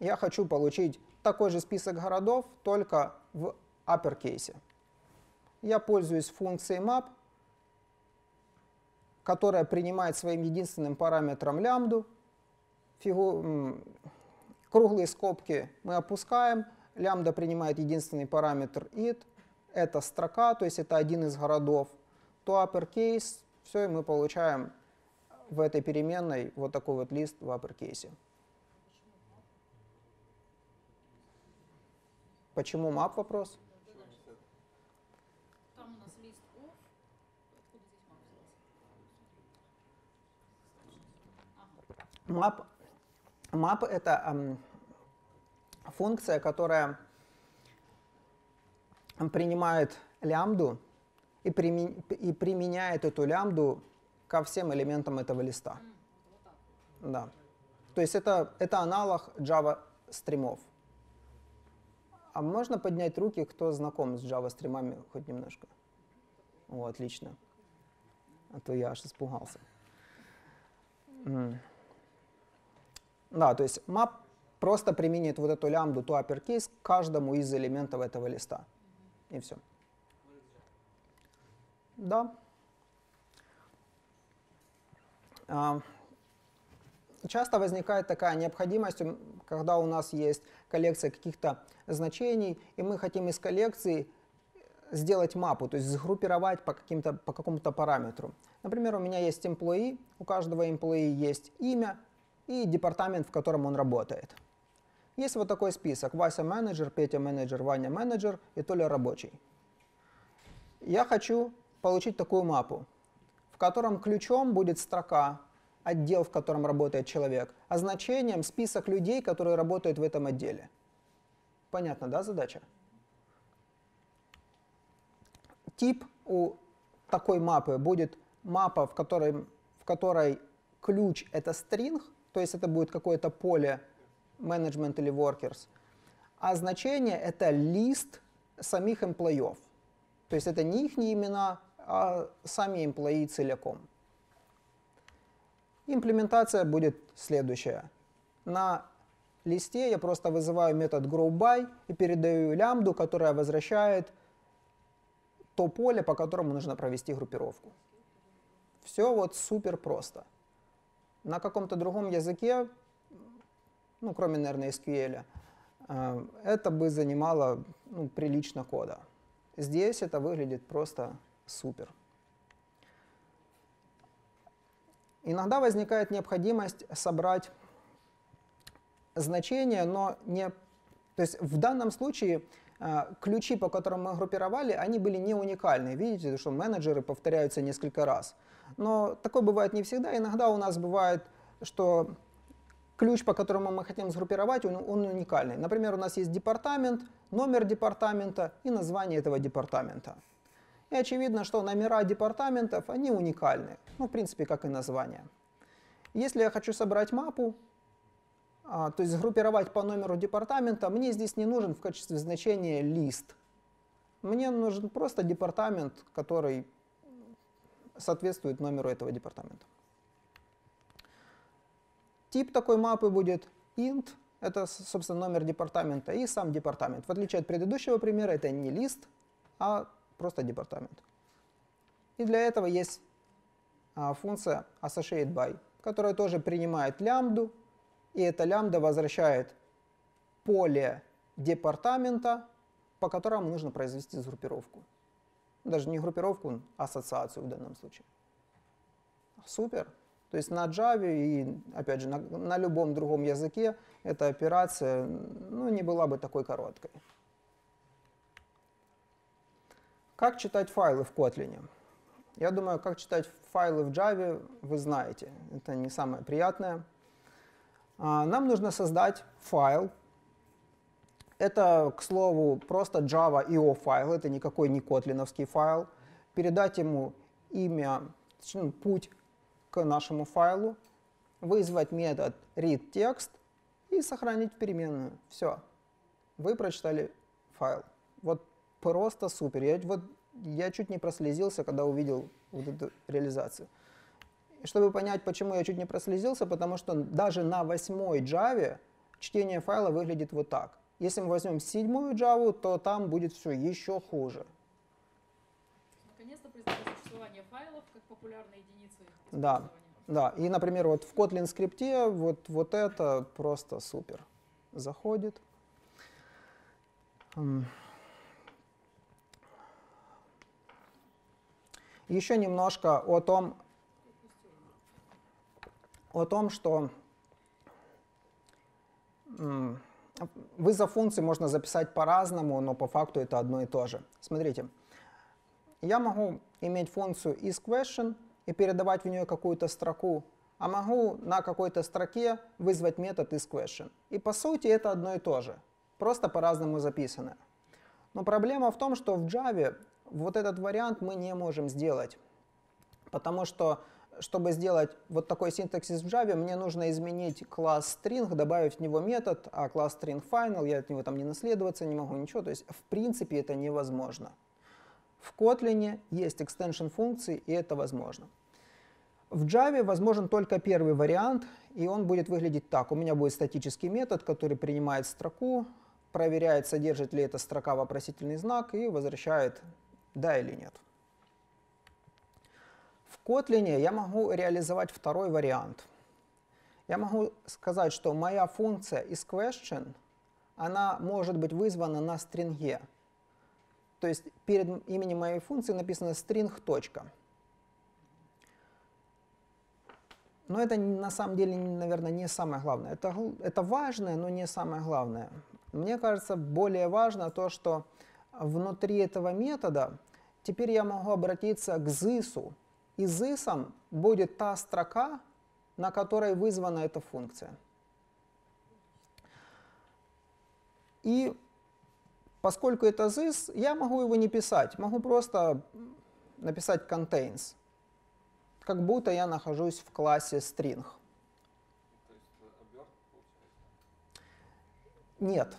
Я хочу получить такой же список городов, только в uppercase. Я пользуюсь функцией map, которая принимает своим единственным параметром лямбду. Фигу... Круглые скобки мы опускаем. Лямбда принимает единственный параметр id. Это строка, то есть это один из городов. То uppercase, все, и мы получаем в этой переменной вот такой вот лист в uppercase. Почему map вопрос? Там у нас лист off. Откуда здесь map взялся? Map, map это эм, функция, которая принимает лямбду и, примен, и применяет эту лямбду ко всем элементам этого листа. Да. То есть это, это аналог Java стримов. А можно поднять руки, кто знаком с Java стримами хоть немножко? О, отлично. А то я аж испугался. Да, то есть map просто применит вот эту лямбду to uppercase к каждому из элементов этого листа. И все. Да. Часто возникает такая необходимость, когда у нас есть коллекция каких-то значений, и мы хотим из коллекции сделать мапу, то есть сгруппировать по, каким-то, по какому-то параметру. Например, у меня есть employee, у каждого employee есть имя и департамент, в котором он работает. Есть вот такой список. Вася менеджер, Петя менеджер, Ваня менеджер и Толя рабочий. Я хочу получить такую мапу котором ключом будет строка, отдел, в котором работает человек, а значением список людей, которые работают в этом отделе. Понятно, да, задача? Тип у такой мапы будет мапа, в которой, в которой ключ это string, то есть это будет какое-то поле management или workers, а значение это лист самих эмплоев. То есть это не их имена, а сами employee целиком. Имплементация будет следующая. На листе я просто вызываю метод growBy и передаю лямбду, которая возвращает то поле, по которому нужно провести группировку. Все вот супер просто. На каком-то другом языке, ну, кроме, наверное, SQL, э, это бы занимало ну, прилично кода. Здесь это выглядит просто Супер. Иногда возникает необходимость собрать значения, но не... То есть в данном случае э, ключи, по которым мы группировали, они были не уникальны. Видите, что менеджеры повторяются несколько раз. Но такое бывает не всегда. Иногда у нас бывает, что ключ, по которому мы хотим сгруппировать, он, он уникальный. Например, у нас есть департамент, номер департамента и название этого департамента. И очевидно, что номера департаментов, они уникальны. Ну, в принципе, как и название. Если я хочу собрать мапу, а, то есть сгруппировать по номеру департамента, мне здесь не нужен в качестве значения лист. Мне нужен просто департамент, который соответствует номеру этого департамента. Тип такой мапы будет int, это, собственно, номер департамента, и сам департамент. В отличие от предыдущего примера, это не лист, а просто департамент. И для этого есть а, функция associate by, которая тоже принимает лямбду, и эта лямбда возвращает поле департамента, по которому нужно произвести сгруппировку. Даже не группировку, а ассоциацию в данном случае. Супер. То есть на Java и, опять же, на, на любом другом языке эта операция ну, не была бы такой короткой. Как читать файлы в Kotlin? Я думаю, как читать файлы в Java вы знаете. Это не самое приятное. А, нам нужно создать файл. Это, к слову, просто Java IO файл, это никакой не котлиновский файл. Передать ему имя, точнее, путь к нашему файлу, вызвать метод readText и сохранить в переменную. Все. Вы прочитали файл. Просто супер. Я, вот, я чуть не прослезился, когда увидел вот эту реализацию. И чтобы понять, почему я чуть не прослезился, потому что даже на восьмой Java чтение файла выглядит вот так. Если мы возьмем седьмую Java, то там будет все еще хуже. Наконец-то признали существование файлов как популярной единицы Да, да. И, например, вот в Kotlin скрипте вот, вот это просто супер. Заходит. Еще немножко о том, о том, что вызов функции можно записать по-разному, но по факту это одно и то же. Смотрите, я могу иметь функцию isQuestion и передавать в нее какую-то строку, а могу на какой-то строке вызвать метод isQuestion. И по сути это одно и то же, просто по-разному записано. Но проблема в том, что в Java вот этот вариант мы не можем сделать, потому что чтобы сделать вот такой синтаксис в Java, мне нужно изменить класс string, добавить в него метод, а класс string final, я от него там не наследоваться не могу, ничего. То есть в принципе это невозможно. В Kotlin есть extension функции, и это возможно. В Java возможен только первый вариант, и он будет выглядеть так. У меня будет статический метод, который принимает строку, проверяет, содержит ли эта строка вопросительный знак и возвращает да или нет. В Kotlin я могу реализовать второй вариант. Я могу сказать, что моя функция isQuestion, она может быть вызвана на стринге. То есть перед именем моей функции написано string. Но это на самом деле, наверное, не самое главное. Это, это важное, но не самое главное. Мне кажется, более важно то, что внутри этого метода теперь я могу обратиться к ZIS. И ZIS будет та строка, на которой вызвана эта функция. И поскольку это this, я могу его не писать. Могу просто написать contains. Как будто я нахожусь в классе string. Нет.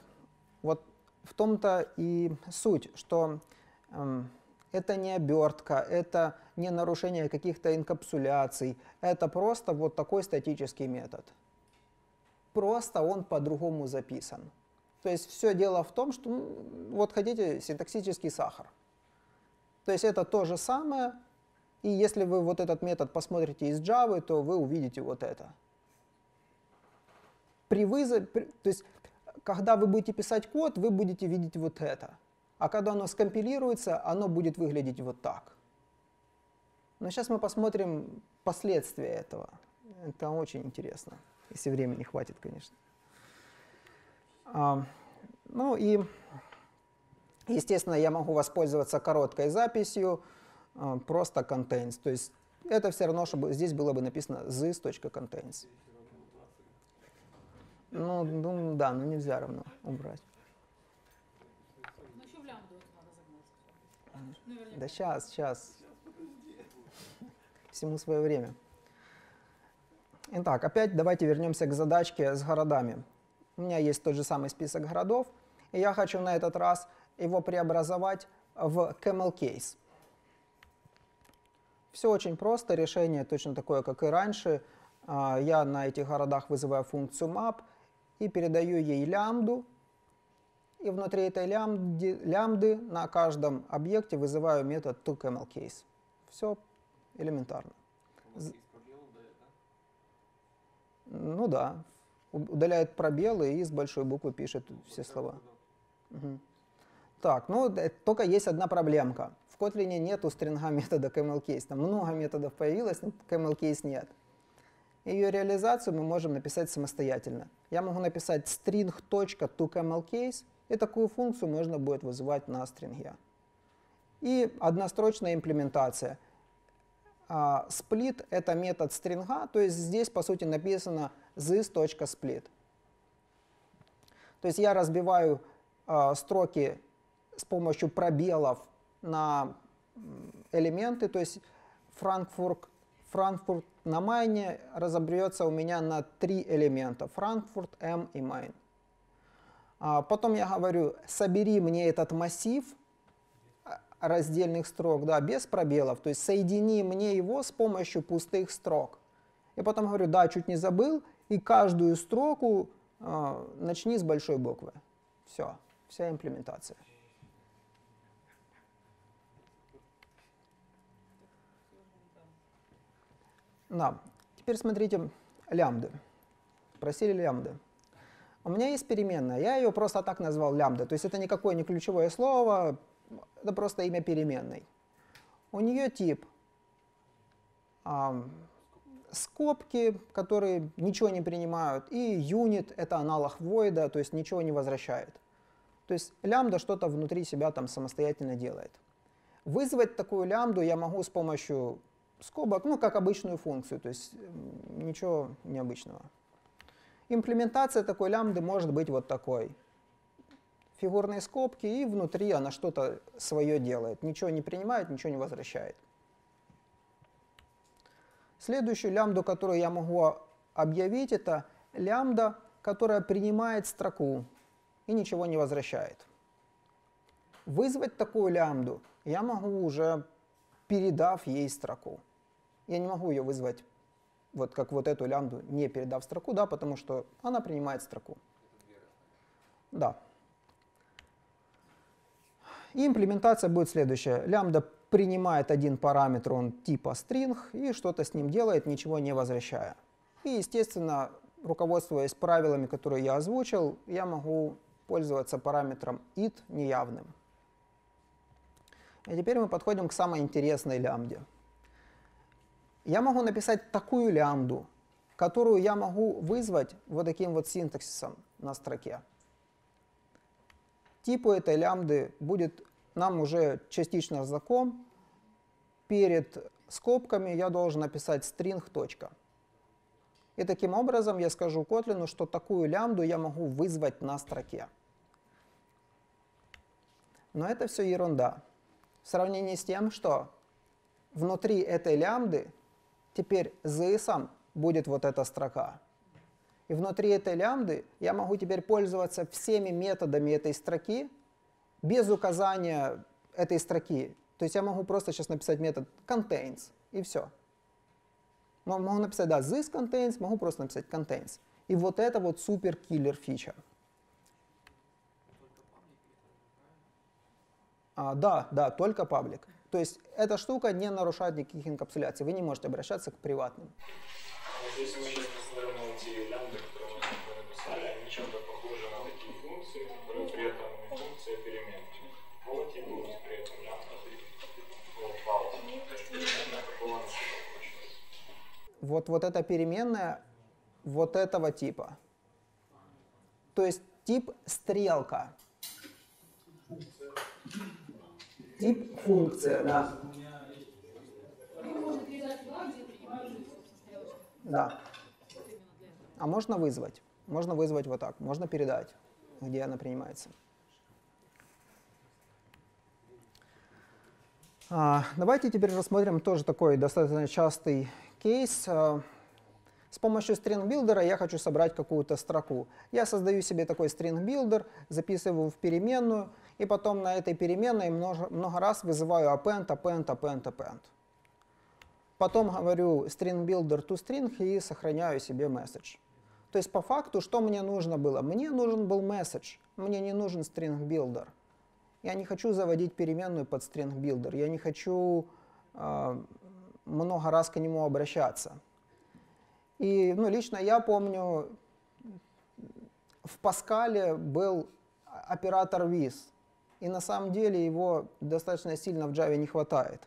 В том-то и суть, что эм, это не обертка, это не нарушение каких-то инкапсуляций, это просто вот такой статический метод. Просто он по-другому записан. То есть все дело в том, что ну, вот хотите синтаксический сахар. То есть это то же самое, и если вы вот этот метод посмотрите из Java, то вы увидите вот это. При вызове, то есть когда вы будете писать код, вы будете видеть вот это. А когда оно скомпилируется, оно будет выглядеть вот так. Но сейчас мы посмотрим последствия этого. Это очень интересно, если времени хватит, конечно. А, ну и, естественно, я могу воспользоваться короткой записью, а, просто contains. То есть это все равно, чтобы здесь было бы написано this.contains. Ну, ну да, но нельзя равно убрать. Ну еще в лямбду это надо загнать. Наверняка. Да сейчас, сейчас. Всему свое время. Итак, опять давайте вернемся к задачке с городами. У меня есть тот же самый список городов, и я хочу на этот раз его преобразовать в camel case. Все очень просто, решение точно такое, как и раньше. А, Я на этих городах вызываю функцию map и передаю ей лямбду. И внутри этой лямбды, лямбды на каждом объекте вызываю метод toCamelCase. Все элементарно. Ну да, удаляет пробелы и с большой буквы пишет все слова. Мгм. Так, ну э, только есть одна проблемка. В Kotlin нету стринга метода camelCase. Там много методов появилось, но camelCase нет. Ее реализацию мы можем написать самостоятельно. Я могу написать string.toCamelCase, и такую функцию можно будет вызывать на стринге. И однострочная имплементация. А, Split — это метод стринга, то есть здесь, по сути, написано this.split. То есть я разбиваю э, строки с помощью пробелов на элементы, то есть Франкфурт, Франкфурт на майне разобьется у меня на три элемента, Франкфурт, М и майн. А потом я говорю, собери мне этот массив раздельных строк, да, без пробелов, то есть соедини мне его с помощью пустых строк. И потом говорю, да, чуть не забыл, и каждую строку э, начни с большой буквы. Все, вся имплементация. Да. Теперь смотрите лямбды. Просили лямбды. У меня есть переменная, я ее просто так назвал лямбда. То есть это никакое не ключевое слово, это просто имя переменной. У нее тип эм, скобки, которые ничего не принимают, и unit — это аналог void, то есть ничего не возвращает. То есть лямбда что-то внутри себя там самостоятельно делает. Вызвать такую лямбду я могу с помощью скобок, ну, как обычную функцию, то есть ничего необычного. Имплементация такой лямбды может быть вот такой. Фигурные скобки, и внутри она что-то свое делает. Ничего не принимает, ничего не возвращает. Следующую лямбду, которую я могу объявить, это лямбда, которая принимает строку и ничего не возвращает. Вызвать такую лямбду я могу уже передав ей строку. Я не могу ее вызвать вот как вот эту лямбду, не передав строку, да, потому что она принимает строку. Да. И имплементация будет следующая. Лямбда принимает один параметр, он типа string, и что-то с ним делает, ничего не возвращая. И, естественно, руководствуясь правилами, которые я озвучил, я могу пользоваться параметром it неявным. И теперь мы подходим к самой интересной лямбде. Я могу написать такую лямбду, которую я могу вызвать вот таким вот синтаксисом на строке. Тип у этой лямбды будет нам уже частично знаком. Перед скобками я должен написать string. Точка. И таким образом я скажу Kotlin, что такую лямбду я могу вызвать на строке. Но это все ерунда. В сравнении с тем, что внутри этой лямбды теперь ZSM будет вот эта строка. И внутри этой лямбды я могу теперь пользоваться всеми методами этой строки без указания этой строки. То есть я могу просто сейчас написать метод contains и все. Могу написать, да, this contains, могу просто написать contains. И вот это вот супер киллер фича. А, да, да, только паблик. То есть эта штука не нарушает никаких инкапсуляций. Вы не можете обращаться к приватным. А? Вот, вот эта переменная вот этого типа. То есть тип стрелка. Тип функция, да. Да. А можно вызвать. Можно вызвать вот так. Можно передать, где она принимается. А, давайте теперь рассмотрим тоже такой достаточно частый кейс. А, с помощью string builder я хочу собрать какую-то строку. Я создаю себе такой string builder, записываю в переменную, и потом на этой переменной много, много раз вызываю append, append, append, append. Потом говорю string builder to string и сохраняю себе message. То есть по факту, что мне нужно было? Мне нужен был message, мне не нужен string builder. Я не хочу заводить переменную под string builder, я не хочу э, много раз к нему обращаться. И ну, лично я помню, в Паскале был оператор with, и на самом деле его достаточно сильно в Java не хватает.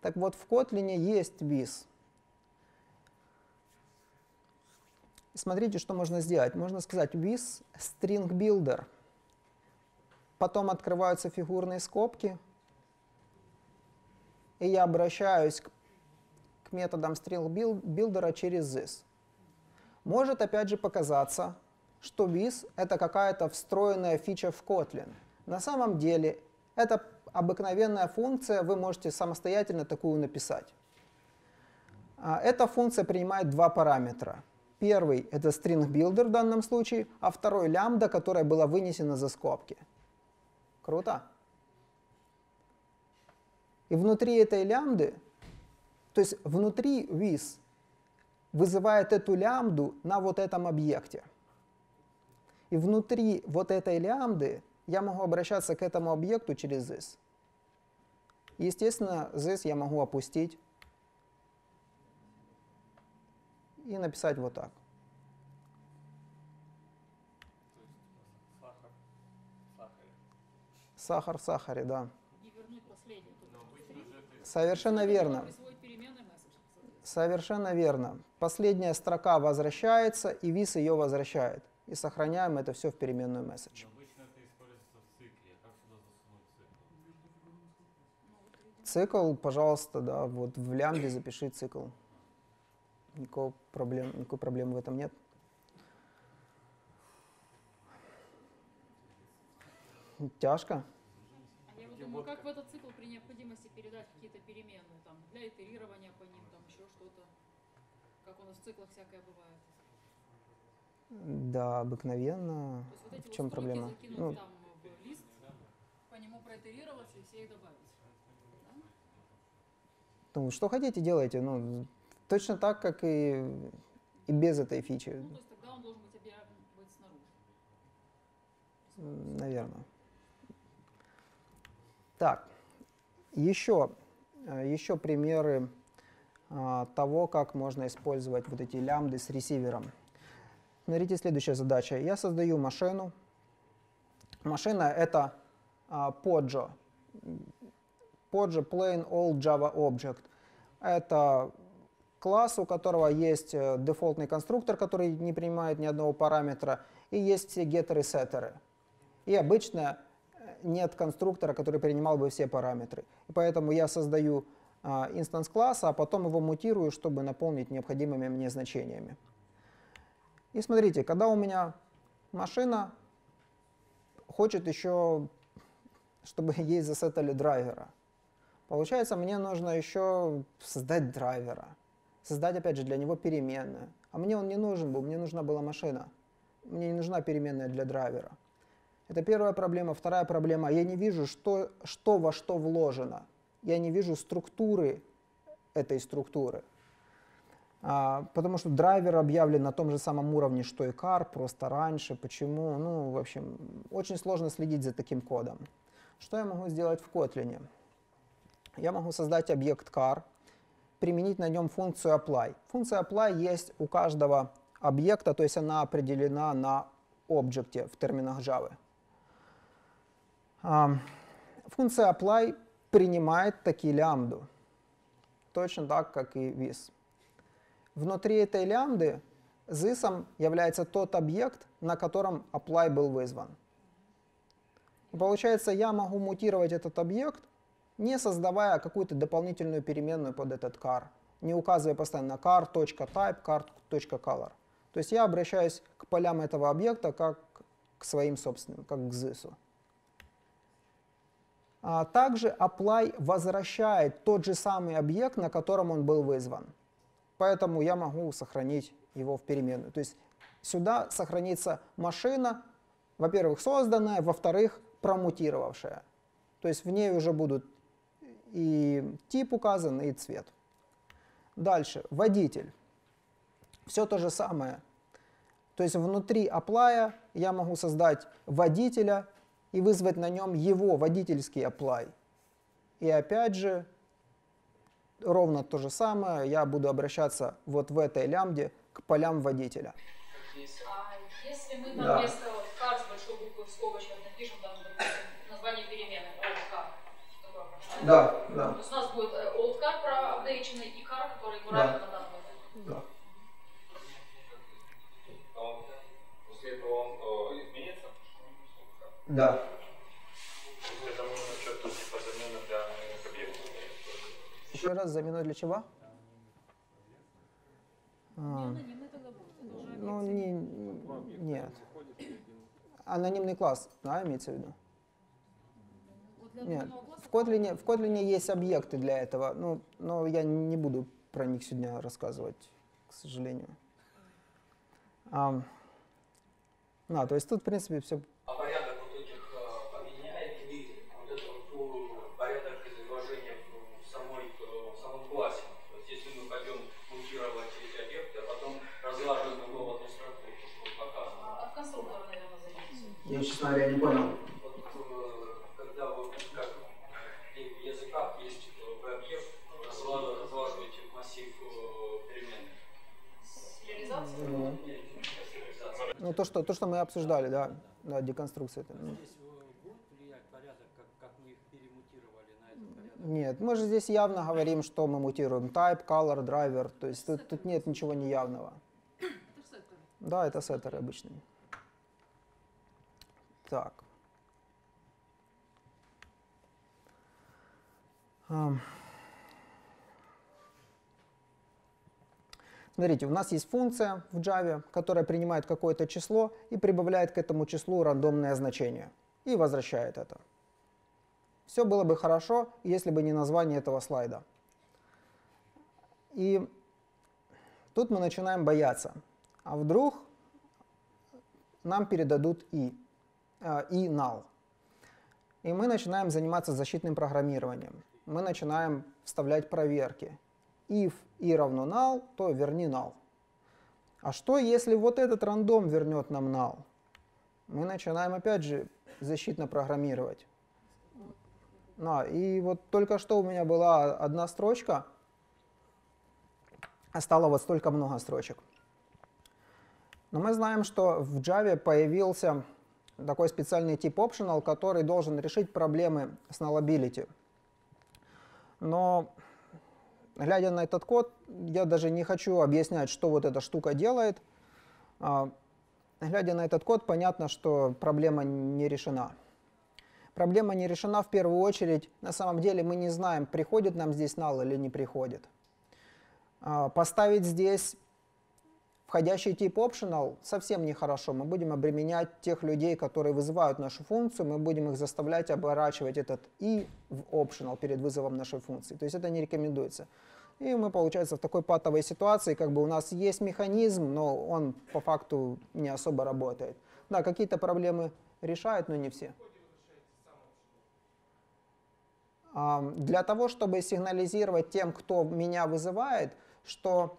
Так вот, в Kotlin есть with. смотрите, что можно сделать. Можно сказать with string builder. Потом открываются фигурные скобки. И я обращаюсь к, к методам string builder через this. Может опять же показаться, что with это какая-то встроенная фича в Kotlin. На самом деле это обыкновенная функция, вы можете самостоятельно такую написать. А, эта функция принимает два параметра. Первый — это string builder в данном случае, а второй — лямбда, которая была вынесена за скобки. Круто. И внутри этой лямбды, то есть внутри with вызывает эту лямбду на вот этом объекте. И внутри вот этой лямбды я могу обращаться к этому объекту через this. Естественно, this я могу опустить и написать вот так. Сахар в сахаре, да. Совершенно верно. Совершенно верно. Последняя строка возвращается, и вис ее возвращает. И сохраняем это все в переменную месседж. Обычно это используется в цикле. Как сюда засунуть цикл? Пожалуйста, да, вот в лямбде запиши цикл. Никакого проблем, никакой проблемы в этом нет. Тяжко? А я вот думаю, как в этот цикл при необходимости передать какие-то переменные, там, для итерирования по ним, там, еще что-то. Как у нас в циклах всякое бывает. Да, обыкновенно. То есть вот эти В вот чем строки проблема? закинуть Ну, там в лист, по нему проитерироваться и все их добавить. Ну, что хотите, делайте. Ну, точно так, как и, и без этой фичи, Ну, то есть тогда он должен быть быть снаружи. наверное. Так, еще, э, еще примеры а, того, как можно использовать вот эти лямбды с ресивером. Смотрите, следующая задача. Я создаю машину. Машина — это а, Pojo. Pojo Plain Old Java Object. Это класс, у которого есть э, дефолтный конструктор, который не принимает ни одного параметра, и есть все геттеры сеттеры. И обычно э, нет конструктора, который принимал бы все параметры. И поэтому я создаю а, инстанс класса, а потом его мутирую, чтобы наполнить необходимыми мне значениями. И смотрите, когда у меня машина хочет еще, чтобы ей засетали драйвера, получается, мне нужно еще создать драйвера, создать, опять же, для него переменную. А мне он не нужен был, мне нужна была машина. Мне не нужна переменная для драйвера. Это первая проблема. Вторая проблема. Я не вижу, что, что во что вложено. Я не вижу структуры этой структуры. А, потому что драйвер объявлен на том же самом уровне, что и car, просто раньше. Почему? Ну, в общем, очень сложно следить за таким кодом. Что я могу сделать в Kotlin? Я могу создать объект car, применить на нем функцию apply. Функция apply есть у каждого объекта, то есть она определена на объекте в терминах Java. Функция apply принимает таки лямбду, точно так, как и with. Внутри этой лямбды this является тот объект, на котором apply был вызван. Получается, я могу мутировать этот объект, не создавая какую-то дополнительную переменную под этот car, не указывая постоянно car.type, car.color. То есть я обращаюсь к полям этого объекта как к своим собственным, как к this. А также apply возвращает тот же самый объект, на котором он был вызван. Поэтому я могу сохранить его в переменную. То есть сюда сохранится машина, во-первых, созданная, во-вторых, промутировавшая. То есть в ней уже будут и тип указан, и цвет. Дальше, водитель. Все то же самое. То есть внутри apply я могу создать водителя и вызвать на нем его водительский apply. И опять же, ровно то же самое, я буду обращаться вот в этой лямбде к полям водителя. А если мы там Да. вместо car с большой буквы в скобочках напишем там, Да, да. То есть у нас будет э, old car проапдейченный и car, который морально да. работает. А э, да. После этого он изменится? Да. Это можно что-то типа для объектов. Еще раз замена для чего? А. Ну, не, нет. Анонимный класс, да, имеется в виду? Для Нет. В Kotlin, в Kotlin есть объекты для этого, ну, но я не буду про них сегодня рассказывать, к сожалению. Ам, да, то есть тут, в принципе, все А порядок вот этих э, поменяет ли вот этот порядок изображения в самой, в самом классе? То есть если мы пойдем мутировать эти объекты, а потом разлаживать его в одну строку, то что показано. А От конструктора, наверное, зависит. Я, честно говоря, не понял. Вот э, когда вы как и в языках есть э, вы объект, разла- разлаживаете массив э, переменных. Реализация? Ну, Нет, реализация. Ну, то, что, то, что мы обсуждали, да, да, деконструкция. это, ну. Здесь э, будет влиять порядок, как, как мы их перемутировали на этот порядок? Нет, мы же здесь явно говорим, что мы мутируем type, color, driver, то есть тут, тут нет ничего неявного. Это ж сеттер. Да, это сеттеры обычные. Так. Ам. Смотрите, у нас есть функция в Java, которая принимает какое-то число и прибавляет к этому числу рандомное значение и возвращает это. Все было бы хорошо, если бы не название этого слайда. И тут мы начинаем бояться. А вдруг нам передадут и, э, и null. И мы начинаем заниматься защитным программированием. Мы начинаем вставлять проверки. If и равно null, то верни null. А что, если вот этот рандом вернет нам null? Мы начинаем опять же защитно программировать. Да, и вот только что у меня была одна строчка, а стало вот столько много строчек. Но мы знаем, что в Java появился такой специальный тип optional, который должен решить проблемы с nullability. Но глядя на этот код, я даже не хочу объяснять, что вот эта штука делает. А, Глядя на этот код, понятно, что проблема не решена. Проблема не решена в первую очередь. На самом деле мы не знаем, приходит нам здесь null или не приходит. А, Поставить здесь входящий тип optional совсем нехорошо. Мы будем обременять тех людей, которые вызывают нашу функцию, мы будем их заставлять оборачивать этот и в optional перед вызовом нашей функции. То есть это не рекомендуется. И мы, получается, в такой патовой ситуации, как бы у нас есть механизм, но он по факту не особо работает. Да, какие-то проблемы решает, но не все. Для того, чтобы сигнализировать тем, кто меня вызывает, что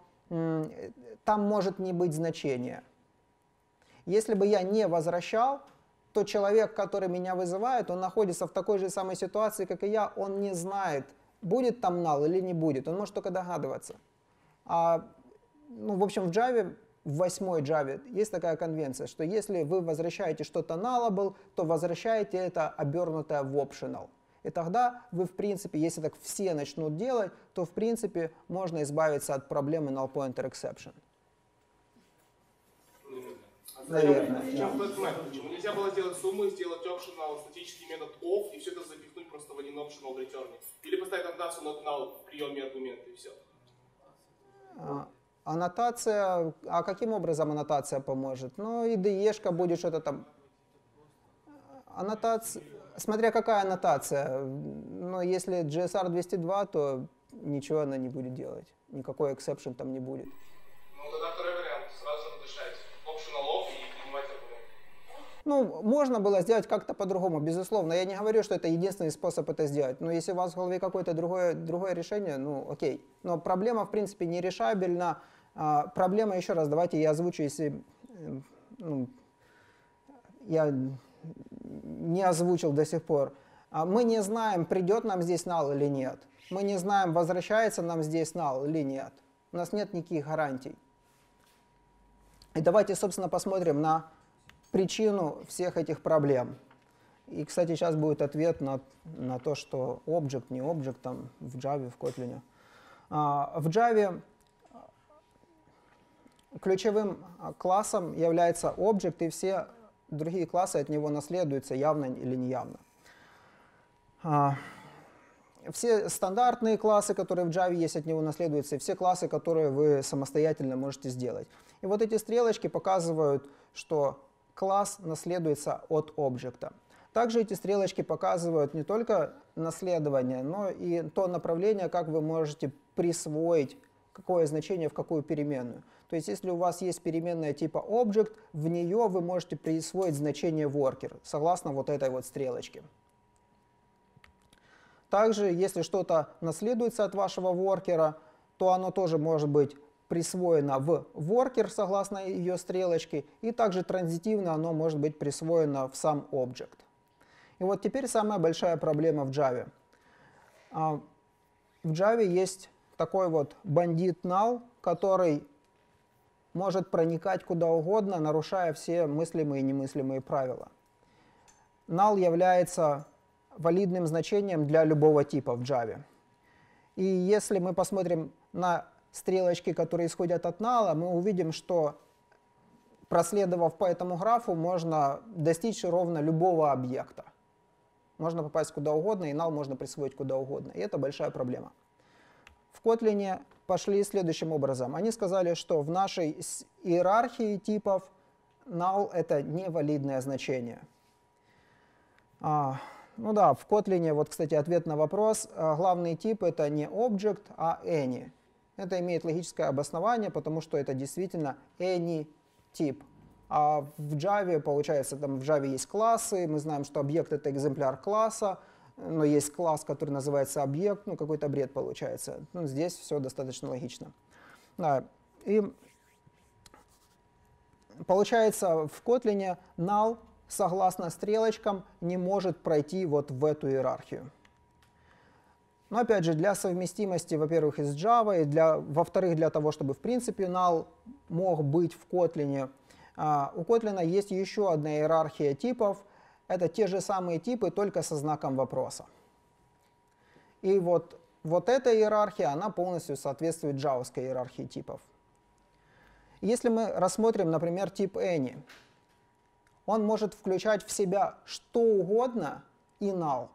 там может не быть значения. Если бы я не возвращал, то человек, который меня вызывает, он находится в такой же самой ситуации, как и я, он не знает, будет там null или не будет, он может только догадываться. А, ну, в общем, в Java, в восьмой Java есть такая конвенция, что если вы возвращаете что-то nullable, то возвращаете это обернутое в optional. И тогда вы, в принципе, если так все начнут делать, то, в принципе, можно избавиться от проблемы null pointer exception. Наверное, чем? Почему нельзя было сделать сумму и сделать optional статический метод off и все это запихнуть просто в один optional return? Или поставить аннотацию not null в приеме аргумента и все? А, Аннотация, а каким образом аннотация поможет? Ну, IDE-шка будет что-то там. Аннотация, смотря какая аннотация. Но если GSR 202, то ничего она не будет делать. Никакой exception там не будет. Ну, тогда второй вариант. Сразу же разрешать optional off и принимать. Ну, можно было сделать как-то по-другому, безусловно. Я не говорю, что это единственный способ это сделать. Но если у вас в голове какое-то другое, другое решение, ну, окей. Но проблема, в принципе, нерешабельна. А, проблема, еще раз, давайте я озвучу, если ну, я не озвучил до сих пор. А Мы не знаем, придет нам здесь null или нет. Мы не знаем, возвращается нам здесь null или нет. У нас нет никаких гарантий. И давайте, собственно, посмотрим на причину всех этих проблем. И, кстати, сейчас будет ответ на, на то, что object, не object, там в Java, в Kotlin. А, в Java ключевым классом является object, и все другие классы от него наследуются явно или неявно. А, все стандартные классы, которые в Java есть, от него наследуются, и все классы, которые вы самостоятельно можете сделать. И вот эти стрелочки показывают, что класс наследуется от объекта. Также эти стрелочки показывают не только наследование, но и то направление, как вы можете присвоить какое значение в какую переменную. То есть если у вас есть переменная типа object, в нее вы можете присвоить значение worker, согласно вот этой вот стрелочке. Также, если что-то наследуется от вашего воркера, то оно тоже может быть присвоено в worker, согласно ее стрелочке, и также транзитивно оно может быть присвоено в сам object. И вот теперь самая большая проблема в Java. А, в Java есть такой вот бандит null, который может проникать куда угодно, нарушая все мыслимые и немыслимые правила. Null является валидным значением для любого типа в Java. И если мы посмотрим на стрелочки, которые исходят от null, мы увидим, что проследовав по этому графу, можно достичь ровно любого объекта. Можно попасть куда угодно, и null можно присвоить куда угодно. И это большая проблема. В Kotlin пошли следующим образом. Они сказали, что в нашей иерархии типов null — это невалидное значение. А, ну да, в Kotlin, вот, кстати, ответ на вопрос. А, главный тип — это не object, а any. Это имеет логическое обоснование, потому что это действительно any тип. А в Java, получается, там в Java есть классы, мы знаем, что объект — это экземпляр класса, но есть класс, который называется объект, ну какой-то бред получается. Ну, здесь все достаточно логично. Да. И получается в Kotlin null согласно стрелочкам не может пройти вот в эту иерархию. Но опять же, для совместимости, во-первых, из Java, и для, во-вторых, для того, чтобы в принципе null мог быть в Kotlin, а, у Kotlin есть еще одна иерархия типов. Это те же самые типы, только со знаком вопроса. И вот, вот эта иерархия, она полностью соответствует джавовской иерархии типов. Если мы рассмотрим, например, тип any, он может включать в себя что угодно и null.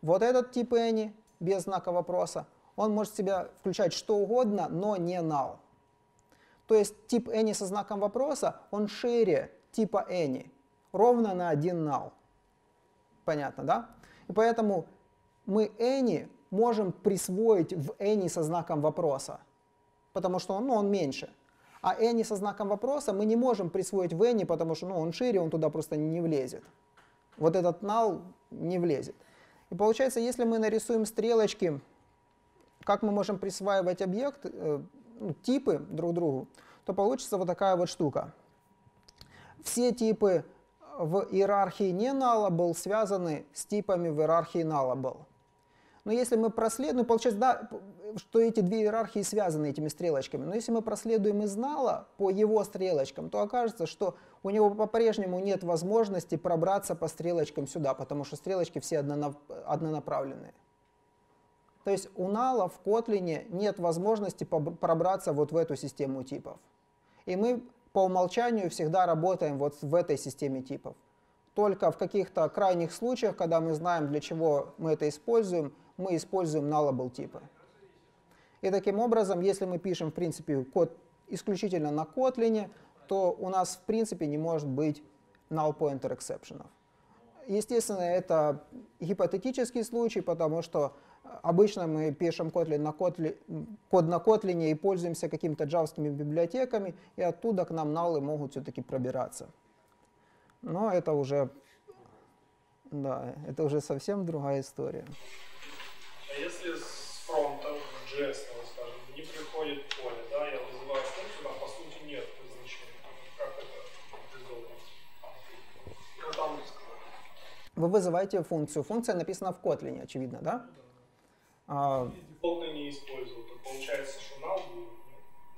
Вот этот тип any, без знака вопроса, он может в себя включать что угодно, но не null. То есть тип any со знаком вопроса, он шире типа any, ровно на один null. Понятно, да? И поэтому мы any можем присвоить в any со знаком вопроса, потому что ну, он меньше. А any со знаком вопроса мы не можем присвоить в any, потому что ну, он шире, он туда просто не влезет. Вот этот null не влезет. И получается, если мы нарисуем стрелочки, как мы можем присваивать объект, э, ну, типы друг другу, то получится вот такая вот штука. Все типы в иерархии не nullable связаны с типами в иерархии nullable. Но если мы проследуем, получается, да, что эти две иерархии связаны этими стрелочками, но если мы проследуем из нала по его стрелочкам, то окажется, что у него по-прежнему нет возможности пробраться по стрелочкам сюда, потому что стрелочки все однонаправленные. То есть у нала в Kotlin нет возможности пробраться вот в эту систему типов. И мы по умолчанию всегда работаем вот в этой системе типов. Только в каких-то крайних случаях, когда мы знаем, для чего мы это используем, мы используем nullable типы. И таким образом, если мы пишем, в принципе, код исключительно на Kotlin, то у нас, в принципе, не может быть null pointer exception. Естественно, это гипотетический случай, потому что обычно мы пишем Kotlin на Kotlin, код на Kotlin и пользуемся какими-то джавскими библиотеками, и оттуда к нам наллы могут все-таки пробираться. Но это уже, да, это уже совсем другая история. А если с фронта в JS, скажем, не приходит поле, да, я вызываю функцию, там по сути нет значения. Как это реализовывать? Ну. Вы вызываете функцию. Функция написана в Kotlin, очевидно, да? А... Не использовал, то получается, что null будет.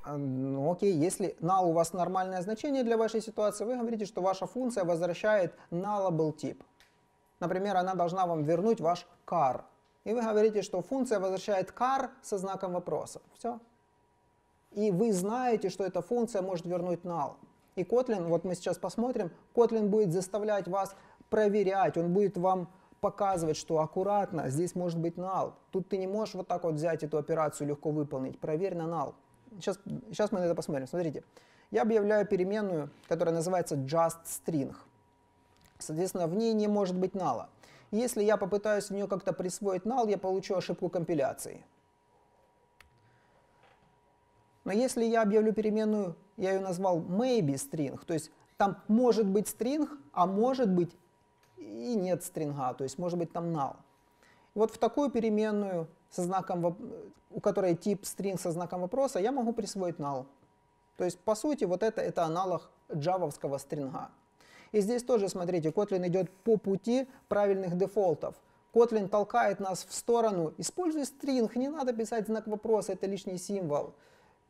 А, ну окей, если null у вас нормальное значение для вашей ситуации, вы говорите, что ваша функция возвращает nullable тип. Например, она должна вам вернуть ваш car. И вы говорите, что функция возвращает car со знаком вопроса. Все. И вы знаете, что эта функция может вернуть null. И Kotlin, вот мы сейчас посмотрим, Kotlin будет заставлять вас проверять, он будет вам показывать, что аккуратно, здесь может быть null. Тут ты не можешь вот так вот взять эту операцию легко выполнить. Проверь на null. Сейчас, сейчас мы на это посмотрим. Смотрите, я объявляю переменную, которая называется justString. Соответственно, в ней не может быть null. Если я попытаюсь в нее как-то присвоить null, я получу ошибку компиляции. Но если я объявлю переменную, я ее назвал maybe string, то есть там может быть string, а может быть и нет стринга, то есть может быть там null. Вот в такую переменную, со знаком, у которой тип string со знаком вопроса, я могу присвоить null. То есть, по сути, вот это, это аналог джавовского стринга. И здесь тоже, смотрите, Kotlin идет по пути правильных дефолтов. Kotlin толкает нас в сторону, используй string, не надо писать знак вопроса, это лишний символ.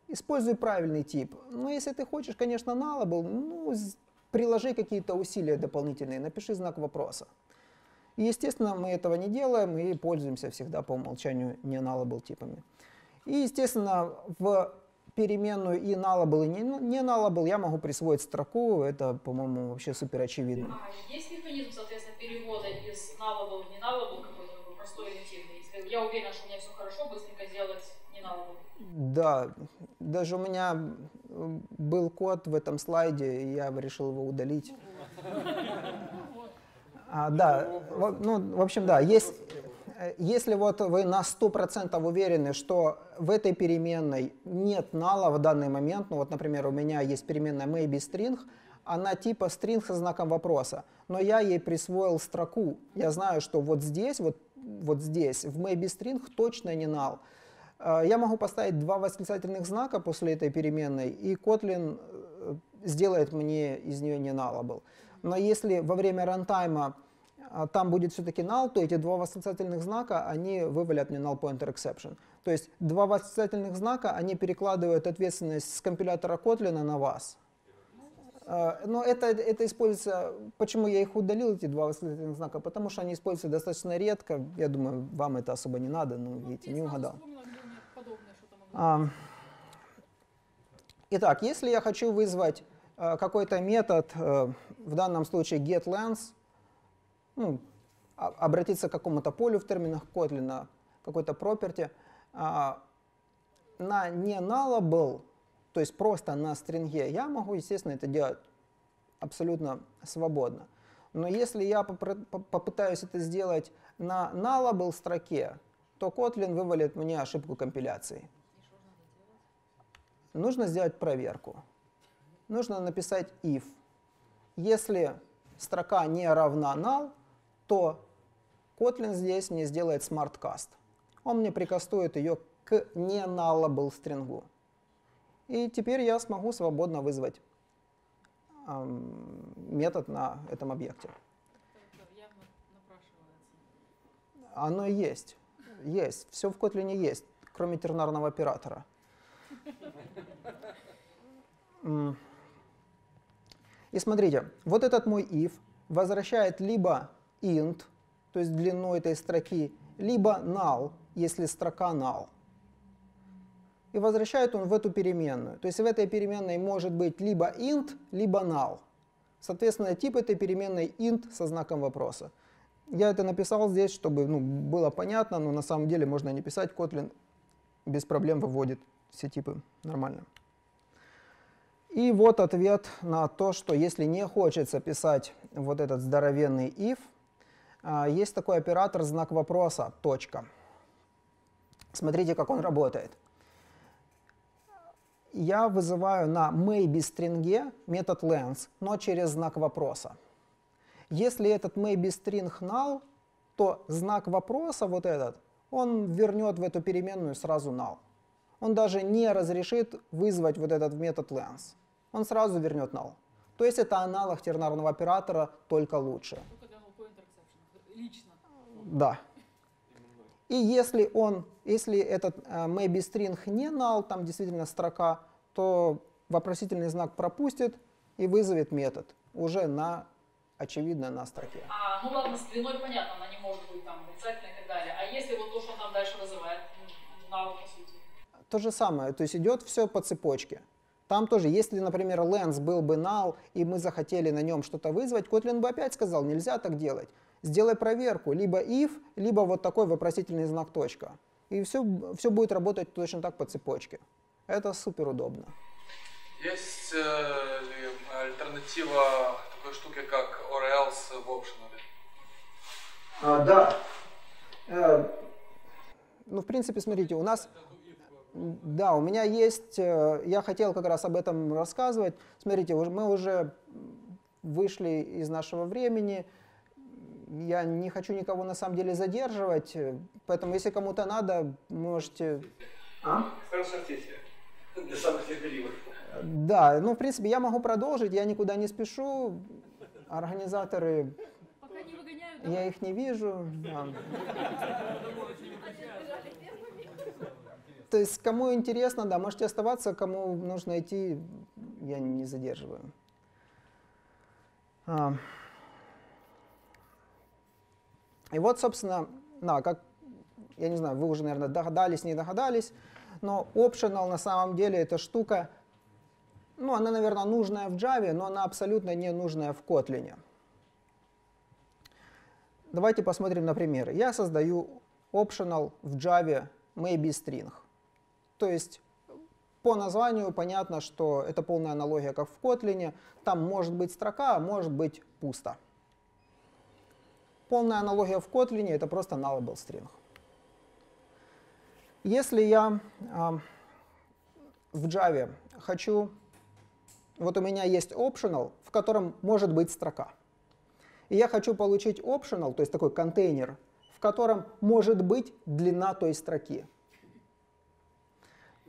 Используй правильный тип. Но если ты хочешь, конечно, nullable, ну, приложи какие-то усилия дополнительные, напиши знак вопроса. И, естественно, мы этого не делаем и пользуемся всегда по умолчанию не nullable типами. И, естественно, в переменную и nullable, и не, nullable я могу присвоить строку, это, по-моему, вообще супер очевидно. А есть механизм, соответственно, перевода из nullable в не nullable, какой-то простой и нативный? Я уверена, что у меня все хорошо, быстренько сделать не nullable. Да, даже у меня был код в этом слайде, и я решил его удалить. А, да, ну, в общем, да, есть, если вот вы на 100% уверены, что в этой переменной нет нала в данный момент, ну вот, например, у меня есть переменная maybe string, она типа string со знаком вопроса, но я ей присвоил строку. Я знаю, что вот здесь, вот, вот здесь, в maybe string точно не null. А, я могу поставить два восклицательных знака после этой переменной, и Kotlin э, сделает мне из нее не nullable. Но если во время рантайма а, там будет все-таки null, то эти два восклицательных знака, они вывалят мне null pointer exception. То есть два восклицательных знака, они перекладывают ответственность с компилятора Kotlin на вас. Но это, это используется, почему я их удалил, эти два восклицательных знака, потому что они используются достаточно редко. Я думаю, вам это особо не надо, но видите, не угадал. Итак, если я хочу вызвать э, какой-то метод, э, в данном случае getLens, ну, обратиться к какому-то полю в терминах Kotlin, какой-то property, э, на не nullable, то есть просто на стринге, я могу, естественно, это делать абсолютно свободно. Но если я попытаюсь это сделать на nullable строке, то Kotlin вывалит мне ошибку компиляции нужно сделать проверку. Нужно написать if. Если строка не равна null, то Kotlin здесь мне сделает smartcast. Он мне прикастует ее к не nullable стрингу. И теперь я смогу свободно вызвать эм, метод на этом объекте. Оно есть. Есть. Все в Kotlin есть, кроме тернарного оператора. И смотрите, вот этот мой if возвращает либо int, то есть длину этой строки, либо null, если строка null. И возвращает он в эту переменную. То есть в этой переменной может быть либо int, либо null. Соответственно, тип этой переменной int со знаком вопроса. Я это написал здесь, чтобы ну, было понятно, но на самом деле можно не писать. Kotlin без проблем выводит все типы нормально. И вот ответ на то, что если не хочется писать вот этот здоровенный if, а, есть такой оператор знак вопроса, точка. Смотрите, как он работает. Я вызываю на maybe стринге метод length, но через знак вопроса. Если этот maybe string null, то знак вопроса вот этот, он вернет в эту переменную сразу null он даже не разрешит вызвать вот этот метод lens. Он сразу вернет null. То есть это аналог тернарного оператора, только лучше. Лично. Да. И если он, если этот uh, maybe string не null, там действительно строка, то вопросительный знак пропустит и вызовет метод уже на, очевидно, на строке. А, ну ладно, с длиной понятно, она не может быть там отрицательной и так далее. А если вот то, что он там дальше вызывает, null, сути? То же самое, то есть идет все по цепочке. Там тоже, если, например, lens был бы null, и мы захотели на нем что-то вызвать, Kotlin бы опять сказал, нельзя так делать. Сделай проверку, либо if, либо вот такой вопросительный знак точка. И все, все будет работать точно так по цепочке. Это супер удобно. Есть э, ли альтернатива такой штуке, как or else в optional? А, да. Э, ну, в принципе, смотрите, у нас... Да, у меня есть... э, Я хотел как раз об этом рассказывать. Смотрите, мы уже вышли из нашего времени. Я не хочу никого на самом деле задерживать, э, поэтому если кому-то надо, можете... А? Для самых терпеливых. Да, ну, в принципе, я могу продолжить, я никуда не спешу. Организаторы, Пока не выгоняют, я их не вижу. да. То есть, кому интересно, да, можете оставаться, кому нужно идти, я не задерживаю. А. И вот, собственно, да, как, я не знаю, вы уже, наверное, догадались, не догадались, но optional на самом деле это штука, ну, она, наверное, нужная в Java, но она абсолютно не нужная в Kotlin. Давайте посмотрим на примеры. Я создаю optional в Java maybe string. То есть по названию понятно, что это полная аналогия, как в Kotlin. Там может быть строка, а может быть пусто. Полная аналогия в Kotlin это просто nullable string. Если я а, в Java хочу, вот у меня есть optional, в котором может быть строка. И я хочу получить optional, то есть такой контейнер, в котором может быть длина той строки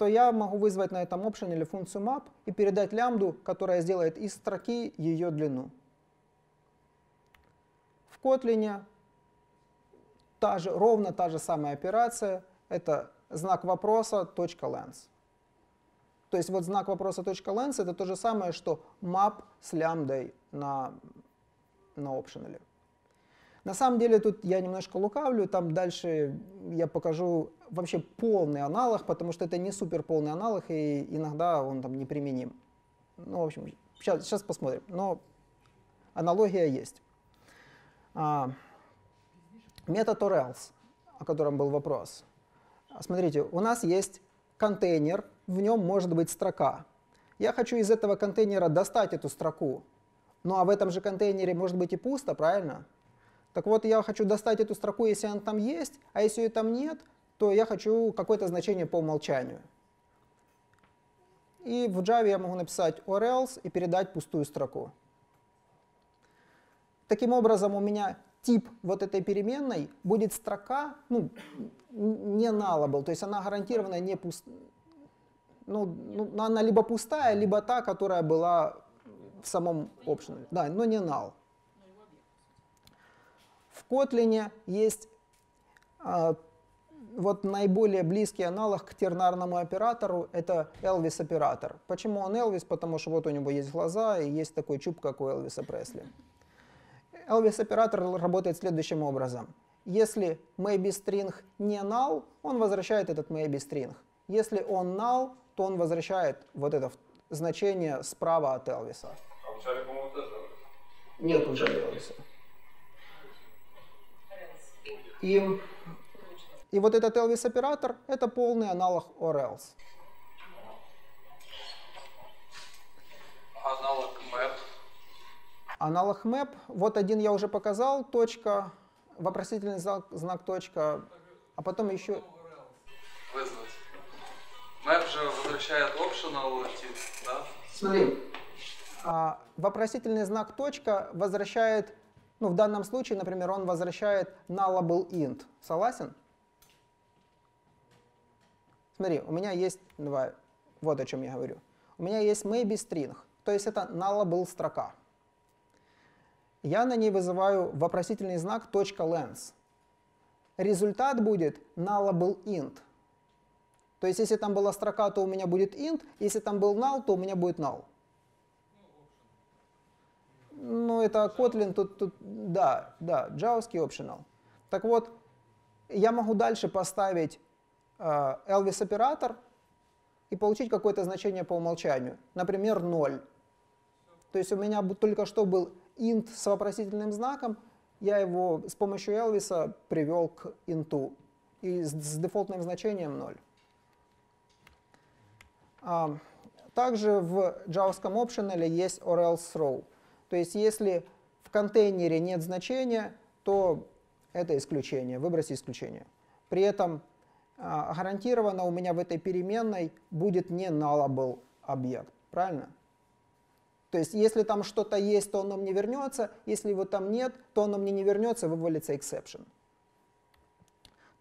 то я могу вызвать на этом optional функцию map и передать лямбду, которая сделает из строки ее длину. В Kotlin та же, ровно та же самая операция, это знак вопроса .length. То есть вот знак вопроса .length это то же самое, что map с лямбдой на, на optional. На самом деле тут я немножко лукавлю, там дальше я покажу вообще полный аналог, потому что это не супер полный аналог, и иногда он там неприменим. Ну, в общем, сейчас, сейчас посмотрим. Но аналогия есть. А, метод orElse, о котором был вопрос. Смотрите, у нас есть контейнер, в нем может быть строка. Я хочу из этого контейнера достать эту строку. Ну а в этом же контейнере может быть и пусто, правильно? Так вот, я хочу достать эту строку, если она там есть, а если ее там нет, то я хочу какое-то значение по умолчанию. И в Java я могу написать or else и передать пустую строку. Таким образом, у меня тип вот этой переменной будет строка, ну, не nullable, то есть она гарантированно не пустая. Ну, ну, она либо пустая, либо та, которая была в самом optional. Да, но не null. В Kotlin есть а, вот наиболее близкий аналог к тернарному оператору – это Elvis оператор. Почему он Elvis? Потому что вот у него есть глаза и есть такой чуб, как у Элвиса Пресли. Elvis оператор работает следующим образом. Если maybe string не null, он возвращает этот maybe string. Если он null, то он возвращает вот это значение справа от Элвиса. А в Java, по-моему, тоже. Нет уже Элвиса. И, и вот этот Elvis оператор это полный аналог or else. Аналог map. Аналог map, вот один я уже показал, точка, вопросительный знак, знак точка, а потом еще... Вызвать. Map же возвращает optional тип, да? Смотри, а, вопросительный знак точка возвращает, ну в данном случае, например, он возвращает nullable int. Согласен? Смотри, у меня есть, давай, вот о чем я говорю. У меня есть maybe string, то есть это nullable строка. Я на ней вызываю вопросительный знак .length. Результат будет nullable int. То есть если там была строка, то у меня будет int, если там был null, то у меня будет null. Ну, это Kotlin, тут, тут, да, да, джавовский optional. Так вот, я могу дальше поставить э, Elvis оператор, и получить какое-то значение по умолчанию. Например, 0. То есть у меня только что был int с вопросительным знаком, я его с помощью Элвиса привел к инту и с, с дефолтным значением 0. А, также в джавском optional есть or else throw. То есть если в контейнере нет значения, то это исключение, выброси исключение. При этом а, гарантированно у меня в этой переменной будет не nullable объект, правильно? То есть если там что-то есть, то оно мне вернется, если его там нет, то оно мне не вернется, вывалится exception.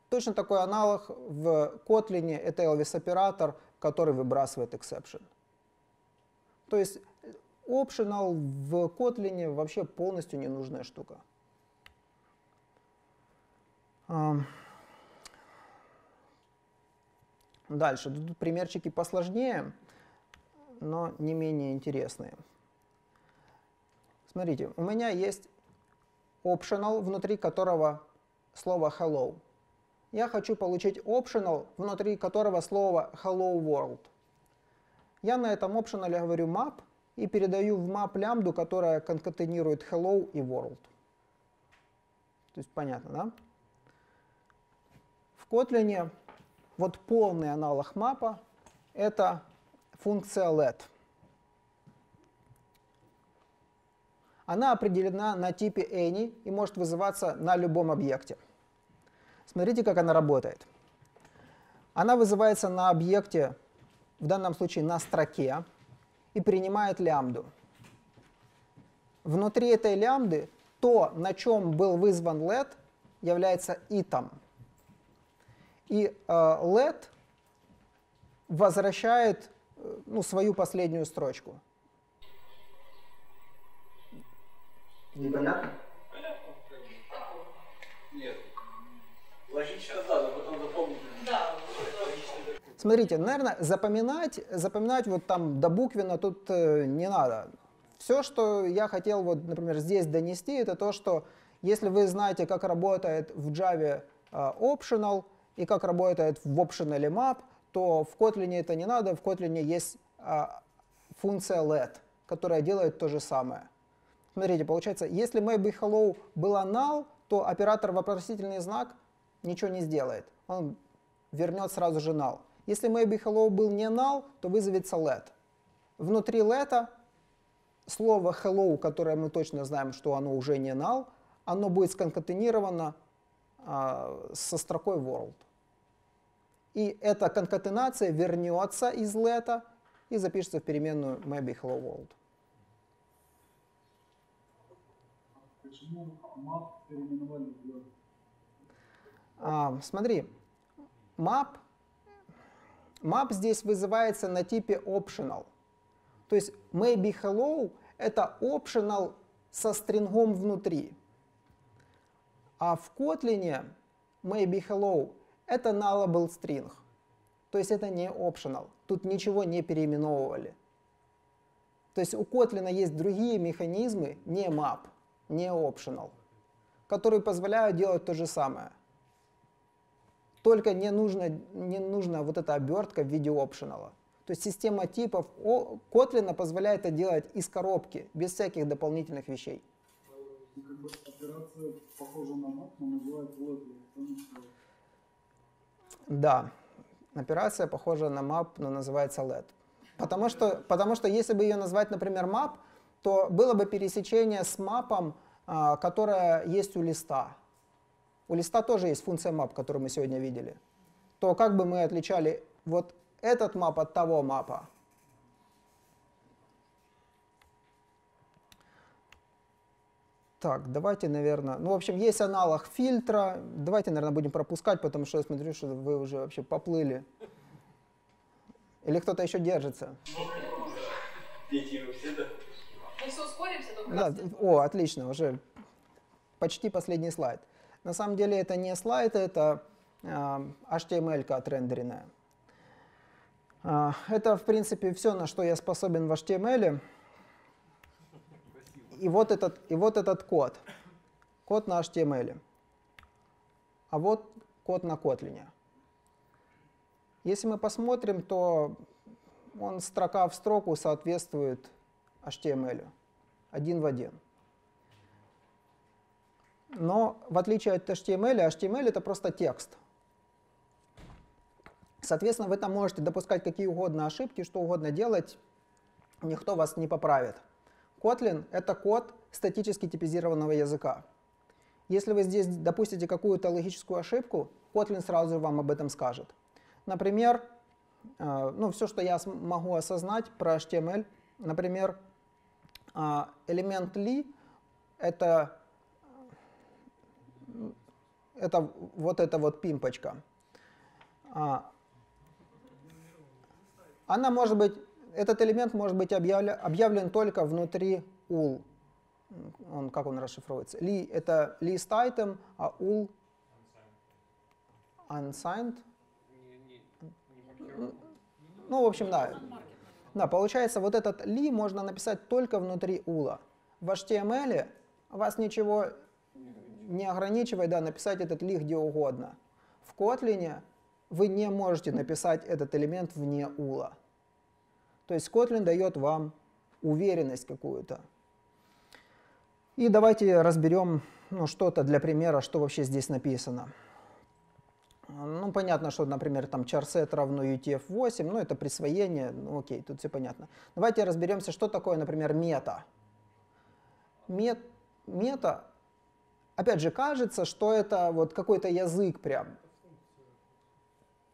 Точно такой аналог в Kotlin это Elvis оператор, который выбрасывает exception. То есть optional в Kotlin вообще полностью ненужная штука. Дальше. Тут примерчики посложнее, но не менее интересные. Смотрите, у меня есть optional, внутри которого слово hello. Я хочу получить optional, внутри которого слово hello world. Я на этом optional говорю map и передаю в map лямбду, которая конкатенирует hello и world. То есть понятно, да? В Kotlin вот полный аналог мапа — это функция let. Она определена на типе any и может вызываться на любом объекте. Смотрите, как она работает. Она вызывается на объекте, в данном случае на строке, и принимает лямбду. Внутри этой лямбды то, на чем был вызван let, является итом. И э, let возвращает э, ну, свою последнюю строчку. Непонятно? Нет. Логично, да, но потом запомнить. Да. Смотрите, наверное, запоминать, запоминать вот там до буквенно тут э, не надо. Все, что я хотел вот, например, здесь донести, это то, что если вы знаете, как работает в Java э, optional и как работает в optional map, то в Kotlin это не надо, в Kotlin есть э, функция let, которая делает то же самое. Смотрите, получается, если maybe hello была null, то оператор вопросительный знак ничего не сделает. Он вернет сразу же null. Если maybe hello был не null, то вызовется let. Внутри let слово hello, которое мы точно знаем, что оно уже не null, оно будет сконкатенировано а, со строкой world. И эта конкатенация вернется из let и запишется в переменную maybe hello world. Почему map переименовали в Word? А, смотри, map, map здесь вызывается на типе optional. То есть maybe hello это optional со стрингом внутри. А в Kotlin maybe hello это nullable string. То есть это не optional. Тут ничего не переименовывали. То есть у Kotlin есть другие механизмы, не map, не optional, которые позволяют делать то же самое. Только не нужно, не нужна вот эта обертка в виде optional. То есть система типов Kotlin позволяет это делать из коробки, без всяких дополнительных вещей. Да, операция похожа на map, но называется LED. Потому что, потому что если бы ее назвать, например, map, то было бы пересечение с мапом, а, которое есть у листа. У листа тоже есть функция map, которую мы сегодня видели. То как бы мы отличали вот этот мап от того мапа? Так, давайте, наверное, ну, в общем, есть аналог фильтра. Давайте, наверное, будем пропускать, потому что я смотрю, что вы уже вообще поплыли. Или кто-то еще держится? Дети все, да? Мы все ускоримся, только Да, о, отлично, уже почти последний слайд. На самом деле это не слайд, это э, HTML отрендеренная. А, это, в принципе, все, на что я способен в HTML. И вот этот, и вот этот код. Код на HTML. А вот код на Kotlin. Если мы посмотрим, то он строка в строку соответствует HTML один в один. Но в отличие от HTML, HTML это просто текст. Соответственно, вы там можете допускать какие угодно ошибки, что угодно делать, никто вас не поправит. Kotlin — это код статически типизированного языка. Если вы здесь допустите какую-то логическую ошибку, Kotlin сразу вам об этом скажет. Например, э, ну, все, что я могу осознать про HTML, например, э, элемент li — это, это вот эта вот пимпочка. А, она может быть, этот элемент может быть объявлен, объявлен только внутри ul. Он, как он расшифровывается? Li — это list item, а ul — unsigned. Ну, в общем, да. Да, получается, вот этот li можно написать только внутри ула. В HTML вас ничего не ограничивает, да, написать этот li где угодно. В Kotlin вы не можете написать этот элемент вне ула. То есть Kotlin дает вам уверенность какую-то. И давайте разберем ну, что-то для примера, что вообще здесь написано. Ну, понятно, что, например, там charset равно UTF-8, ну, это присвоение, ну, окей, тут все понятно. Давайте разберемся, что такое, например, мета. Мет, мета, опять же, кажется, что это вот какой-то язык прям.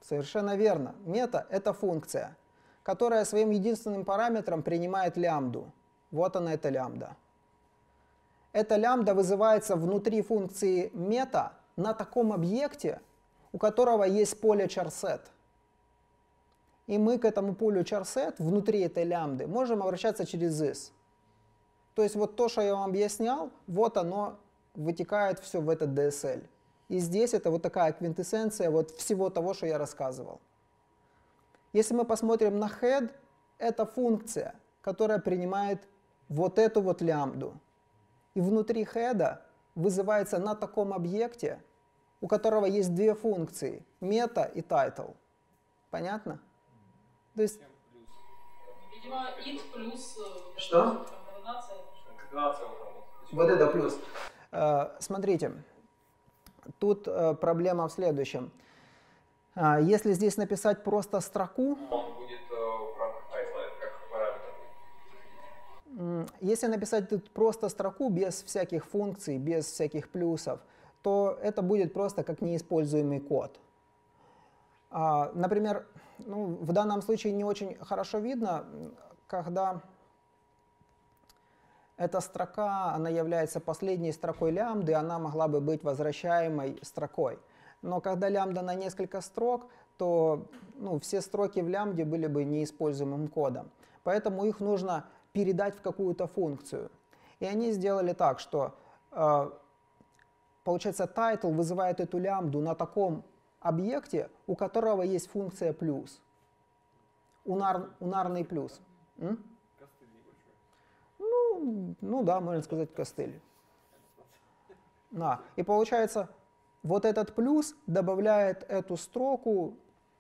Совершенно верно. Мета — это функция, которая своим единственным параметром принимает лямбду. Вот она, эта лямбда. Эта лямбда вызывается внутри функции мета на таком объекте, у которого есть поле charset. И мы к этому полю charset внутри этой лямбды можем обращаться через this. То есть вот то, что я вам объяснял, вот оно вытекает все в этот DSL. И здесь это вот такая квинтэссенция вот всего того, что я рассказывал. Если мы посмотрим на head, это функция, которая принимает вот эту вот лямбду. И внутри head вызывается на таком объекте у которого есть две функции – мета и title. Понятно? То есть... Видимо, int плюс... э, Что? Вот это плюс. Э, Смотрите, тут э, проблема в следующем. А, Если здесь написать просто строку, Он будет э, если написать тут просто строку без всяких функций, без всяких плюсов, то это будет просто как неиспользуемый код. А, Например, ну, в данном случае не очень хорошо видно, когда эта строка, она является последней строкой лямбды, она могла бы быть возвращаемой строкой. Но когда лямбда на несколько строк, то ну, все строки в лямбде были бы неиспользуемым кодом. Поэтому их нужно передать в какую-то функцию. И они сделали так, что э, Получается, title вызывает эту лямбду на таком объекте, у которого есть функция плюс. Унар, унарный плюс. М? Ну, да, можно сказать костыль. Да. И получается, вот этот плюс добавляет эту строку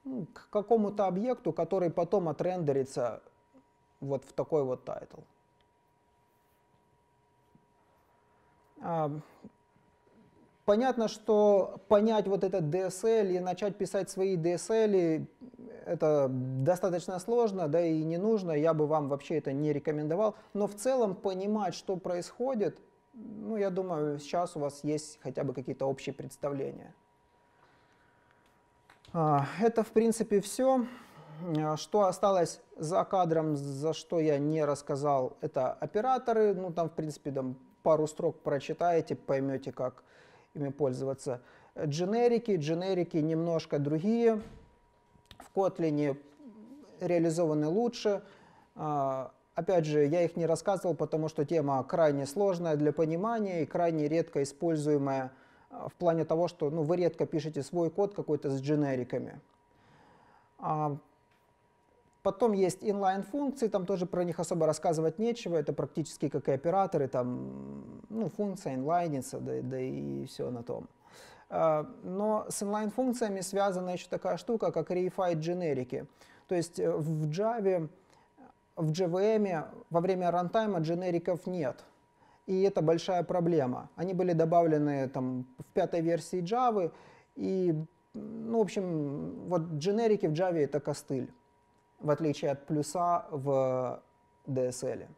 ну, к какому-то объекту, который потом отрендерится вот в такой вот title. А, Понятно, что понять вот этот DSL и начать писать свои DSL, это достаточно сложно, да и не нужно, я бы вам вообще это не рекомендовал. Но в целом понимать, что происходит, ну, я думаю, сейчас у вас есть хотя бы какие-то общие представления. А, это, в принципе, все. Что осталось за кадром, за что я не рассказал, это операторы. Ну, там, в принципе, там пару строк прочитаете, поймете, как ими пользоваться. Дженерики, дженерики немножко другие. В Kotlin реализованы лучше. А, опять же, я их не рассказывал, потому что тема крайне сложная для понимания и крайне редко используемая а, в плане того, что ну, вы редко пишете свой код какой-то с дженериками. А, потом есть inline-функции, там тоже про них особо рассказывать нечего, это практически как и операторы, там ну, функция инлайнится, да, да и все на том. Но с inline-функциями связана еще такая штука, как reified дженерики. То есть э, в Java, в JVM во время рантайма дженериков нет. И это большая проблема. Они были добавлены там, в пятой версии Java, и, ну, в общем, вот дженерики в Java это костыль, в отличие от плюса в DSL.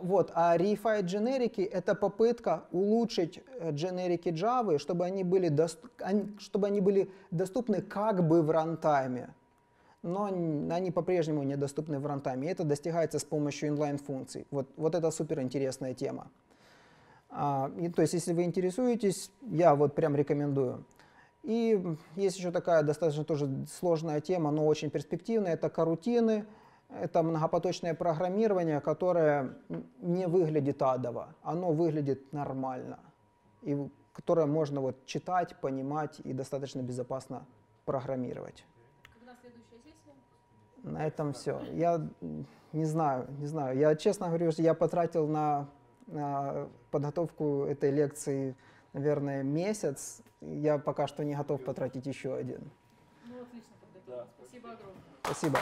Вот, а reified дженерики — это попытка улучшить э, дженерики Java, чтобы они, были дост... чтобы они были доступны как бы в рантайме, но они по-прежнему недоступны в рантайме. И это достигается с помощью inline-функций. Вот, вот это супер интересная тема. А, и, то есть, если вы интересуетесь, я вот прям рекомендую. И есть еще такая достаточно тоже сложная тема, но очень перспективная, это карутины. Это многопоточное программирование, которое не выглядит адово, оно выглядит нормально, и которое можно вот читать, понимать и достаточно безопасно программировать. Когда следующая сессия? На этом все. Я не знаю, не знаю. Я честно говорю, что я потратил на, на подготовку этой лекции, наверное, месяц. Я пока что не готов потратить еще один. Ну, отлично тогда. Спасибо огромное. Спасибо.